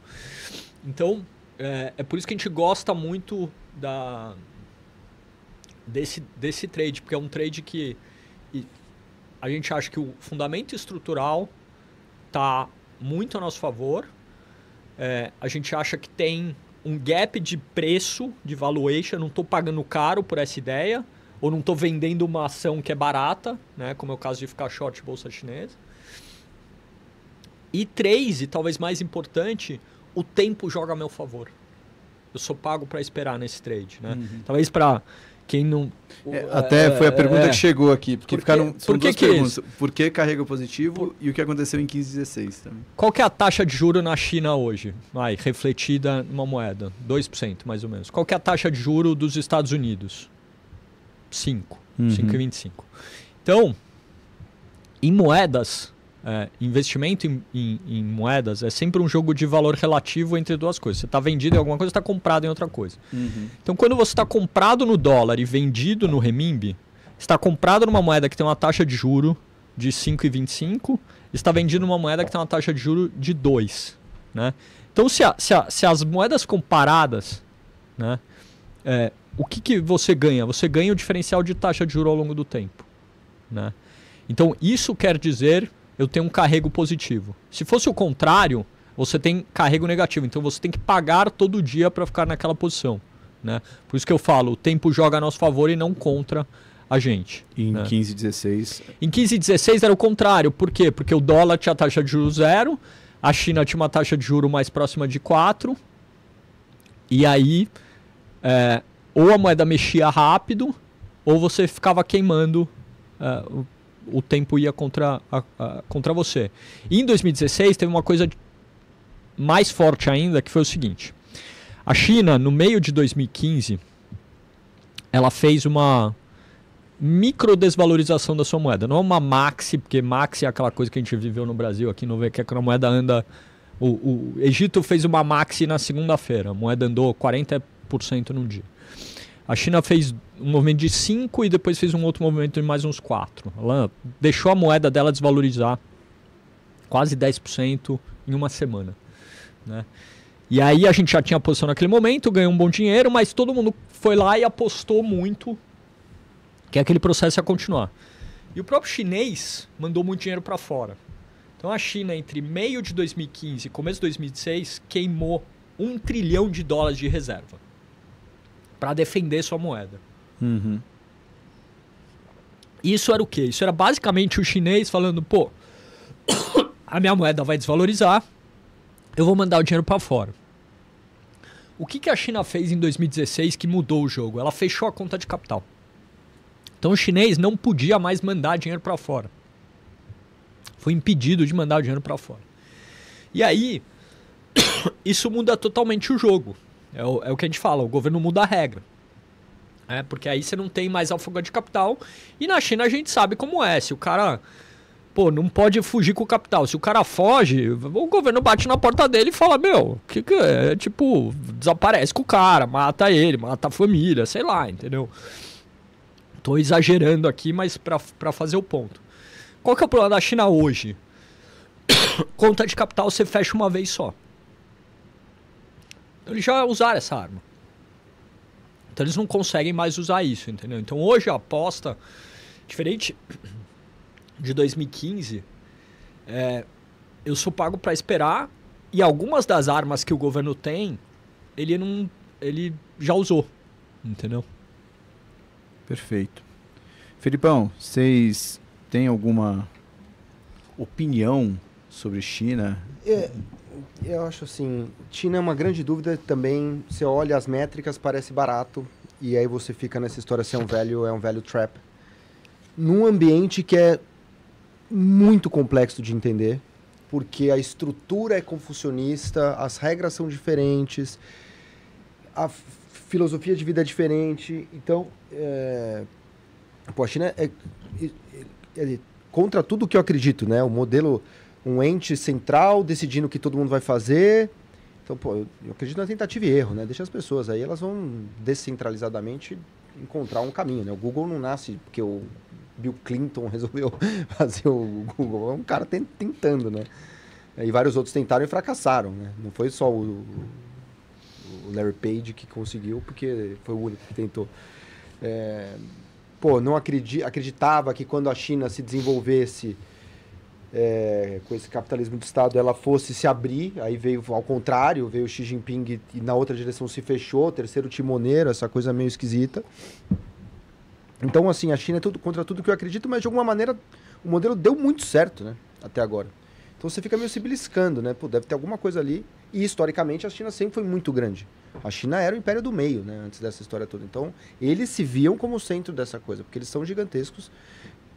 Então, é, é por isso que a gente gosta muito da, desse, desse trade, porque é um trade que a gente acha que o fundamento estrutural está muito a nosso favor, é, a gente acha que tem um gap de preço, de valuation, não estou pagando caro por essa ideia, ou não estou vendendo uma ação que é barata, né, como é o caso de ficar short bolsa chinesa. E três, e talvez mais importante, o tempo joga a meu favor. Eu sou pago para esperar nesse trade, né? Uhum. Talvez para quem não. É, até foi a pergunta é, que chegou aqui, porque por ficaram. São por que duas que perguntas. Por que carrega positivo por... e o que aconteceu em 15 e 16 também. Qual que é a taxa de juro na China hoje? Vai, refletida numa moeda. 2%, mais ou menos. Qual que é a taxa de juro dos Estados Unidos? 5. Uhum. 5,25. Então, em moedas, é, investimento em, em, em, moedas é sempre um jogo de valor relativo entre duas coisas. Você está vendido em alguma coisa, está comprado em outra coisa. Uhum. Então, quando você está comprado no dólar e vendido no renminbi, está comprado numa moeda que tem uma taxa de juro de 5,25, está vendido numa moeda que tem uma taxa de juro de 2. Né? Então, se, a, se, a, se as moedas comparadas né? É, o que, que você ganha? Você ganha o diferencial de taxa de juros ao longo do tempo, né? Então isso quer dizer eu tenho um carrego positivo. Se fosse o contrário, você tem carrego negativo. Então você tem que pagar todo dia para ficar naquela posição. Né? Por isso que eu falo, o tempo joga a nosso favor e não contra a gente. Em né? 15, 16. Em 15 e 16 era o contrário. Por quê? Porque o dólar tinha taxa de juros zero, a China tinha uma taxa de juros mais próxima de 4. E aí, é, ou a moeda mexia rápido, ou você ficava queimando, é, o, tempo ia contra, a, a, contra você. E em 2016 teve uma coisa mais forte ainda, que foi o seguinte. A China, no meio de 2015, ela fez uma micro desvalorização da sua moeda. Não é uma maxi, porque maxi é aquela coisa que a gente viveu no Brasil aqui, não vê que a moeda anda. O, o Egito fez uma maxi na segunda-feira, a moeda andou 40% num dia. A China fez um movimento de 5 e depois fez um outro movimento de mais uns 4. Ela deixou a moeda dela desvalorizar quase 10% em uma semana. Né? E aí a gente já tinha posição naquele momento, ganhou um bom dinheiro, mas todo mundo foi lá e apostou muito que aquele processo ia continuar. E o próprio chinês mandou muito dinheiro para fora. Então a China, entre meio de 2015 e começo de 2016, queimou um trilhão de dólares de reserva para defender sua moeda. Uhum. Isso era o quê? Isso era basicamente o chinês falando: pô, a minha moeda vai desvalorizar, eu vou mandar o dinheiro para fora. O que, que a China fez em 2016 que mudou o jogo? Ela fechou a conta de capital. Então o chinês não podia mais mandar dinheiro para fora. Foi impedido de mandar o dinheiro para fora. E aí, isso muda totalmente o jogo. É o, é o, que a gente fala, o governo muda a regra. É, porque aí você não tem mais alfoga de capital. E na China a gente sabe como é. Se o cara pô, não pode fugir com o capital. Se o cara foge, o governo bate na porta dele e fala, meu, que que é? é? Tipo, desaparece com o cara, mata ele, mata a família, sei lá, entendeu? Tô exagerando aqui, mas para fazer o ponto. Qual que é o problema da China hoje? Conta de capital você fecha uma vez só. Eles já usaram essa arma. Então eles não conseguem mais usar isso, entendeu? Então hoje a aposta, diferente de 2015, é, eu sou pago para esperar e algumas das armas que o governo tem, ele não, ele já usou, entendeu? Perfeito. Felipão, vocês têm alguma opinião sobre China? É, eu acho assim, China é uma grande dúvida também. Você olha as métricas, parece barato e aí você fica nessa história se é um velho, é um velho trap. Num ambiente que é muito complexo de entender, porque a estrutura é confucionista, as regras são diferentes, a filosofia de vida é diferente. Então, é... Pô, a China é, é, é, contra tudo que eu acredito, né? O modelo, um ente central decidindo o que todo mundo vai fazer. Então, pô, eu, acredito na tentativa e erro, né? Deixa as pessoas aí, elas vão descentralizadamente encontrar um caminho, né? O Google não nasce porque o Bill Clinton resolveu fazer o Google. É um cara tentando, né? E vários outros tentaram e fracassaram, né? Não foi só o, o Larry Page que conseguiu, porque foi o único que tentou. É, pô, não acredi acreditava que quando a China se desenvolvesse é, com esse capitalismo de Estado, ela fosse se abrir, aí veio ao contrário, veio Xi Jinping e na outra direção se fechou, terceiro timoneiro, essa coisa meio esquisita. Então, assim, a China é tudo contra tudo que eu acredito, mas de alguma maneira o modelo deu muito certo, né? Até agora. Então você fica meio se beliscando, né? Pô, deve ter alguma coisa ali. E historicamente a China sempre foi muito grande. A China era o império do meio, né? Antes dessa história toda. Então eles se viam como o centro dessa coisa, porque eles são gigantescos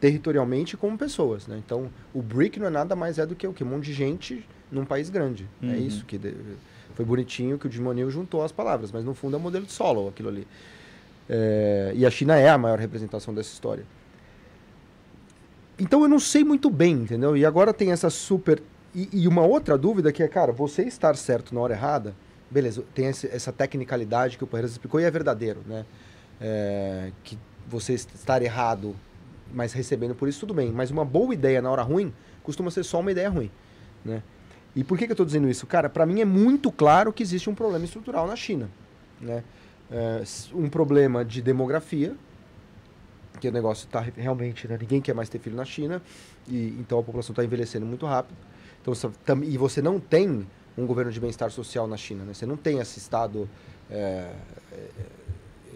territorialmente como pessoas, né? Então o BRIC não é nada mais é do que o que? Um monte de gente num país grande. É uhum. É isso que de... foi bonitinho que o Jim juntou as palavras, mas no fundo é um modelo de solo aquilo ali. É, e a China é a maior representação dessa história. Então eu não sei muito bem, entendeu? E agora tem essa super. E, e uma outra dúvida que é, cara, você estar certo na hora errada, beleza, tem esse, essa tecnicalidade que o Parreiras explicou e é verdadeiro, né? É, que você estar errado, mas recebendo por isso, tudo bem. Mas uma boa ideia na hora ruim costuma ser só uma ideia ruim, né? E por que, que eu estou dizendo isso? Cara, para mim é muito claro que existe um problema estrutural na China, né? é, um problema de demografia, que o negócio está realmente, né, ninguém quer mais ter filho na China, e então a população está envelhecendo muito rápido. Então, e você não tem um governo de bem-estar social na China, né? Você não tem esse estado, é,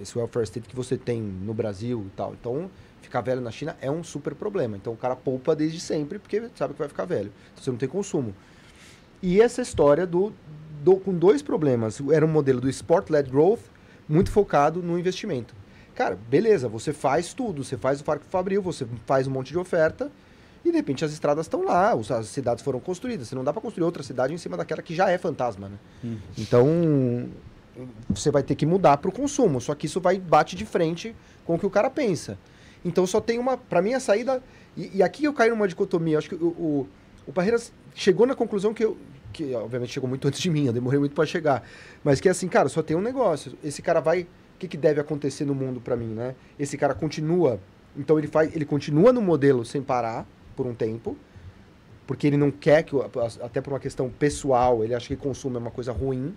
esse welfare state que você tem no Brasil e tal. Então, ficar velho na China é um super problema. Então, o cara poupa desde sempre porque sabe que vai ficar velho. Então, você não tem consumo. E essa história do, do com dois problemas. Era um modelo do sport-led growth muito focado no investimento. Cara, beleza, você faz tudo, você faz o Parque Fabril, você faz um monte de oferta e de repente as estradas estão lá, as cidades foram construídas. Você não dá para construir outra cidade em cima daquela que já é fantasma, né? Uhum. Então você vai ter que mudar para o consumo, só que isso vai bate de frente com o que o cara pensa. Então só tem uma, para mim a saída e, e, aqui eu caio numa dicotomia. Acho que o, o, o Parreiras chegou na conclusão que eu, que obviamente chegou muito antes de mim, eu demorei muito para chegar. Mas que é assim, cara, só tem um negócio. Esse cara vai. O que, que deve acontecer no mundo para mim, né? Esse cara continua. Então ele faz, ele continua no modelo sem parar por um tempo, porque ele não quer que, até por uma questão pessoal, ele acha que consumo é uma coisa ruim.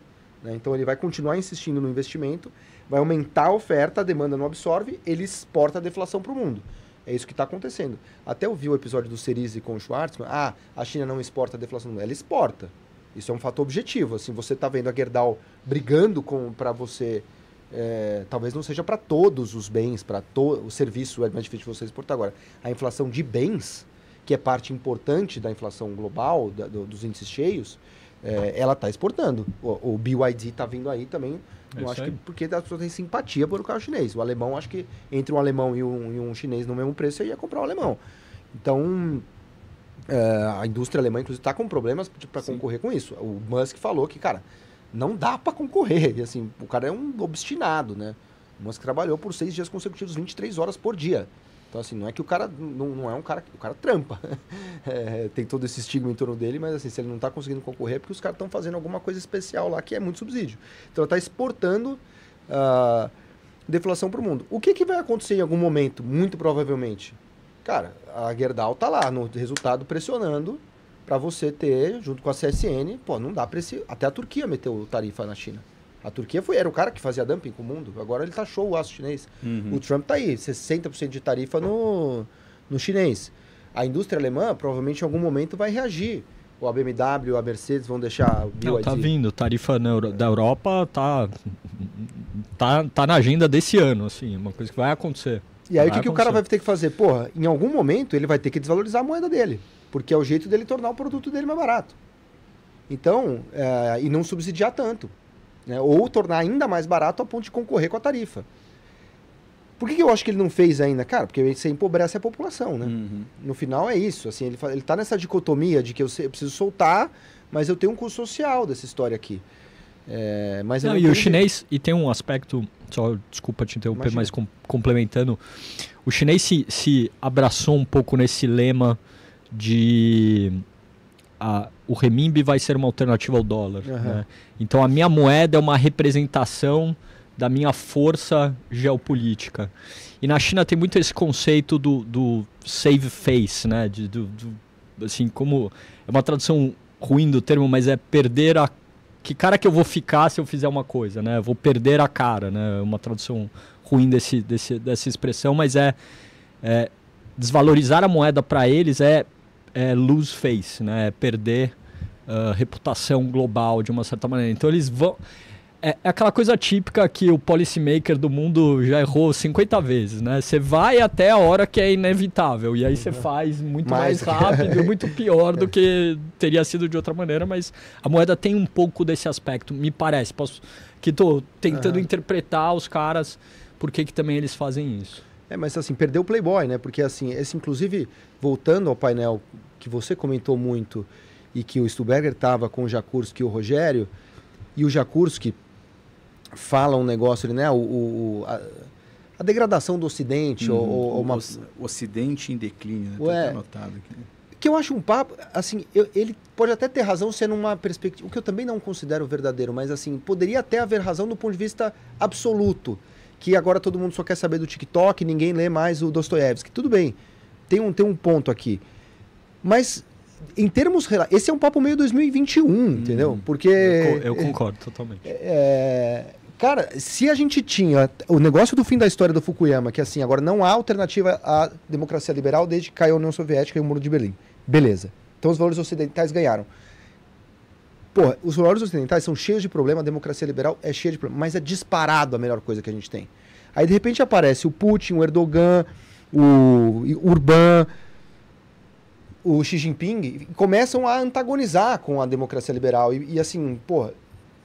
Né? Então ele vai continuar insistindo no investimento, vai aumentar a oferta, a demanda não absorve, ele exporta a deflação para o mundo. É isso que está acontecendo. Até eu vi o episódio do Cerise com o Schwartzman. Ah, a China não exporta a deflação. Ela exporta. Isso é um fator objetivo. Assim, você está vendo a Gerdau brigando para você. É, talvez não seja para todos os bens, para o serviço é mais difícil você exportar agora. A inflação de bens, que é parte importante da inflação global, da, do, dos índices cheios, é, ela está exportando. O, o BYD está vindo aí também. É eu acho que porque as pessoas têm simpatia por o carro chinês. O alemão, acho que entre um alemão e um, e um chinês no mesmo preço, eu ia comprar o um alemão. Então, é, a indústria alemã, inclusive, está com problemas para concorrer com isso. O Musk falou que, cara, não dá para concorrer. E assim, o cara é um obstinado, né? O Musk trabalhou por seis dias consecutivos, 23 horas por dia. Então, assim, não é que o cara não, não é um cara. O cara trampa. É, tem todo esse estigma em torno dele, mas assim, se ele não está conseguindo concorrer, é porque os caras estão fazendo alguma coisa especial lá que é muito subsídio. Então, ela está exportando uh, deflação para o mundo. O que, que vai acontecer em algum momento, muito provavelmente? Cara, a Gerdau tá lá no resultado pressionando para você ter, junto com a CSN, pô, não dá para esse. Até a Turquia meteu tarifa na China. A Turquia foi, era o cara que fazia dumping com o mundo. Agora ele taxou o aço chinês. Uhum. O Trump tá aí, 60% de tarifa no, no chinês. A indústria alemã provavelmente em algum momento vai reagir. O a BMW, a Mercedes vão deixar o BYD. Não, tá vindo. Tarifa Euro, da Europa tá, tá, tá na agenda desse ano, assim, uma coisa que vai acontecer. E aí o que, que o cara vai ter que fazer? Porra, em algum momento ele vai ter que desvalorizar a moeda dele. Porque é o jeito dele tornar o produto dele mais barato. Então, é, e não subsidiar tanto. Né? Ou tornar ainda mais barato a ponto de concorrer com a tarifa. Por que, que eu acho que ele não fez ainda? Cara, porque você empobrece a população, né? Uhum. No final é isso. Assim, ele, ele tá nessa dicotomia de que eu, eu preciso soltar, mas eu tenho um custo social dessa história aqui. É, mas não, e o chinês, e tem um aspecto, só desculpa te interromper, Imagina. mas com, complementando, o chinês se, se abraçou um pouco nesse lema de a, o remimbi vai ser uma alternativa ao dólar. Uhum. Né? Então a minha moeda é uma representação da minha força geopolítica. E na China tem muito esse conceito do, do save face, né? De, do, do, assim, como é uma tradução ruim do termo, mas é perder a que cara que eu vou ficar se eu fizer uma coisa, né? Eu vou perder a cara, né? É uma tradução ruim desse, desse, dessa expressão, mas é, é desvalorizar a moeda para eles é, é lose face, né? É perder uh, reputação global de uma certa maneira. Então eles vão é, é, aquela coisa típica que o policymaker do mundo já errou 50 vezes, né? Você vai até a hora que é inevitável e aí você uhum. faz muito mais, mais rápido, muito pior do que teria sido de outra maneira, mas a moeda tem um pouco desse aspecto, me parece. Posso que estou tentando uhum. interpretar os caras por que, que também eles fazem isso. É, mas assim, perdeu o Playboy, né? Porque assim, esse inclusive voltando ao painel que você comentou muito e que o Stuberger estava com o Jakurski e o Rogério, e o Jakurski fala um negócio, né? O, o a, a, degradação do Ocidente, hum, ou, ou uma... O Ocidente em declínio, né? Ué, tá anotado aqui. Que eu acho um papo, assim, eu, ele pode até ter razão sendo uma perspectiva, o que eu também não considero verdadeiro, mas assim, poderia até haver razão do ponto de vista absoluto, que agora todo mundo só quer saber do TikTok, ninguém lê mais o Dostoiévski. Tudo bem, tem um, tem um ponto aqui. Mas em termos. Esse é um papo meio 2021, hum, entendeu? Porque. Eu, eu concordo totalmente. É, Cara, se a gente tinha o negócio do fim da história do Fukuyama, que assim, agora não há alternativa à democracia liberal desde que caiu a União Soviética e o Muro de Berlim. Beleza. Então os valores ocidentais ganharam. Pô, os valores ocidentais são cheios de problema, a democracia liberal é cheia de problema, mas é disparado a melhor coisa que a gente tem. Aí de repente aparece o Putin, o Erdogan, o Urban, o Xi Jinping, e começam a antagonizar com a democracia liberal. E, e assim, pô,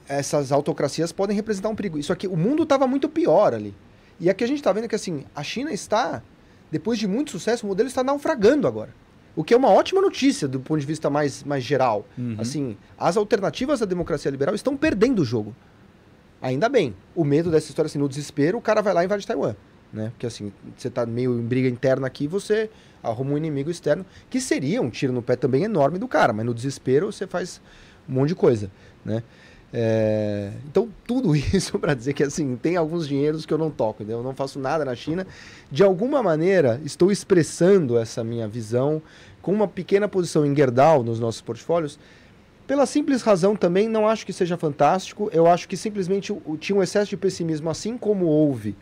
essas autocracias podem representar um perigo. Isso aqui, o mundo estava muito pior ali. E aqui a gente está vendo que assim, a China está, depois de muito sucesso, o modelo está naufragando agora. O que é uma ótima notícia do ponto de vista mais, mais geral. Uhum. Assim, as alternativas à democracia liberal estão perdendo o jogo. Ainda bem. O medo dessa história, assim, no desespero, o cara vai lá e invade Taiwan. Né? Porque assim, você está meio em briga interna aqui, você arruma um inimigo externo, que seria um tiro no pé também enorme do cara, mas no desespero você faz um monte de coisa. Né? É, então, tudo isso para dizer que assim, tem alguns dinheiros que eu não toco, entendeu? eu não faço nada na China. De alguma maneira, estou expressando essa minha visão com uma pequena posição em Gerdau nos nossos portfólios, pela simples razão também, não acho que seja fantástico, eu acho que simplesmente tinha um excesso de pessimismo, assim como houve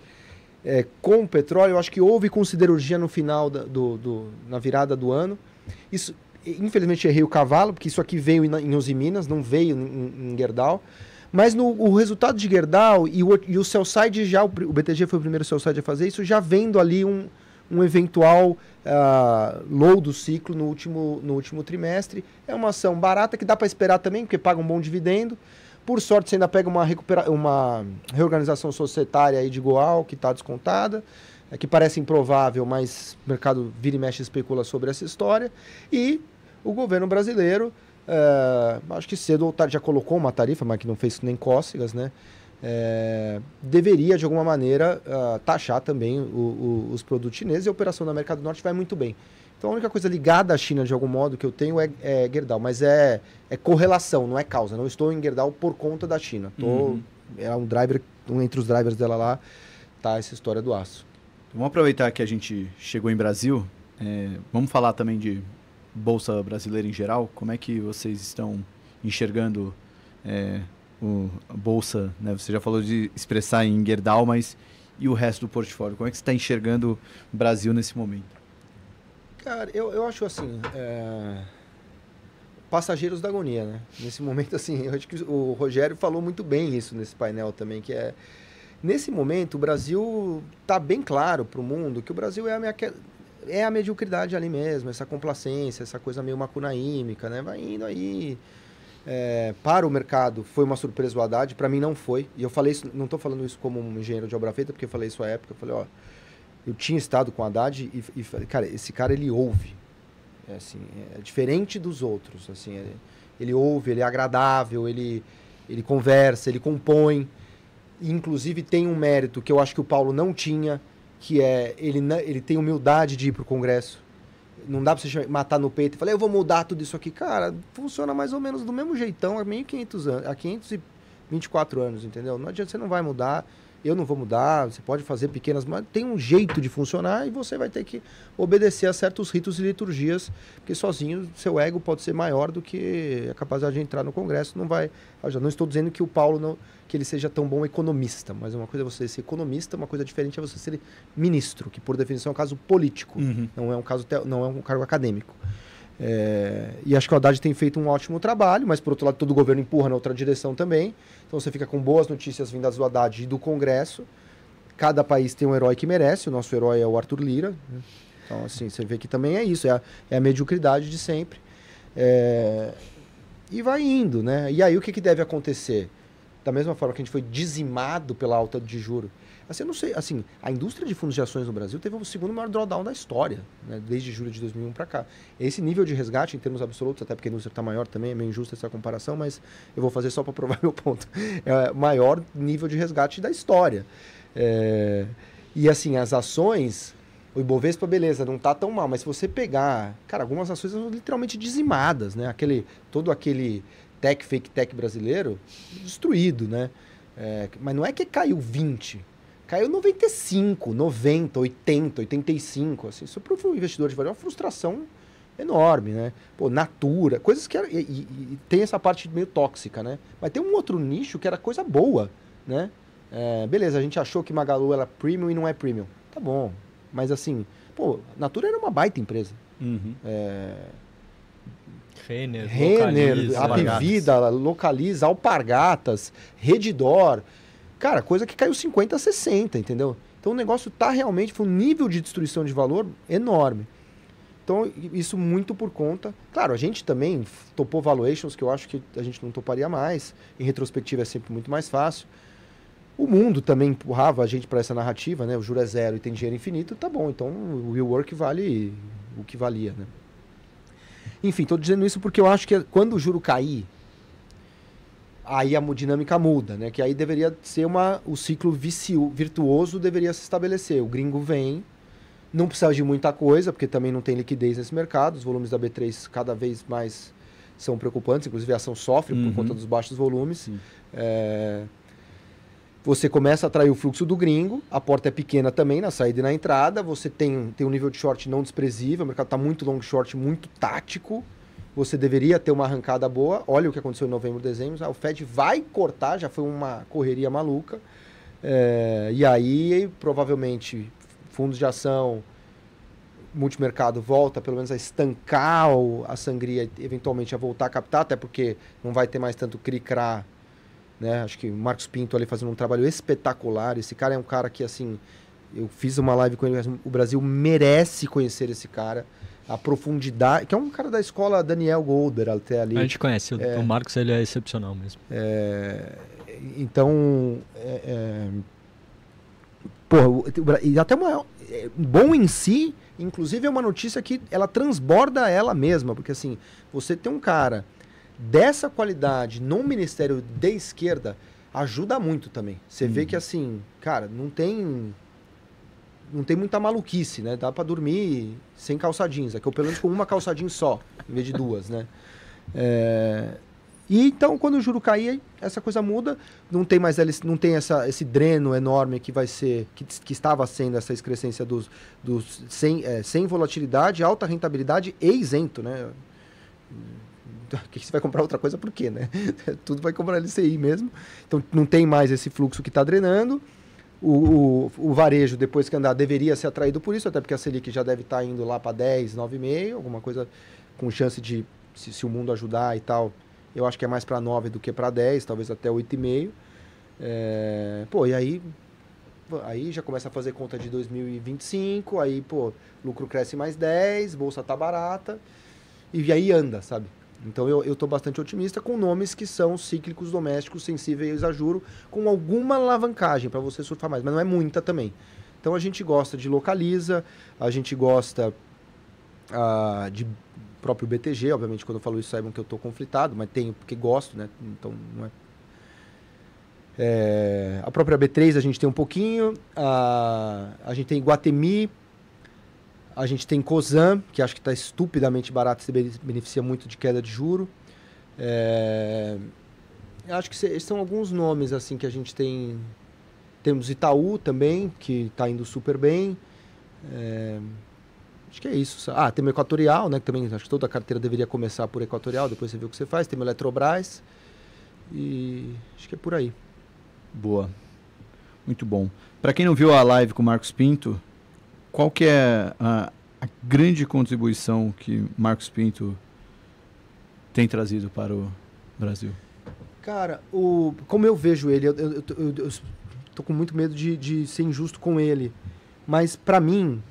é, com o petróleo, eu acho que houve com siderurgia no final da, do, do, na virada do ano. Isso Infelizmente errei o cavalo, porque isso aqui veio em Osiminas, não veio em, em Gerdau. Mas no, o resultado de Gerdau e o, e o Cellside já, o, o BTG foi o primeiro Cellside a fazer isso, já vendo ali um, um eventual uh, low do ciclo no último, no último trimestre. É uma ação barata que dá para esperar também, porque paga um bom dividendo. Por sorte, você ainda pega uma, recupera uma reorganização societária aí de Goal, que está descontada é, que parece improvável, mas o mercado vira e mexe especula sobre essa história. E o governo brasileiro, é, acho que cedo ou tarde já colocou uma tarifa, mas que não fez nem cócegas, né? É, deveria, de alguma maneira, uh, taxar também o, o, os produtos chineses e a operação na América do Norte vai muito bem. Então a única coisa ligada à China, de algum modo, que eu tenho é, é Gerdau, mas é, é correlação, não é causa. Não estou em Gerdau por conta da China. Tô, uhum. É um driver, um, entre os drivers dela lá, tá essa história do aço. Vamos aproveitar que a gente chegou em Brasil. É, vamos falar também de bolsa brasileira em geral. Como é que vocês estão enxergando é, o, a bolsa? Né? Você já falou de expressar em Gerdau, mas e o resto do portfólio? Como é que você está enxergando o Brasil nesse momento? Cara, eu, eu acho assim. É... Passageiros da agonia, né? Nesse momento, assim, eu acho que o Rogério falou muito bem isso nesse painel também, que é Nesse momento, o Brasil está bem claro para o mundo que o Brasil é a, minha, é a mediocridade ali mesmo, essa complacência, essa coisa meio macunaímica, né? Vai indo aí. É, para o mercado foi uma surpresa o Haddad, para mim não foi. E eu falei isso, não estou falando isso como um engenheiro de obra feita, porque eu falei isso à época. Eu falei, ó, eu tinha estado com o Haddad e, e cara, esse cara ele ouve. É, assim, é diferente dos outros. Assim, ele, ele ouve, ele é agradável, ele, ele conversa, ele compõe inclusive tem um mérito que eu acho que o Paulo não tinha, que é ele, ele tem humildade de ir para o Congresso. Não dá para você matar no peito e falar, eu vou mudar tudo isso aqui. Cara, funciona mais ou menos do mesmo jeitão há 1.500 anos, há 524 anos, entendeu? Não adianta, você não vai mudar eu não vou mudar, você pode fazer pequenas, mas tem um jeito de funcionar e você vai ter que obedecer a certos ritos e liturgias, porque sozinho seu ego pode ser maior do que a capacidade de entrar no Congresso, não vai. Eu já não estou dizendo que o Paulo não, que ele seja tão bom economista, mas uma coisa é você ser economista, uma coisa diferente é você ser ministro, que por definição é um caso político, uhum. não é um caso não é um cargo acadêmico. É, e acho que o Haddad tem feito um ótimo trabalho, mas por outro lado todo o governo empurra na outra direção também. Então você fica com boas notícias vindas do Haddad e do Congresso. Cada país tem um herói que merece, o nosso herói é o Arthur Lira. Né? Então assim, você vê que também é isso, é a, é a mediocridade de sempre. É, e vai indo, né? E aí o que, que deve acontecer? Da mesma forma que a gente foi dizimado pela alta de juro, Assim, eu não sei, assim, a indústria de fundos de ações no Brasil teve o segundo maior drawdown da história, né, desde julho de 2001 para cá. Esse nível de resgate, em termos absolutos, até porque a indústria está maior também, é meio injusta essa comparação, mas eu vou fazer só para provar meu ponto. É o maior nível de resgate da história. É, e assim, as ações, o Ibovespa, beleza, não está tão mal, mas se você pegar, cara, algumas ações são literalmente dizimadas, né? Aquele, todo aquele tech, fake tech brasileiro, destruído, né? É, mas não é que caiu 20, caiu 95, 90, 80, 85. Assim. Isso para o investidor de valor é uma frustração enorme, né? Pô, Natura, coisas que... Era, e, e, tem essa parte meio tóxica, né? Mas tem um outro nicho que era coisa boa, né? É, beleza, a gente achou que Magalu era premium e não é premium. Tá bom. Mas assim, pô, Natura era uma baita empresa. Uhum. É, Renner, Renner, Localiza, Apivida, Localiza, Alpargatas, Redditor. Cara, coisa que caiu 50 a 60, entendeu? Então o negócio tá realmente, foi um nível de destruição de valor enorme. Então, isso muito por conta. Claro, a gente também topou valuations que eu acho que a gente não toparia mais. Em retrospectiva é sempre muito mais fácil. O mundo também empurrava a gente para essa narrativa, né? O juro é zero e tem dinheiro infinito, tá bom. Então o will work vale o que valia, né? Enfim, estou dizendo isso porque eu acho que quando o juro cair, aí a dinâmica muda, né? Que aí deveria ser uma o ciclo vicio, virtuoso deveria se estabelecer. O gringo vem, não precisa de muita coisa, porque também não tem liquidez nesse mercado. Os volumes da B3 cada vez mais são preocupantes, inclusive a ação sofre Uhum. por conta dos baixos volumes. É, Você começa a atrair o fluxo do gringo, a porta é pequena também na saída e na entrada, você tem, tem um nível de short não desprezível, o mercado está muito long short, muito tático, você deveria ter uma arrancada boa. Olha o que aconteceu em novembro, dezembro, ah, o Fed vai cortar, já foi uma correria maluca, É, e aí provavelmente fundos de ação, multimercado volta pelo menos a estancar a sangria, eventualmente a voltar a captar, até porque não vai ter mais tanto cri-cra né? Acho que o Marcos Pinto ali fazendo um trabalho espetacular. Esse cara é um cara que, assim, eu fiz uma live com ele, o Brasil merece conhecer esse cara. A profundidade, que é um cara da escola Daniel Golder até ali. A gente conhece, o, o Marcos ele é excepcional mesmo. É, então, é, é, porra, e até uma, é, bom em si, inclusive é uma notícia que ela transborda ela mesma, porque assim, você tem um cara dessa qualidade no ministério de esquerda ajuda muito também. Você vê que assim, cara, não tem não tem muita maluquice, né? Dá pra dormir sem calça jeans, aqui ou pelo menos com uma calça jeans só, em vez de duas, né? É, E então, quando o juro cair, essa coisa muda, não tem mais não tem essa, esse dreno enorme que vai ser, que, que estava sendo essa excrescência dos, dos sem, é, sem volatilidade, alta rentabilidade e isento, né? Que você vai comprar outra coisa por quê, né? Tudo vai comprar LCI mesmo. Então não tem mais esse fluxo que está drenando. O, o, o varejo, depois que andar, deveria ser atraído por isso, até porque a Selic já deve estar indo lá para 10, 9,5, alguma coisa com chance de, se, se o mundo ajudar e tal, eu acho que é mais para 9 do que para 10, talvez até 8,5. É, pô, e aí, aí já começa a fazer conta de 2025, aí, pô, lucro cresce mais 10, bolsa tá barata, e aí anda, sabe? Então eu, tô bastante otimista com nomes que são cíclicos domésticos, sensíveis a juro, com alguma alavancagem para você surfar mais, mas não é muita também. Então a gente gosta de localiza, a gente gosta ah, de próprio BTG, obviamente quando eu falo isso saibam que eu estou conflitado, mas tenho porque gosto, né? Então não é. É, a própria B3 a gente tem um pouquinho, a, a gente tem Guatemi, a gente tem Cosan, que acho que está estupidamente barato, se bene- beneficia muito de queda de juro. É, acho que são alguns nomes assim que a gente tem. Temos Itaú também, que está indo super bem. É, acho que é isso. Ah, tem o Equatorial, né? Que também acho que toda a carteira deveria começar por Equatorial, depois você vê o que você faz. Tem o Eletrobras. E acho que é por aí. Boa. Muito bom. Para quem não viu a live com o Marcos Pinto, qual que é a, a grande contribuição que Marcos Pinto tem trazido para o Brasil? Cara, o, como eu vejo ele, eu, eu, eu- eu- tô com muito medo de, de ser injusto com ele. Mas pra mim,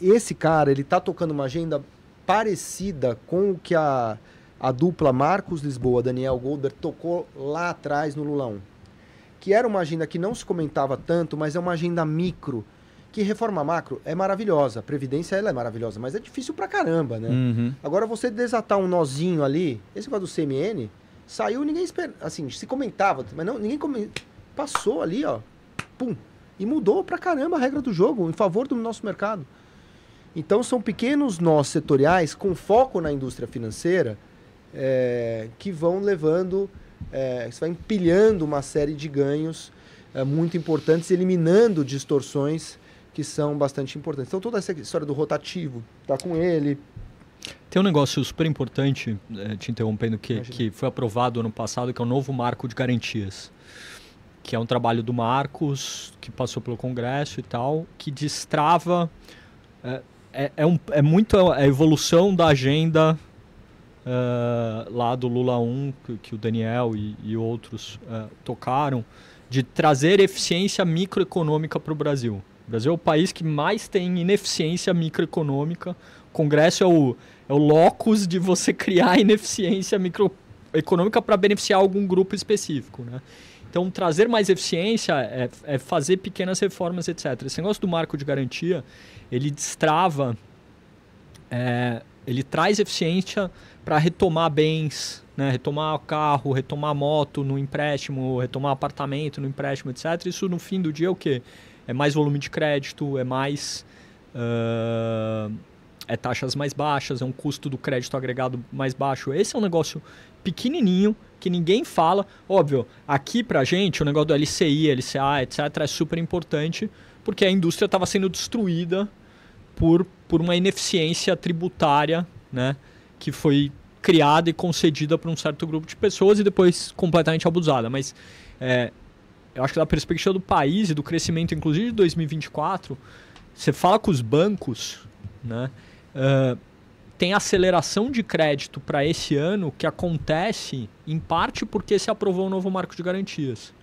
esse cara, ele tá tocando uma agenda parecida com o que a, a dupla Marcos Lisboa, Daniel Goldberg, tocou lá atrás no Lula 1. Que era uma agenda que não se comentava tanto, mas é uma agenda micro. Que reforma macro é maravilhosa. A Previdência ela é maravilhosa, mas é difícil pra caramba, né? Uhum. Agora você desatar um nozinho ali, esse negócio do CMN, saiu, ninguém espera, assim, se comentava, mas não, ninguém come... passou ali, ó, pum, e mudou pra caramba a regra do jogo em favor do nosso mercado. Então são pequenos nós setoriais com foco na indústria financeira é, que vão levando, é, você vai empilhando uma série de ganhos é, muito importantes, eliminando distorções que são bastante importantes. Então toda essa história do rotativo tá com ele, Tem um negócio super importante, eh, te interrompendo, que, Imagina. que foi aprovado ano passado, que é o novo marco de garantias. que é um trabalho do Marcos, que passou pelo Congresso e tal, que destrava. É, é, é, um, é muito a evolução da agenda uh, lá do Lula 1, que, que o Daniel e, e outros uh, tocaram, de trazer eficiência microeconômica para o Brasil. O Brasil é o país que mais tem ineficiência microeconômica. O Congresso é o, é o locus de você criar ineficiência microeconômica para beneficiar algum grupo específico. Né? Então, trazer mais eficiência é, é, fazer pequenas reformas, etc. Esse negócio do marco de garantia, ele destrava, é, ele traz eficiência para retomar bens, né? retomar o carro, retomar moto no empréstimo, retomar apartamento no empréstimo, etc. Isso, no fim do dia, é o quê? É mais volume de crédito, é mais. Uh, é taxas mais baixas, é um custo do crédito agregado mais baixo. Esse é um negócio pequenininho que ninguém fala. Óbvio, aqui pra gente o negócio do LCI, LCA, etc. é super importante porque a indústria estava sendo destruída por, por uma ineficiência tributária né, que foi criada e concedida para um certo grupo de pessoas e depois completamente abusada. Mas é, eu acho que da perspectiva do país e do crescimento, inclusive de 2024, você fala com os bancos, né? Uh, tem aceleração de crédito para esse ano que acontece em parte porque se aprovou um novo marco de garantias.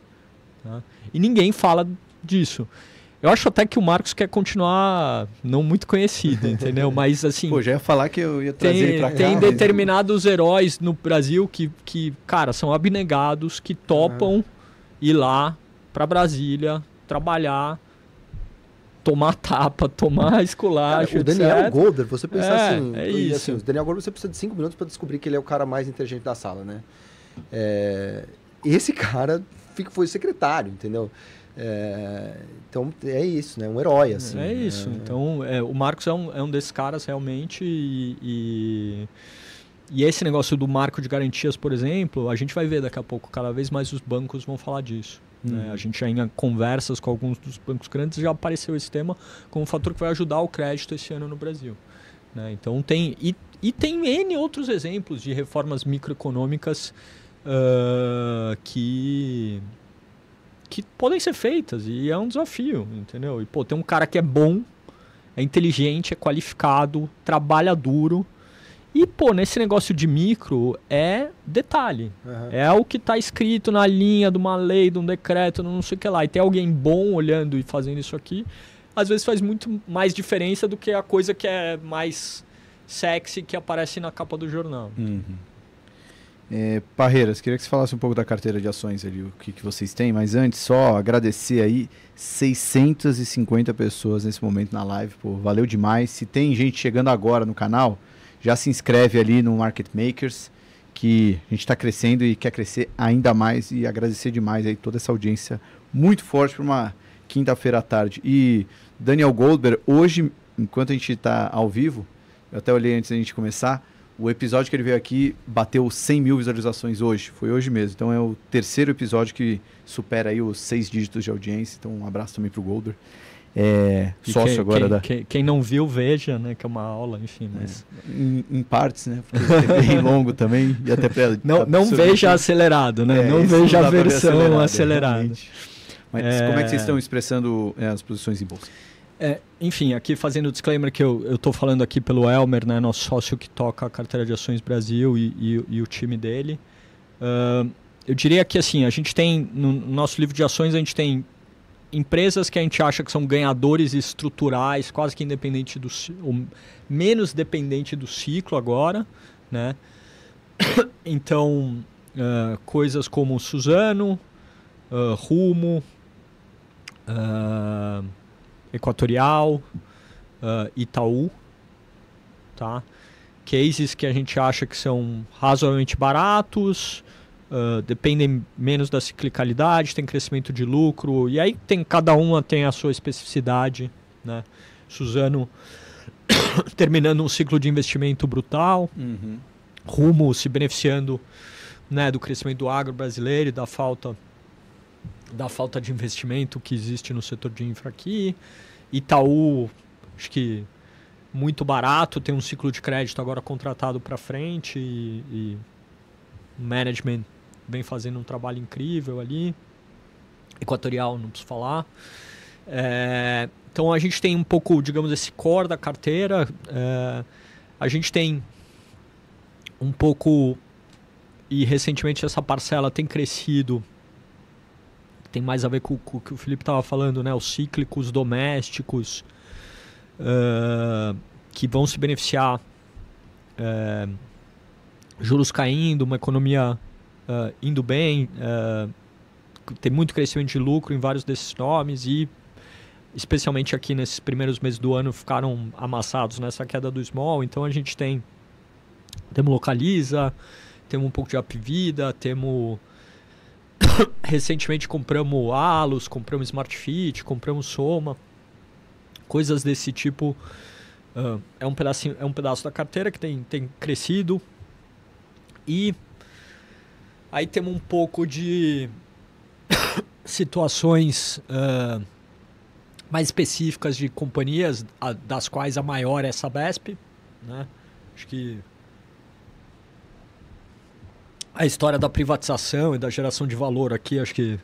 Tá? E ninguém fala disso. Eu acho até que o Marcos quer continuar não muito conhecido, entendeu? Mas assim. Pô, já ia falar que eu ia trazer tem, pra cá. Tem determinados heróis no Brasil que, que, cara, são abnegados, que topam ir lá para Brasília, trabalhar, tomar tapa, tomar esculacho, cara, O Daniel etc. Golder, você pensa é, assim, é isso. Assim, o Daniel Golder você precisa de cinco minutos para descobrir que ele é o cara mais inteligente da sala, né? É, esse cara foi secretário, entendeu? É, então é isso, né? Um herói, assim. É isso. Né? Então é, o Marcos é um, é um desses caras realmente e, e, e, esse negócio do marco de garantias, por exemplo, a gente vai ver daqui a pouco. Cada vez mais os bancos vão falar disso. Né? Uhum. A gente já em conversas com alguns dos bancos grandes já apareceu esse tema como um fator que vai ajudar o crédito esse ano no Brasil. Né? Então tem e, e tem N outros exemplos de reformas microeconômicas uh, que que podem ser feitas e é um desafio, entendeu? E pô, tem um cara que é bom, é inteligente, é qualificado, trabalha duro e, pô, nesse negócio de micro é detalhe. Uhum. É o que está escrito na linha de uma lei, de um decreto, não sei o que lá. E tem alguém bom olhando e fazendo isso aqui, às vezes faz muito mais diferença do que a coisa que é mais sexy que aparece na capa do jornal. Uhum. É, Parreiras, queria que você falasse um pouco da carteira de ações ali, o que, que vocês têm, mas antes só agradecer aí 650 pessoas nesse momento na live, pô, valeu demais. Se tem gente chegando agora no canal, já se inscreve ali no Market Makers, que a gente está crescendo e quer crescer ainda mais e agradecer demais aí toda essa audiência muito forte para uma quinta-feira à tarde. E Daniel Goldberg, hoje, enquanto a gente está ao vivo, eu até olhei antes da gente começar, o episódio que ele veio aqui bateu 100 mil visualizações hoje, foi hoje mesmo. Então é o terceiro episódio que supera aí os seis dígitos de audiência. Então um abraço também para o Goldberg é, sócio quem, agora quem, da. Quem, quem, não viu, veja, né? Que é uma aula, enfim. É, mas... É, em, em, partes, né? Porque é bem longo também. E até pra, não não veja acelerado, né? É, não veja a versão acelerada. Mas é... como é que vocês estão expressando é, as posições em bolsa? É, enfim, aqui fazendo o disclaimer que eu estou falando aqui pelo Elmer, né, nosso sócio que toca a carteira de ações Brasil e, e, e o time dele. Uh, eu diria que assim, a gente tem, no nosso livro de ações, a gente tem empresas que a gente acha que são ganhadores estruturais, quase que independente do menos dependente do ciclo agora, né? Então, uh, coisas como Suzano, uh, Rumo, uh, Equatorial, Itaú, tá? Cases que a gente acha que são razoavelmente baratos, Uh, dependem menos da ciclicalidade, tem crescimento de lucro, e aí tem cada uma tem a sua especificidade. Né? Suzano terminando um ciclo de investimento brutal, uhum. rumo se beneficiando né, do crescimento do agro brasileiro e da falta, da falta de investimento que existe no setor de infra aqui. Itaú, acho que muito barato, tem um ciclo de crédito agora contratado para frente e, e management vem fazendo um trabalho incrível ali. Equatorial, não preciso falar. É, então a gente tem um pouco, digamos, esse core da carteira. É, a gente tem um pouco e recentemente essa parcela tem crescido. Tem mais a ver com, com o que o Felipe estava falando, né? Os cíclicos domésticos uh, que vão se beneficiar. Uh, juros caindo, uma economia uh, indo bem, tem muito crescimento de lucro em vários desses nomes e especialmente aqui nesses primeiros meses do ano ficaram amassados nessa queda do small. Então a gente tem temos localiza, temos um pouco de Apvida, temos recentemente compramos Alus, compramos Smart Fit, compramos Soma, coisas desse tipo. Uh, é um pedacinho, é um pedaço da carteira que tem, tem crescido e aí temos um pouco de situações uh, mais específicas de companhias, a, das quais a maior é essa Sabesp, né? Acho que a história da privatização e da geração de valor aqui, acho que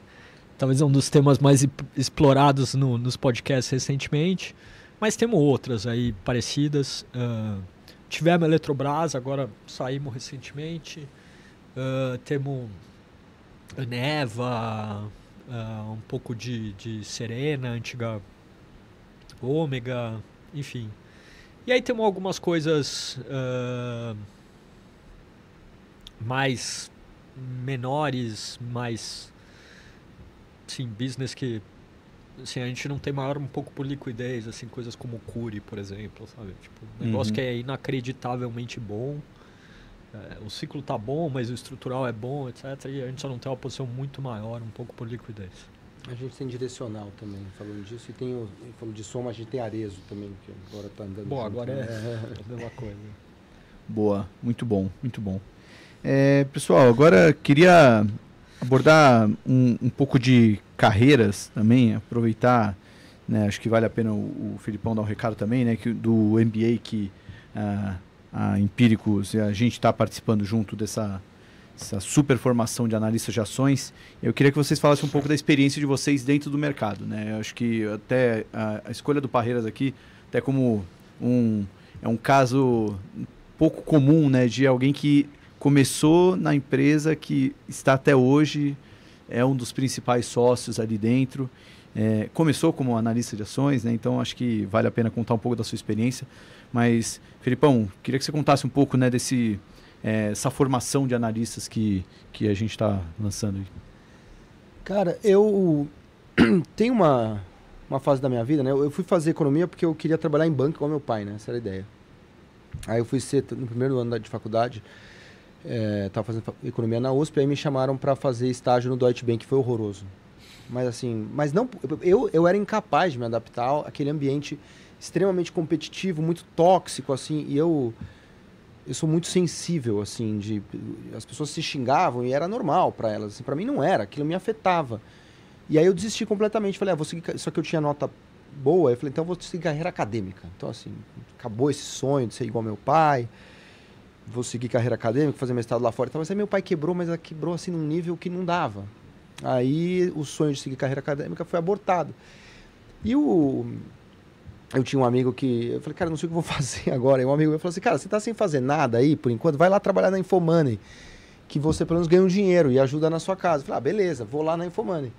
talvez é um dos temas mais explorados no, nos podcasts recentemente. Mas temos outras aí parecidas. Uh, tivemos a Eletrobras, agora saímos recentemente. Uh, temos Neva, uh, um pouco de, de Serena, antiga Ômega, enfim. E aí temos algumas coisas uh, mais menores, mais sim, business que assim, a gente não tem maior um pouco por liquidez, assim, coisas como o Curi, por exemplo, sabe? Tipo, um negócio uhum. que é inacreditavelmente bom. É, o ciclo tá bom, mas o estrutural é bom, etc. E a gente só não tem uma posição muito maior, um pouco por liquidez. A gente tem direcional também, falando disso. E tem, o, falando de soma, a gente tem Arezo também, que agora está andando. Bom, junto, agora né? é a mesma coisa. Boa, muito bom, muito bom. É, pessoal, agora queria abordar um, um, pouco de carreiras também, aproveitar, né, acho que vale a pena o, o Filipão dar um recado também, né, que, do MBA que uh, a Empíricos, a gente está participando junto dessa essa super formação de analistas de ações. Eu queria que vocês falassem um pouco da experiência de vocês dentro do mercado. Né? Eu acho que até a, a escolha do Parreiras aqui, até como um, é um caso pouco comum né, de alguém que começou na empresa que está até hoje, é um dos principais sócios ali dentro. É, começou como analista de ações, né? então acho que vale a pena contar um pouco da sua experiência. Mas, Felipão, queria que você contasse um pouco né, desse, é, essa formação de analistas que, que a gente está lançando? Cara, eu tenho uma, uma fase da minha vida, né? Eu fui fazer economia porque eu queria trabalhar em banco com meu pai, né? Essa era a ideia. Aí eu fui ser, no primeiro ano de faculdade, é, fazendo economia na USP, aí me chamaram para fazer estágio no Deutsche Bank, que foi horroroso. Mas assim, mas não, eu, eu era incapaz de me adaptar àquele ambiente extremamente competitivo, muito tóxico, assim, e eu eu sou muito sensível, assim, de as pessoas se xingavam e era normal para elas, assim, para mim não era, aquilo me afetava. E aí eu desisti completamente, falei, ah, vou seguir, só que eu tinha nota boa, eu falei, então eu vou seguir carreira acadêmica. Então assim, acabou esse sonho de ser igual meu pai. Vou seguir carreira acadêmica, fazer mestrado lá fora. Então, mas aí meu pai quebrou, mas quebrou assim num nível que não dava. Aí o sonho de seguir carreira acadêmica foi abortado. E o eu tinha um amigo que. Eu falei, cara, não sei o que vou fazer agora. E um amigo meu falou assim, cara, você tá sem fazer nada aí por enquanto? Vai lá trabalhar na Infomoney, que você pelo menos ganha um dinheiro e ajuda na sua casa. Eu falei, ah, beleza, vou lá na Infomoney.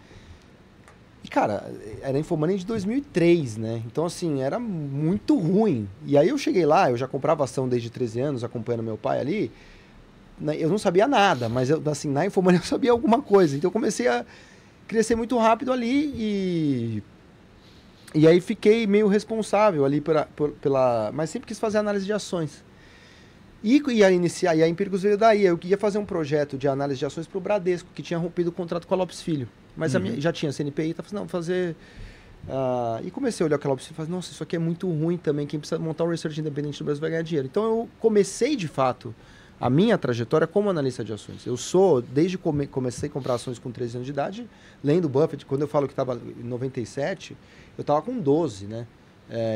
E, cara, era Infomoney de 2003, né? Então, assim, era muito ruim. E aí eu cheguei lá, eu já comprava ação desde 13 anos, acompanhando meu pai ali. Né, eu não sabia nada, mas, eu, assim, na Infomoney eu sabia alguma coisa. Então eu comecei a crescer muito rápido ali e e aí fiquei meio responsável ali pela, pela. Mas sempre quis fazer análise de ações. E ia iniciar, e a Empíricos veio daí. Eu ia fazer um projeto de análise de ações para o Bradesco, que tinha rompido o contrato com a Lopes Filho. Mas uhum. minha, já tinha CNPI, tá não, fazer. Uh, e comecei a olhar aquela Lopes Filho e falei, nossa, isso aqui é muito ruim também. Quem precisa montar um research independente no Brasil vai ganhar dinheiro. Então eu comecei de fato a minha trajetória como analista de ações. Eu sou, desde come, comecei a comprar ações com 13 anos de idade, lendo Buffett. Quando eu falo que estava em 97, eu estava com 12, né?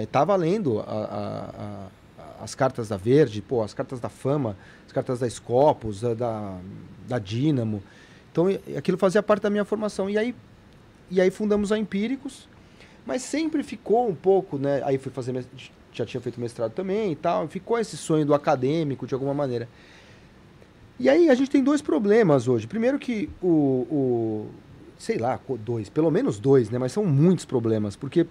Estava é, lendo a, a, a, as cartas da Verde, pô, as cartas da Fama, as cartas da Scopus, da, da, da Dynamo. Então, aquilo fazia parte da minha formação. E aí, e aí fundamos a Empíricos, mas sempre ficou um pouco, né? Aí fui fazer, já tinha feito mestrado também e tal, ficou esse sonho do acadêmico de alguma maneira. E aí a gente tem dois problemas hoje. Primeiro que o, o sei lá, dois, pelo menos dois, né? Mas são muitos problemas, porque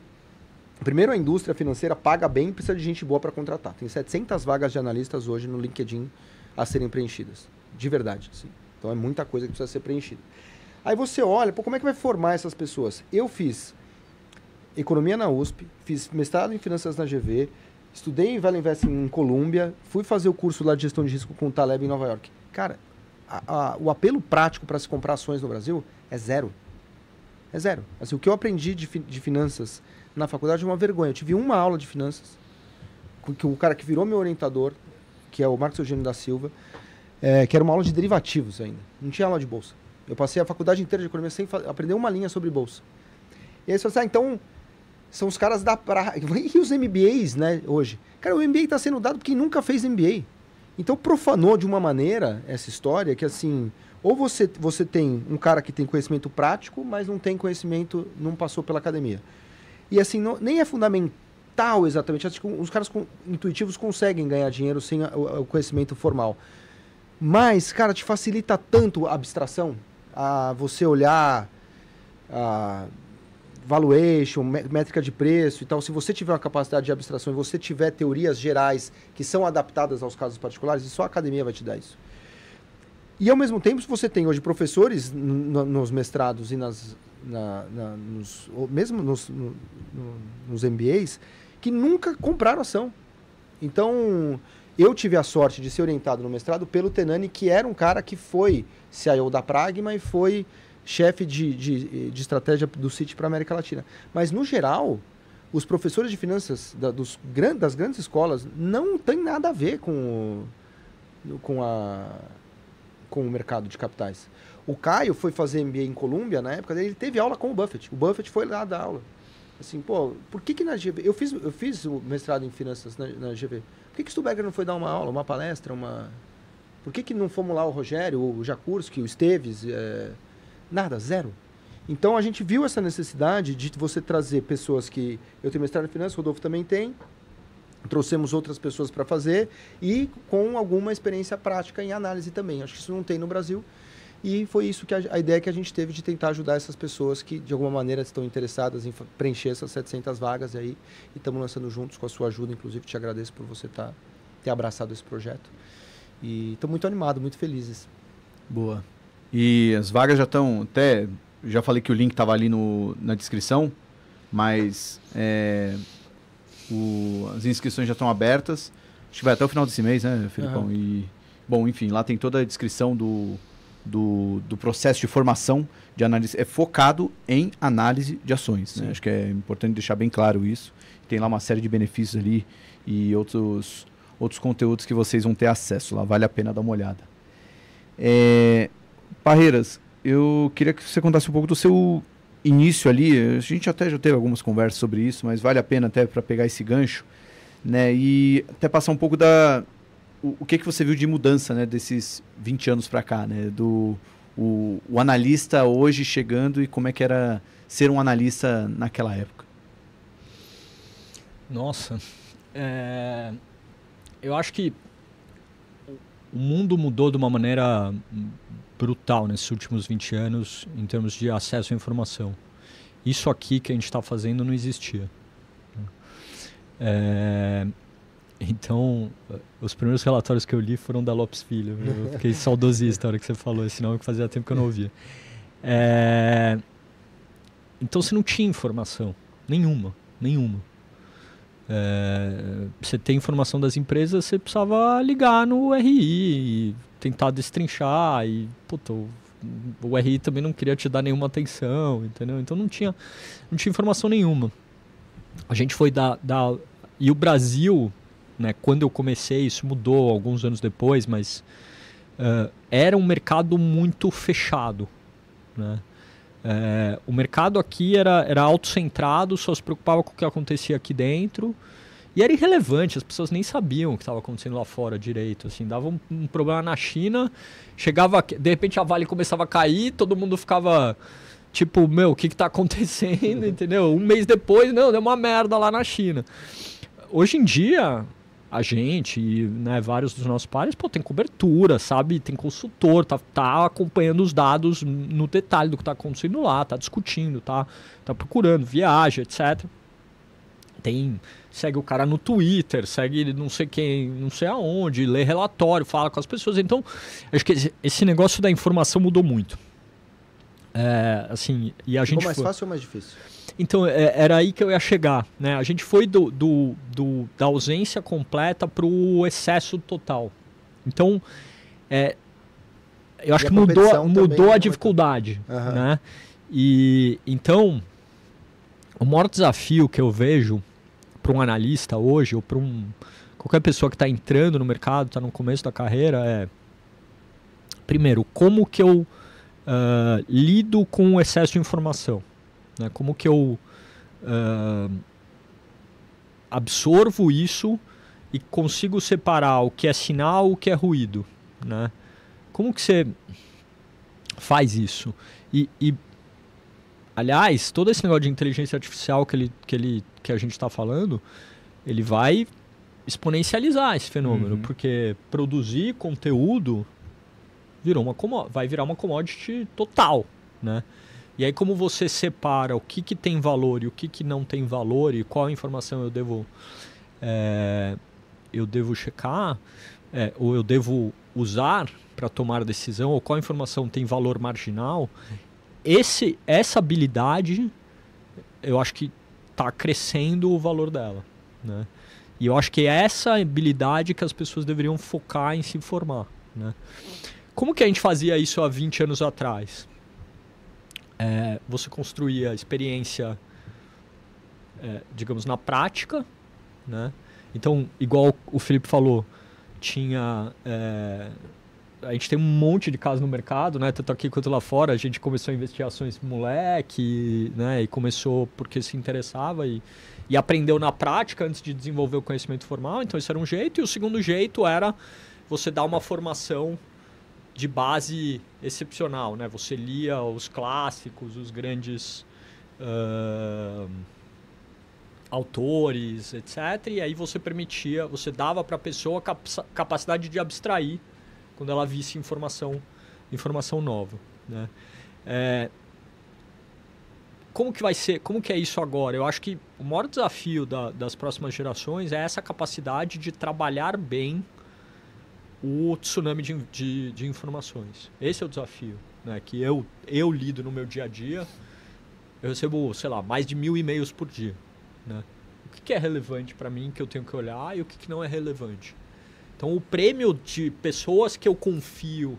primeiro a indústria financeira paga bem e precisa de gente boa para contratar. Tem 700 vagas de analistas hoje no LinkedIn a serem preenchidas, de verdade, sim. Então é muita coisa que precisa ser preenchida. Aí você olha, pô, como é que vai formar essas pessoas? Eu fiz economia na USP, fiz mestrado em finanças na GV, estudei em Vale Invest em Colômbia, fui fazer o curso lá de gestão de risco com o Taleb em Nova York. Cara, a, a, o apelo prático para se comprar ações no Brasil é zero. É zero. Assim, o que eu aprendi de, de finanças na faculdade é uma vergonha. Eu tive uma aula de finanças, que o cara que virou meu orientador, que é o Marcos Eugênio da Silva, é, que era uma aula de derivativos ainda. Não tinha aula de bolsa. Eu passei a faculdade inteira de economia sem aprender uma linha sobre bolsa. E aí você fala assim, ah, então são os caras da praia. E os MBAs, né, hoje? Cara, o MBA está sendo dado por quem nunca fez MBA. Então profanou de uma maneira essa história que assim, ou você, você tem um cara que tem conhecimento prático, mas não tem conhecimento, não passou pela academia. E assim, não, nem é fundamental exatamente. Acho que os caras com, intuitivos conseguem ganhar dinheiro sem a, o conhecimento formal. Mas, cara, te facilita tanto a abstração, a você olhar a valuation, métrica de preço e tal. Se você tiver uma capacidade de abstração e você tiver teorias gerais que são adaptadas aos casos particulares, só a academia vai te dar isso. E ao mesmo tempo, você tem hoje professores nos mestrados e nas, na, na, nos, mesmo nos, no, no, nos MBAs que nunca compraram ação. Então, eu tive a sorte de ser orientado no mestrado pelo Tenani, que era um cara que foi CIO da Pragma e foi chefe de, de, de estratégia do Citi para a América Latina. Mas, no geral, os professores de finanças da, dos, das grandes escolas não têm nada a ver com, com, a, com o mercado de capitais. O Caio foi fazer MBA em Colômbia, na época ele teve aula com o Buffett. O Buffett foi lá dar aula. Assim, pô, por que que na GV... Eu fiz, eu fiz o mestrado em finanças na, na GV. Por que, que Stuberger não foi dar uma aula, uma palestra, uma... Por que, que não fomos lá o Rogério, o Jakurski, o Esteves? É... Nada, zero. Então a gente viu essa necessidade de você trazer pessoas que. Eu tenho mestrado em finanças, Rodolfo também tem. Trouxemos outras pessoas para fazer e com alguma experiência prática em análise também. Acho que isso não tem no Brasil. E foi isso que a, a, ideia que a gente teve de tentar ajudar essas pessoas que de alguma maneira estão interessadas em preencher essas 700 vagas aí. E estamos lançando juntos com a sua ajuda. Inclusive, te agradeço por você tá, ter abraçado esse projeto. E estou muito animado, muito felizes. Boa. E as vagas já estão até. Já falei que o link estava ali no, na descrição, mas é, o, as inscrições já estão abertas. Acho que vai até o final desse mês, né, Felipão? Uhum. E, bom, enfim, lá tem toda a descrição do, do, do processo de formação de análise. É focado em análise de ações. Né? Acho que é importante deixar bem claro isso. Tem lá uma série de benefícios ali e outros, outros conteúdos que vocês vão ter acesso lá. Vale a pena dar uma olhada. É, Parreiras, eu queria que você contasse um pouco do seu início ali. A gente até já teve algumas conversas sobre isso, mas vale a pena até para pegar esse gancho. Né? E até passar um pouco da, o, o que, que você viu de mudança né, desses 20 anos para cá, né? Do o, o, analista hoje chegando e como é que era ser um analista naquela época? Nossa, é... eu acho que o mundo mudou de uma maneira brutal nesses últimos 20 anos em termos de acesso à informação. Isso aqui que a gente está fazendo não existia. É... Então, os primeiros relatórios que eu li foram da Lopes Filho. Eu fiquei saudosista na hora que você falou esse nome, que fazia tempo que eu não ouvia. É... Então, você não tinha informação. Nenhuma. Nenhuma. É... Você tem informação das empresas, você precisava ligar no RI e tentar destrinchar. E, o, o RI também não queria te dar nenhuma atenção, entendeu? Então, não tinha, não tinha informação nenhuma. A gente foi dar... Da... E o Brasil né? Quando eu comecei, isso mudou alguns anos depois, mas uh, era um mercado muito fechado. Né? Uh, o mercado aqui era, era autocentrado, só se preocupava com o que acontecia aqui dentro. E era irrelevante, as pessoas nem sabiam o que estava acontecendo lá fora direito. Assim, dava um, um, problema na China, chegava, de repente a Vale começava a cair, todo mundo ficava Tipo, meu, o que, que tá acontecendo, entendeu? Um mês depois, não, deu uma merda lá na China. Hoje em dia, a gente e né, vários dos nossos pares, pô, tem cobertura, sabe? Tem consultor, tá, tá acompanhando os dados no detalhe do que tá acontecendo lá, tá discutindo, tá, tá procurando, viaja, etc. Tem, segue o cara no Twitter, segue não sei quem, não sei aonde, lê relatório, fala com as pessoas. Então, acho que esse negócio da informação mudou muito. É, assim, e a Ficou gente mais foi... fácil ou mais difícil? Então, é, era aí que eu ia chegar. Né? A gente foi do, do, do da ausência completa para o excesso total. Então, é, eu acho E que mudou, mudou a aumentou. dificuldade. Aham. Né? E então, o maior desafio que eu vejo para um analista hoje, ou para um, qualquer pessoa que está entrando no mercado, está no começo da carreira, é primeiro, como que eu ah, lido com o excesso de informação? Né? Como que eu ah, absorvo isso e consigo separar o que é sinal, o que é ruído? Né? Como que você faz isso? E, e, aliás, todo esse negócio de inteligência artificial que, ele, que, ele, que a gente está falando, ele vai exponencializar esse fenômeno, Uhum. porque produzir conteúdo virou uma vai virar uma commodity total, né? E aí como você separa o que, que tem valor e o que, que não tem valor e qual informação eu devo é, eu devo checar é, ou eu devo usar para tomar decisão ou qual informação tem valor marginal, esse essa habilidade eu acho que está crescendo o valor dela, né? E eu acho que é essa habilidade que as pessoas deveriam focar em se formar, né? Como que a gente fazia isso há 20 anos atrás? É, você construía experiência, é, digamos, na prática, né? Então, igual o Felipe falou, tinha... é, a gente tem um monte de casos no mercado, né? Tanto aqui quanto lá fora. A gente começou a investir ações moleque, né? E começou porque se interessava e, e aprendeu na prática antes de desenvolver o conhecimento formal. Então, isso era um jeito. E o segundo jeito era você dar uma formação de base excepcional, né? Você lia os clássicos, os grandes ah, autores, etc. E aí você permitia, você dava para a pessoa cap- capacidade de abstrair quando ela visse informação, informação nova, né? É, como que vai ser, como que é isso agora? Eu acho que o maior desafio da- das próximas gerações é essa capacidade de trabalhar bem o tsunami de, de, de informações. Esse é o desafio, né? Que eu, eu lido no meu dia a dia. Eu recebo, sei lá, mais de mil e-mails por dia, né? O que, que é relevante para mim que eu tenho que olhar e o que, que não é relevante? Então, o prêmio de pessoas que eu confio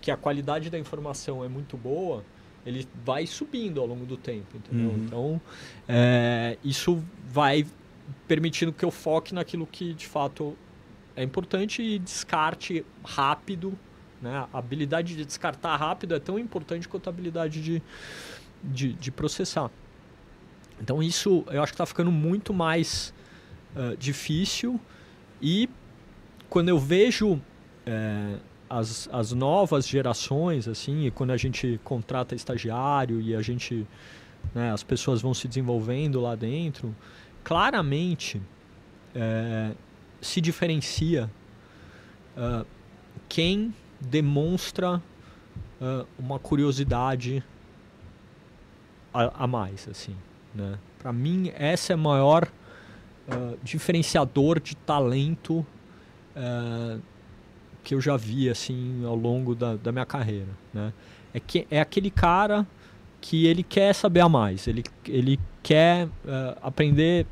que a qualidade da informação é muito boa, ele vai subindo ao longo do tempo, entendeu? Uhum. Então, é, isso vai permitindo que eu foque naquilo que de fato é importante descarte rápido. Né? A habilidade de descartar rápido é tão importante quanto a habilidade de, de, de processar. Então, isso eu acho que está ficando muito mais ah, difícil e quando eu vejo eh, as, as novas gerações, assim, e quando a gente contrata estagiário e a gente, né, as pessoas vão se desenvolvendo lá dentro, claramente eh, se diferencia ah, quem demonstra ah, uma curiosidade a, a mais, assim, né? Para mim, essa é o maior ah, diferenciador de talento que eu já vi assim ao longo da, da minha carreira, né? É que é aquele cara que ele quer saber a mais, ele, ele quer ah, aprender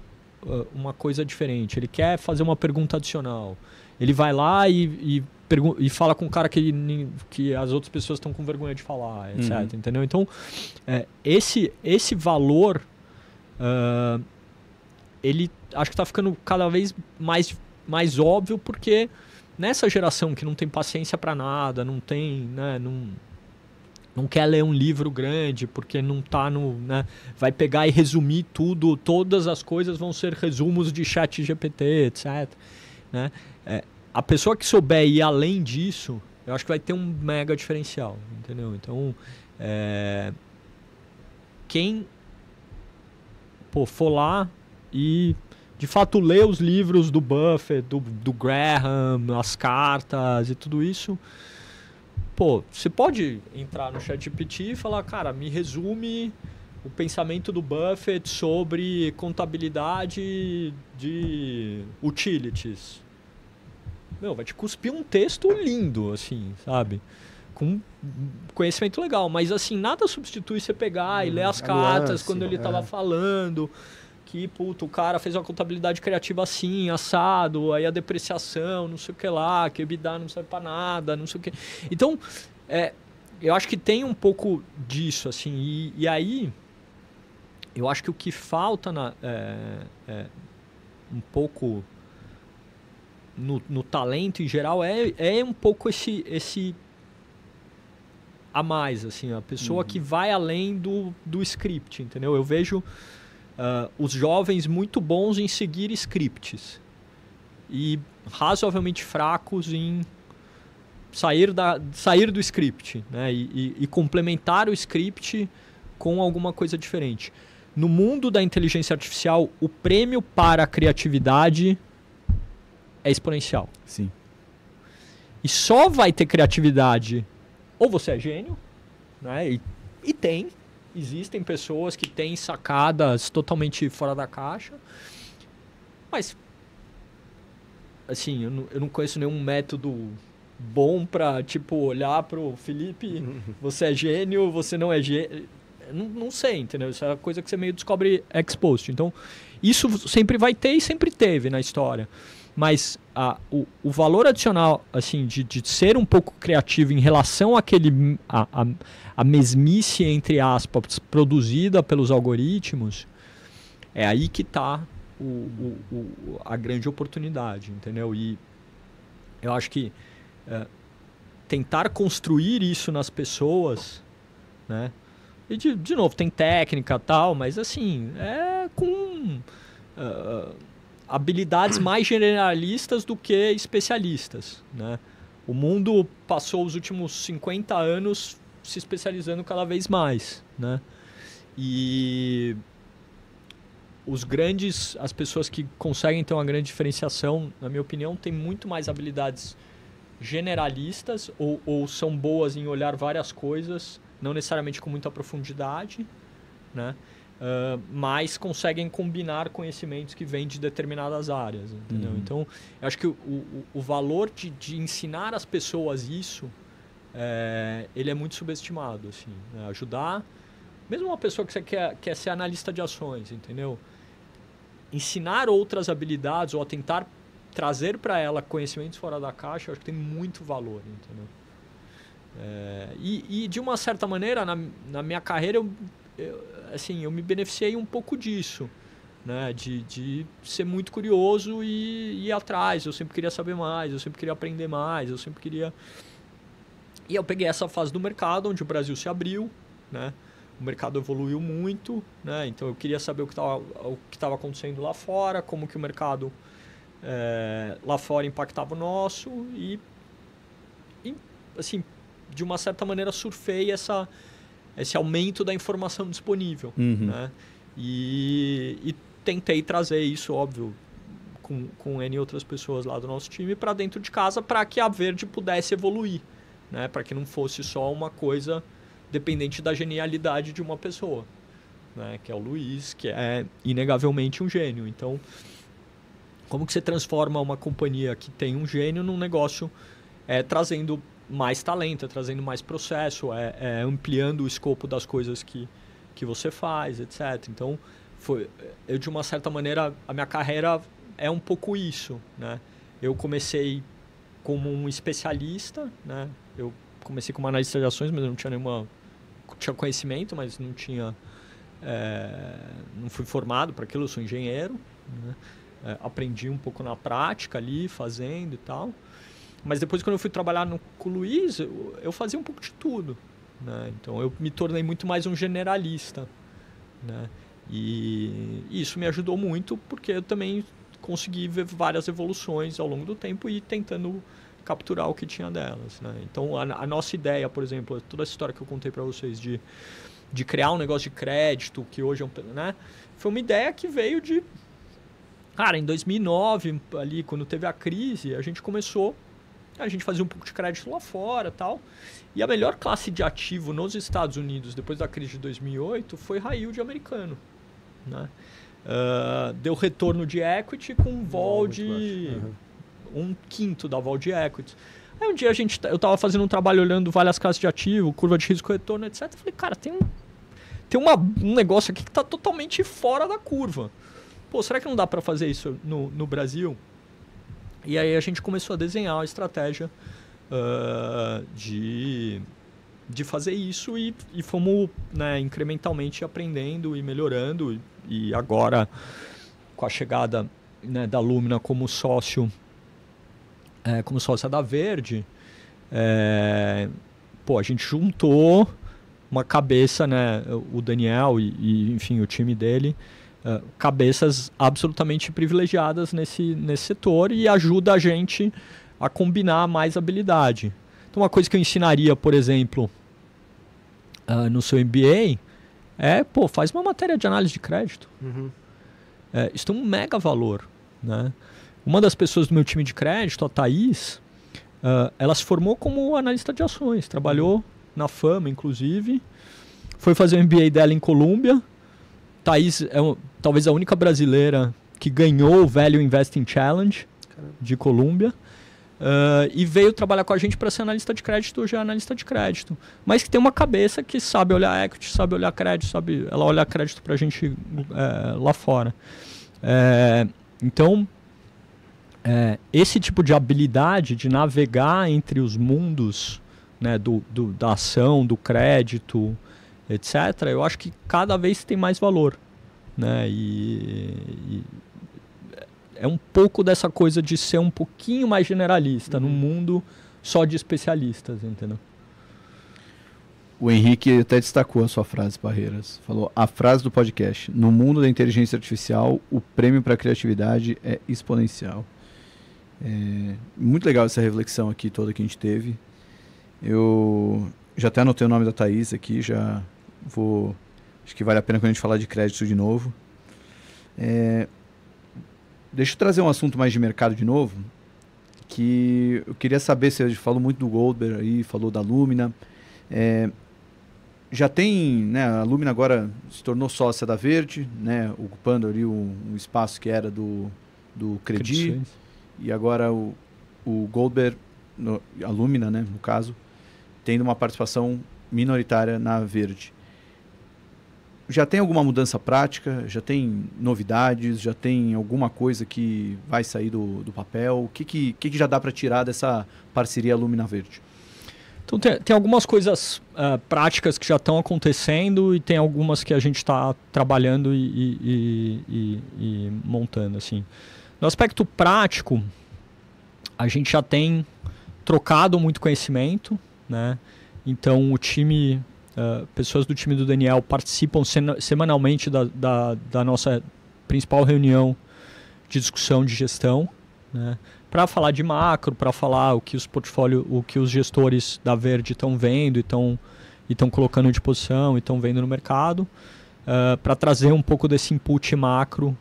uma coisa diferente, ele quer fazer uma pergunta adicional, ele vai lá e, e, e fala com um cara que, que as outras pessoas estão com vergonha de falar, etc. Uhum. Entendeu? Então, é, esse, esse valor ah, ele acho que está ficando cada vez mais, mais óbvio porque nessa geração que não tem paciência para nada, não tem, né, não, não quer ler um livro grande porque não tá no, né, vai pegar e resumir tudo, todas as coisas vão ser resumos de chat GPT, etc, né? É, a pessoa que souber ir além disso, eu acho que vai ter um mega diferencial, entendeu? Então, é, quem pô, for lá e de fato ler os livros do Buffett, do, do Graham, as cartas e tudo isso, pô, você pode entrar no ChatGPT e falar, cara, me resume o pensamento do Buffett sobre contabilidade de utilities. Meu, vai te cuspir um texto lindo, assim, sabe? Com conhecimento legal, mas assim, nada substitui você pegar hum, e ler as cartas lance, quando ele estava é. falando que, puto, o cara fez uma contabilidade criativa assim, assado, aí a depreciação, não sei o que lá, que EBITDA não serve para nada, não sei o que. Então, é, eu acho que tem um pouco disso, assim, e, e aí eu acho que o que falta na, é, é, um pouco no, no, talento em geral é, é um pouco esse, esse a mais, assim, a pessoa uhum. que vai além do, do script, entendeu? Eu vejo uh, os jovens muito bons em seguir scripts e razoavelmente fracos em sair, da, sair do script né? e, e, e complementar o script com alguma coisa diferente. No mundo da inteligência artificial, o prêmio para a criatividade é exponencial. Sim. E só vai ter criatividade ou você é gênio, né? E, e tem. Existem pessoas que têm sacadas totalmente fora da caixa. Mas, assim, eu não, eu não conheço nenhum método bom para tipo, olhar pro Felipe, você é gênio, você não é gênio não, não sei, entendeu? Isso é coisa que você meio descobre ex post. Então, isso sempre vai ter e sempre teve na história. Mas a, o, o valor adicional, assim, de, de ser um pouco criativo em relação àquele, a, a, a mesmice, entre aspas, produzida pelos algoritmos, é aí que está o, o, o, a grande oportunidade, entendeu? E eu acho que é, tentar construir isso nas pessoas, né? E de, de novo, tem técnica tal, mas assim, é com uh, habilidades mais generalistas do que especialistas, né? O mundo passou os últimos 50 anos se especializando cada vez mais, né? E os grandes, as pessoas que conseguem ter uma grande diferenciação, na minha opinião, têm muito mais habilidades generalistas ou, ou são boas em olhar várias coisas não necessariamente com muita profundidade, né? Uh, mas conseguem combinar conhecimentos que vêm de determinadas áreas, entendeu? Uhum. Então, eu acho que o, o, o valor de, de, ensinar as pessoas isso, é, ele é muito subestimado, assim. Né? Ajudar, mesmo uma pessoa que quer, quer ser analista de ações, entendeu? Ensinar outras habilidades ou tentar trazer para ela conhecimentos fora da caixa, eu acho que tem muito valor, entendeu? É, e, e, de uma certa maneira, na, na minha carreira, eu, eu, assim, eu me beneficiei um pouco disso. Né? De, de ser muito curioso e ir atrás. Eu sempre queria saber mais, eu sempre queria aprender mais, eu sempre queria. E eu peguei essa fase do mercado onde o Brasil se abriu, né? O mercado evoluiu muito, né? Então eu queria saber o que estava acontecendo lá fora, como que o mercado é, lá fora impactava o nosso e, e assim de uma certa maneira, surfei essa, esse aumento da informação disponível. Uhum. Né? E, e, tentei trazer isso, óbvio, com, com N outras pessoas lá do nosso time para dentro de casa para que a Verde pudesse evoluir. Né? Para que não fosse só uma coisa dependente da genialidade de uma pessoa. Né? Que é o Luiz, que é inegavelmente um gênio. Então, como que você transforma uma companhia que tem um gênio num negócio é, trazendo mais talento, é trazendo mais processo, é, é, ampliando o escopo das coisas que, que você faz, etc. Então, foi, eu de uma certa maneira, a minha carreira é um pouco isso, né? Eu comecei como um especialista, né? Eu comecei como analista de ações, mas não tinha nenhuma tinha conhecimento, mas não tinha é, não fui formado para aquilo, eu sou engenheiro, né? é, aprendi um pouco na prática ali, fazendo e tal. Mas depois, quando eu fui trabalhar no, com o Luiz, eu, eu fazia um pouco de tudo. Né? Então, eu me tornei muito mais um generalista. Né? E isso me ajudou muito, porque eu também consegui ver várias evoluções ao longo do tempo e tentando capturar o que tinha delas. Né? Então, a, a, nossa ideia, por exemplo, toda essa história que eu contei para vocês de de criar um negócio de crédito, que hoje é um. Né? Foi uma ideia que veio de. Cara, em 2009, ali, quando teve a crise, a gente começou. A gente fazia um pouco de crédito lá fora tal. E a melhor classe de ativo nos Estados Unidos, depois da crise de 2008, foi high yield americano. Né? Uh, deu retorno de equity com vol de uhum. um quinto da vol de equity. Aí um dia a gente, eu estava fazendo um trabalho olhando várias classes de ativo, curva de risco, retorno, etc. Eu falei, cara, tem um, tem uma, um negócio aqui que está totalmente fora da curva. Pô, será que não dá para fazer isso no, no Brasil? E aí a gente começou a desenhar a estratégia uh, de, de fazer isso e, e fomos né, incrementalmente aprendendo e melhorando. E, e agora, com a chegada né, da Lumina como sócio é, como sócia da Verde, é, pô, a gente juntou uma cabeça, né, o Daniel e, e enfim, o time dele, é, cabeças absolutamente privilegiadas nesse, nesse setor e ajuda a gente a combinar mais habilidade. Então, uma coisa que eu ensinaria, por exemplo, uh, no seu MBA é, pô, faz uma matéria de análise de crédito. Uhum. É, isso tem um mega valor, né? Uma das pessoas do meu time de crédito, a Thaís, uh, ela se formou como analista de ações, trabalhou na Fama, inclusive, foi fazer o MBA dela em Colômbia. Thaís é talvez a única brasileira que ganhou o Value Investing Challenge Caramba. de Colômbia. Uh, e veio trabalhar com a gente para ser analista de crédito, hoje é analista de crédito. Mas que tem uma cabeça que sabe olhar equity, sabe olhar crédito, sabe, ela olha crédito para a gente é, lá fora. É, então, é, esse tipo de habilidade de navegar entre os mundos né, do, do, da ação, do crédito, etc., eu acho que cada vez tem mais valor. Né? E, e é um pouco dessa coisa de ser um pouquinho mais generalista uhum. num mundo só de especialistas, entendeu? O Henrique até destacou a sua frase, Barreiras. Falou a frase do podcast: No mundo da inteligência artificial, o prêmio para a criatividade é exponencial. É, muito legal essa reflexão aqui toda que a gente teve. Eu já até anotei o nome da Thaís aqui, já vou. Acho que vale a pena quando a gente falar de crédito de novo. É, deixa eu trazer um assunto mais de mercado de novo. Que eu queria saber, se a gente falou muito do Goldberg aí, falou da Lumina. É, já tem, né, a Lumina agora se tornou sócia da Verde, né, ocupando ali um, um espaço que era do, do Credi e agora o, o Goldberg, no, a Lumina, né, no caso, tendo uma participação minoritária na Verde. Já tem alguma mudança prática? Já tem novidades? Já tem alguma coisa que vai sair do, do papel? O que, que, que, que já dá para tirar dessa parceria Lumina Verde? Então tem, tem algumas coisas uh, práticas que já estão acontecendo e tem algumas que a gente está trabalhando e, e, e, e, montando assim. No aspecto prático, a gente já tem trocado muito conhecimento, né? Então o time, uh, pessoas do time do Daniel participam semanalmente da, da, da, nossa principal reunião de discussão de gestão, né? Para falar de macro, para falar o que os portfólio, o que os gestores da Verde estão vendo estão estão colocando de posição estão vendo no mercado, uh, para trazer um pouco desse input macro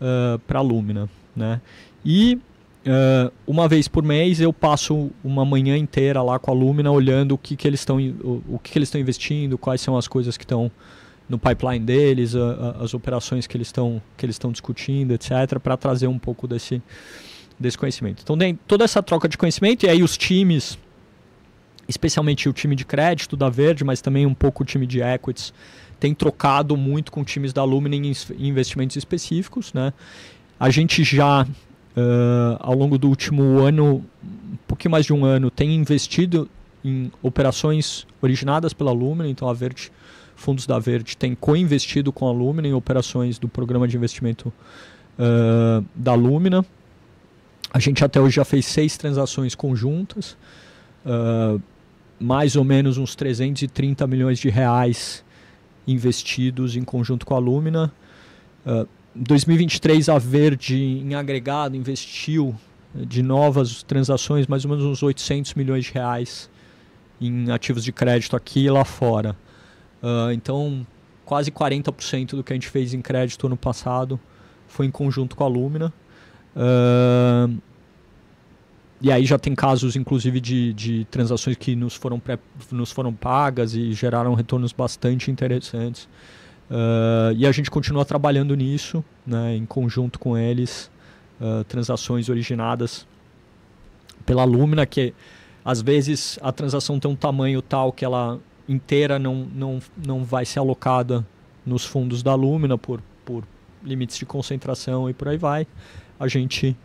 uh, para a Lumina. Né? E uh, uma vez por mês eu passo uma manhã inteira lá com a Lumina olhando o que, que eles estão o, o que, que eles estão investindo, quais são as coisas que estão no pipeline deles, a, a, as operações que eles estão que eles estão discutindo, etc, para trazer um pouco desse desse conhecimento. Então tem toda essa troca de conhecimento e aí os times, especialmente o time de crédito da Verde, mas também um pouco o time de equities, tem trocado muito com times da Lumina em investimentos específicos, né? A gente já, uh, ao longo do último ano, um pouquinho mais de um ano, tem investido em operações originadas pela Lumina, então a Verde, fundos da Verde, tem co-investido com a Lumina em operações do programa de investimento uh, da Lumina. A gente até hoje já fez seis transações conjuntas, uh, mais ou menos uns 330 milhões de reais investidos em conjunto com a Lumina. Uh, 2023 a Verde em agregado investiu eh, de novas transações mais ou menos uns 800 milhões de reais em ativos de crédito aqui e lá fora. Uh, então, quase 40% do que a gente fez em crédito ano passado foi em conjunto com a Lumina. Uh, e aí já tem casos, inclusive, de, de transações que nos foram, pré, nos foram pagas e geraram retornos bastante interessantes. Uh, e a gente continua trabalhando nisso, né, em conjunto com eles, uh, transações originadas pela Lumina, que às vezes a transação tem um tamanho tal que ela inteira não, não, não vai ser alocada nos fundos da Lumina por, por limites de concentração e por aí vai. A gente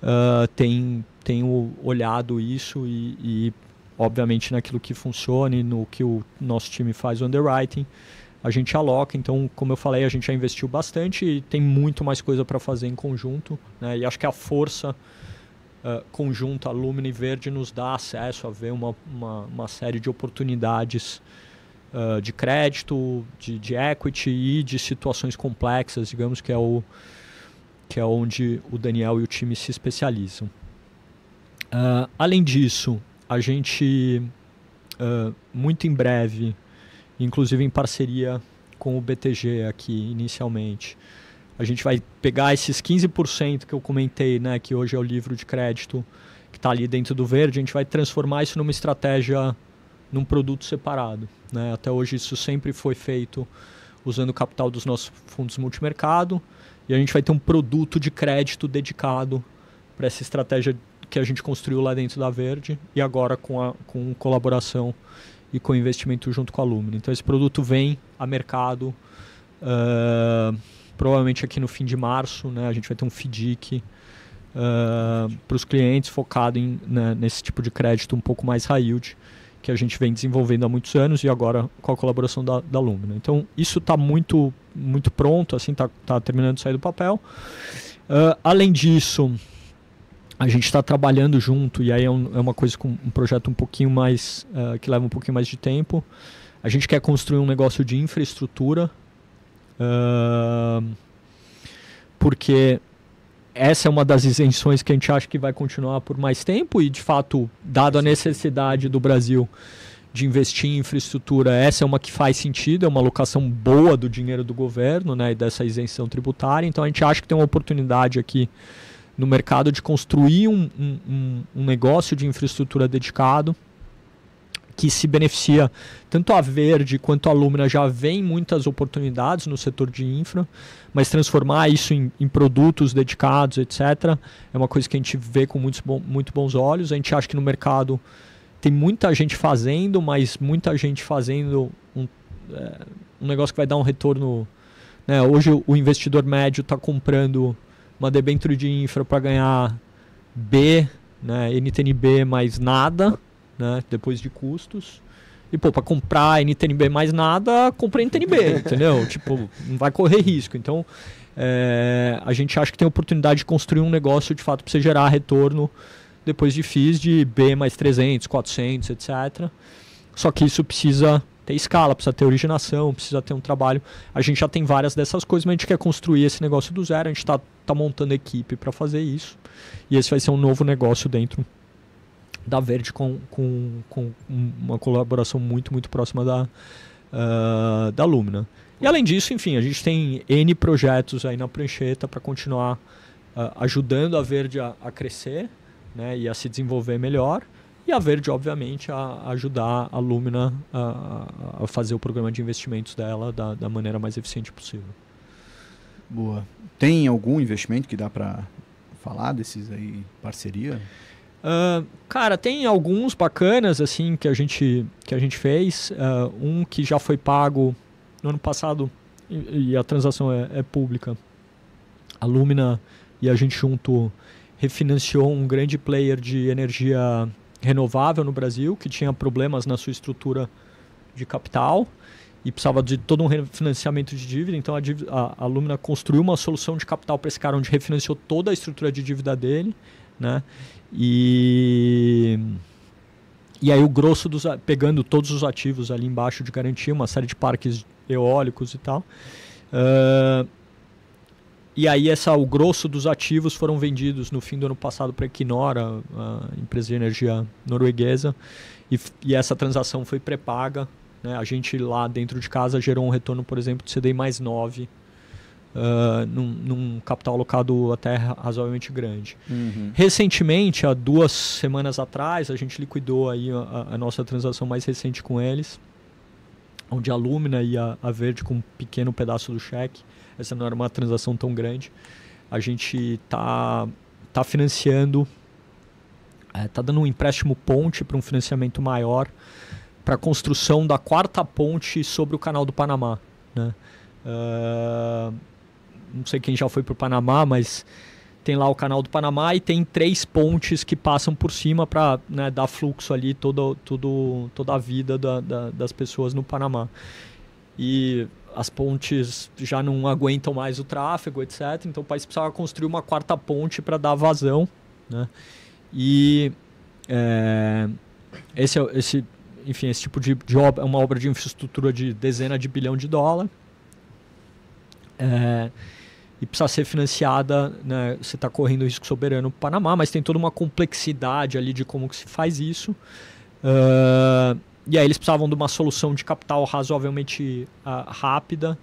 uh, tem, tem olhado isso e, e, obviamente, naquilo que funciona e no que o nosso time faz o underwriting, a gente aloca. Então, como eu falei, a gente já investiu bastante e tem muito mais coisa para fazer em conjunto. Né? E acho que a força uh, conjunta Lumina e Verde nos dá acesso a ver uma, uma, uma série de oportunidades uh, de crédito, de, de equity e de situações complexas, digamos que é o que é onde o Daniel e o time se especializam. Uh, além disso, a gente, uh, muito em breve, inclusive em parceria com o BTG aqui inicialmente, a gente vai pegar esses 15% que eu comentei, né, que hoje é o livro de crédito que está ali dentro do verde, a gente vai transformar isso numa estratégia, num produto separado. Né? Até hoje isso sempre foi feito usando o capital dos nossos fundos multimercado e a gente vai ter um produto de crédito dedicado para essa estratégia que a gente construiu lá dentro da Verde e agora com, a, com colaboração e com investimento junto com a Lumina. Então esse produto vem a mercado uh, provavelmente aqui no fim de março, né, a gente vai ter um FDIC uh, para os clientes focado em, né, nesse tipo de crédito um pouco mais high yield que a gente vem desenvolvendo há muitos anos e agora com a colaboração da, da Lumina. Então isso está muito, muito pronto, assim, está tá terminando de sair do papel. Uh, além disso, a gente está trabalhando junto, e aí é, um, é, uma coisa com um projeto um pouquinho mais, uh, que leva um pouquinho mais de tempo. A gente quer construir um negócio de infraestrutura, uh, porque essa é uma das isenções que a gente acha que vai continuar por mais tempo e, de fato, dado a necessidade do Brasil de investir em infraestrutura, essa é uma que faz sentido, é uma alocação boa do dinheiro do governo né, e dessa isenção tributária. Então, a gente acha que tem uma oportunidade aqui no mercado de construir um, um, um negócio de infraestrutura dedicado que se beneficia tanto a Verde quanto a Lumina já vem muitas oportunidades no setor de infra, mas transformar isso em, em, produtos dedicados, etc., é uma coisa que a gente vê com muitos bom, muito bons olhos. A gente acha que no mercado tem muita gente fazendo, mas muita gente fazendo um, é, um negócio que vai dar um retorno. Né? Hoje o investidor médio está comprando uma debênture de infra para ganhar B, né, NTNB mais nada né? Depois de custos. E, pô, para comprar NTNB mais nada, compra NTNB, entendeu? Tipo, não vai correr risco. Então, é, a gente acha que tem oportunidade de construir um negócio, de fato, para você gerar retorno depois de FIIs de B mais 300, 400, etc. Só que isso precisa ter escala, precisa ter originação, precisa ter um trabalho. A gente já tem várias dessas coisas, mas a gente quer construir esse negócio do zero. A gente está tá montando equipe para fazer isso. E esse vai ser um novo negócio dentro da Verde com, com, com uma colaboração muito, muito próxima da, uh, da Lumina. E além disso, enfim, a gente tem N projetos aí na prancheta para continuar uh, ajudando a Verde a, a, crescer né, e a se desenvolver melhor. E a Verde, obviamente, a, ajudar a Lumina a, a, fazer o programa de investimentos dela da, da maneira mais eficiente possível. Boa. Tem algum investimento que dá para falar desses aí, parceria? Uh, cara, tem alguns bacanas assim que a gente, que a gente fez. Uh, um que já foi pago no ano passado e, e a transação é, é, pública. A Lumina e a gente junto refinanciou um grande player de energia renovável no Brasil que tinha problemas na sua estrutura de capital e precisava de todo um refinanciamento de dívida. Então a, a, a Lumina construiu uma solução de capital para esse cara onde refinanciou toda a estrutura de dívida dele, né? E e aí o grosso dos pegando todos os ativos ali embaixo de garantia, uma série de parques eólicos e tal. Uh, e aí essa, o grosso dos ativos foram vendidos no fim do ano passado para a Equinor, a, empresa de energia norueguesa, e, e essa transação foi pré-paga Né? A gente lá dentro de casa gerou um retorno, por exemplo, de CDI mais 9 uh, num, num, capital alocado até razoavelmente grande. Uhum. Recentemente, há duas semanas atrás, a gente liquidou aí a, a nossa transação mais recente com eles, onde a Lumina e a, a Verde com um pequeno pedaço do cheque. Essa não era uma transação tão grande. A gente está tá financiando, é, dando um empréstimo ponte para um financiamento maior para a construção da quarta ponte sobre o canal do Panamá. Né? Uh, não sei quem já foi para o Panamá, mas tem lá o canal do Panamá e tem três pontes que passam por cima para né, dar fluxo ali todo, todo, toda a vida da, da, das pessoas no Panamá. E as pontes já não aguentam mais o tráfego, etc. Então o país precisava construir uma quarta ponte para dar vazão. Né? E é, esse, esse, enfim, esse tipo de, de obra é uma obra de infraestrutura de dezena de bilhão de dólar. É, e precisa ser financiada, né, você está correndo risco soberano para o Panamá, mas tem toda uma complexidade ali de como que se faz isso. Uh, e aí eles precisavam de uma solução de capital razoavelmente uh, rápida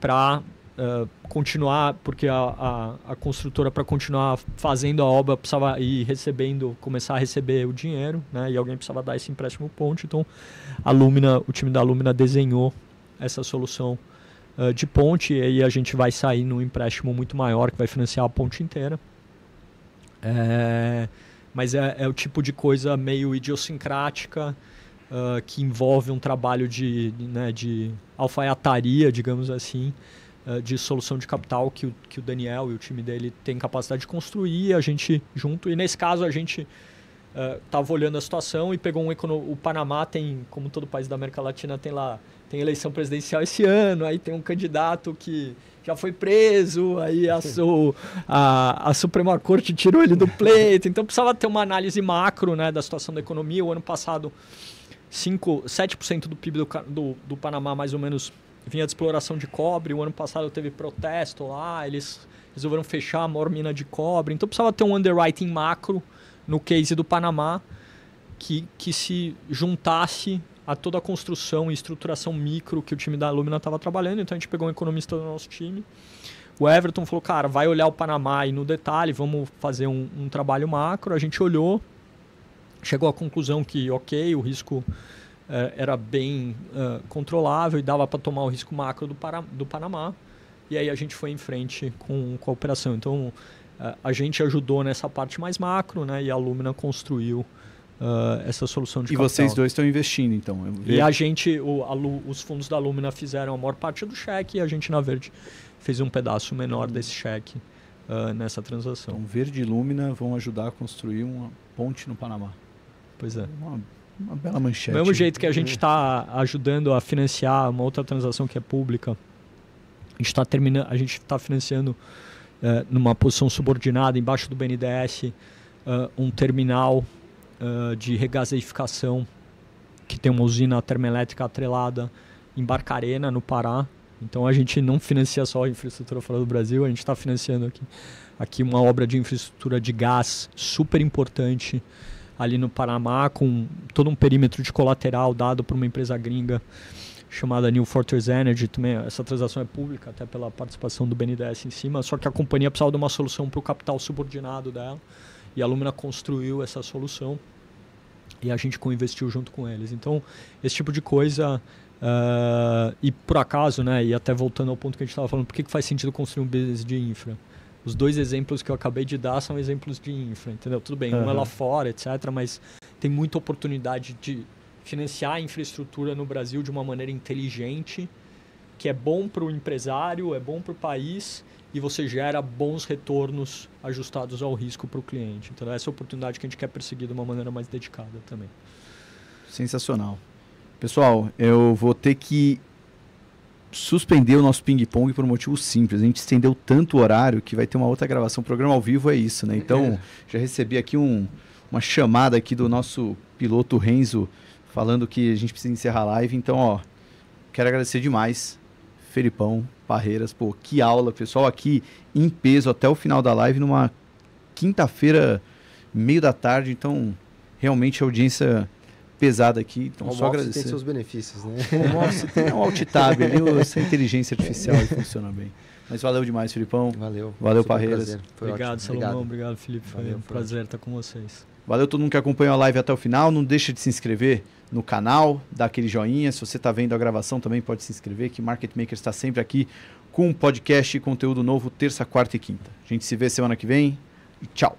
para uh, continuar, porque a, a, a construtora para continuar fazendo a obra precisava ir recebendo, começar a receber o dinheiro, né, e alguém precisava dar esse empréstimo ponte. Então a Lumina, o time da Lumina desenhou essa solução uh, de ponte, e aí a gente vai sair num empréstimo muito maior que vai financiar a ponte inteira. É, mas é, é, o tipo de coisa meio idiosincrática uh, que envolve um trabalho de, né, de alfaiataria, digamos assim, uh, de solução de capital que o, que o Daniel e o time dele têm capacidade de construir, a gente junto. E nesse caso a gente estava olhando a situação e pegou um o Panamá tem, como todo país da América Latina, tem lá tem eleição presidencial esse ano, aí tem um candidato que já foi preso, aí a, a, a, Suprema Corte tirou ele do pleito. Então precisava ter uma análise macro né, da situação da economia. O ano passado, 5, 7% do PIB do, do, do Panamá, mais ou menos, vinha de exploração de cobre. O ano passado teve protesto lá, eles resolveram fechar a maior mina de cobre. Então precisava ter um underwriting macro no case do Panamá que, que se juntasse a toda a construção e estruturação micro que o time da Lumina estava trabalhando. Então a gente pegou um economista do nosso time. O Everton falou, cara, vai olhar o Panamá aí no detalhe, vamos fazer um, um trabalho macro. A gente olhou, chegou à conclusão que, ok, o risco eh, era bem uh, controlável e dava para tomar o risco macro do, para, do Panamá. E aí a gente foi em frente com, com a operação. Então uh, a gente ajudou nessa parte mais macro né, e a Lumina construiu uh, essa solução de e capital. E vocês dois estão investindo, então? E a gente, o, a, os fundos da Lumina fizeram a maior parte do cheque e a gente na Verde fez um pedaço menor desse cheque uh, nessa transação. Então, Verde e Lumina vão ajudar a construir uma ponte no Panamá. Pois é. Uma, uma bela manchete. Do mesmo jeito que a gente está ajudando a financiar uma outra transação que é pública, a gente está terminando, a gente está financiando uh, numa posição subordinada embaixo do BNDES uh, um terminal uh, de regasificação, que tem uma usina termoelétrica atrelada em Barcarena, no Pará. Então a gente não financia só a infraestrutura fora do Brasil, a gente está financiando aqui, aqui uma obra de infraestrutura de gás super importante ali no Panamá, com todo um perímetro de colateral dado por uma empresa gringa chamada New Fortress Energy. Também essa transação é pública, até pela participação do BNDES em cima. Só que a companhia precisava de uma solução para o capital subordinado dela. E a Lumina construiu essa solução e a gente co-investiu junto com eles. Então, esse tipo de coisa. Uh, e por acaso, né, e até voltando ao ponto que a gente estava falando, por que, que faz sentido construir um business de infra? Os dois exemplos que eu acabei de dar são exemplos de infra, entendeu? Tudo bem, uhum. um é lá fora, etc., mas tem muita oportunidade de financiar a infraestrutura no Brasil de uma maneira inteligente, que é bom para o empresário, é bom para o país e você gera bons retornos ajustados ao risco para o cliente. Então, essa é a oportunidade que a gente quer perseguir de uma maneira mais dedicada também. Sensacional. Pessoal, eu vou ter que suspender o nosso ping-pong por um motivo simples. A gente estendeu tanto o horário que vai ter uma outra gravação. O programa ao vivo é isso, né? Então, é. já recebi aqui um, uma chamada aqui do nosso piloto Renzo falando que a gente precisa encerrar a live. Então, ó, quero agradecer demais Felipão, Parreiras, pô, que aula, pessoal aqui em peso até o final da live, numa quinta-feira, meio da tarde, então realmente a audiência pesada aqui. Então, Home só agradecer. tem seus benefícios, né? Home office tem um alt tab ali, essa inteligência artificial aí funciona bem. Mas valeu demais, Filipão. Valeu. Valeu, Super Parreiras. prazer. Foi obrigado, ótimo. Salomão. Obrigado, Felipe. Foi Valeu, um foi prazer estar com vocês. Valeu todo mundo que acompanhou a live até o final. Não deixa de se inscrever no canal, dar aquele joinha. Se você está vendo a gravação, também pode se inscrever, que Market Maker está sempre aqui com um podcast e conteúdo novo, terça, quarta e quinta. A gente se vê semana que vem e tchau.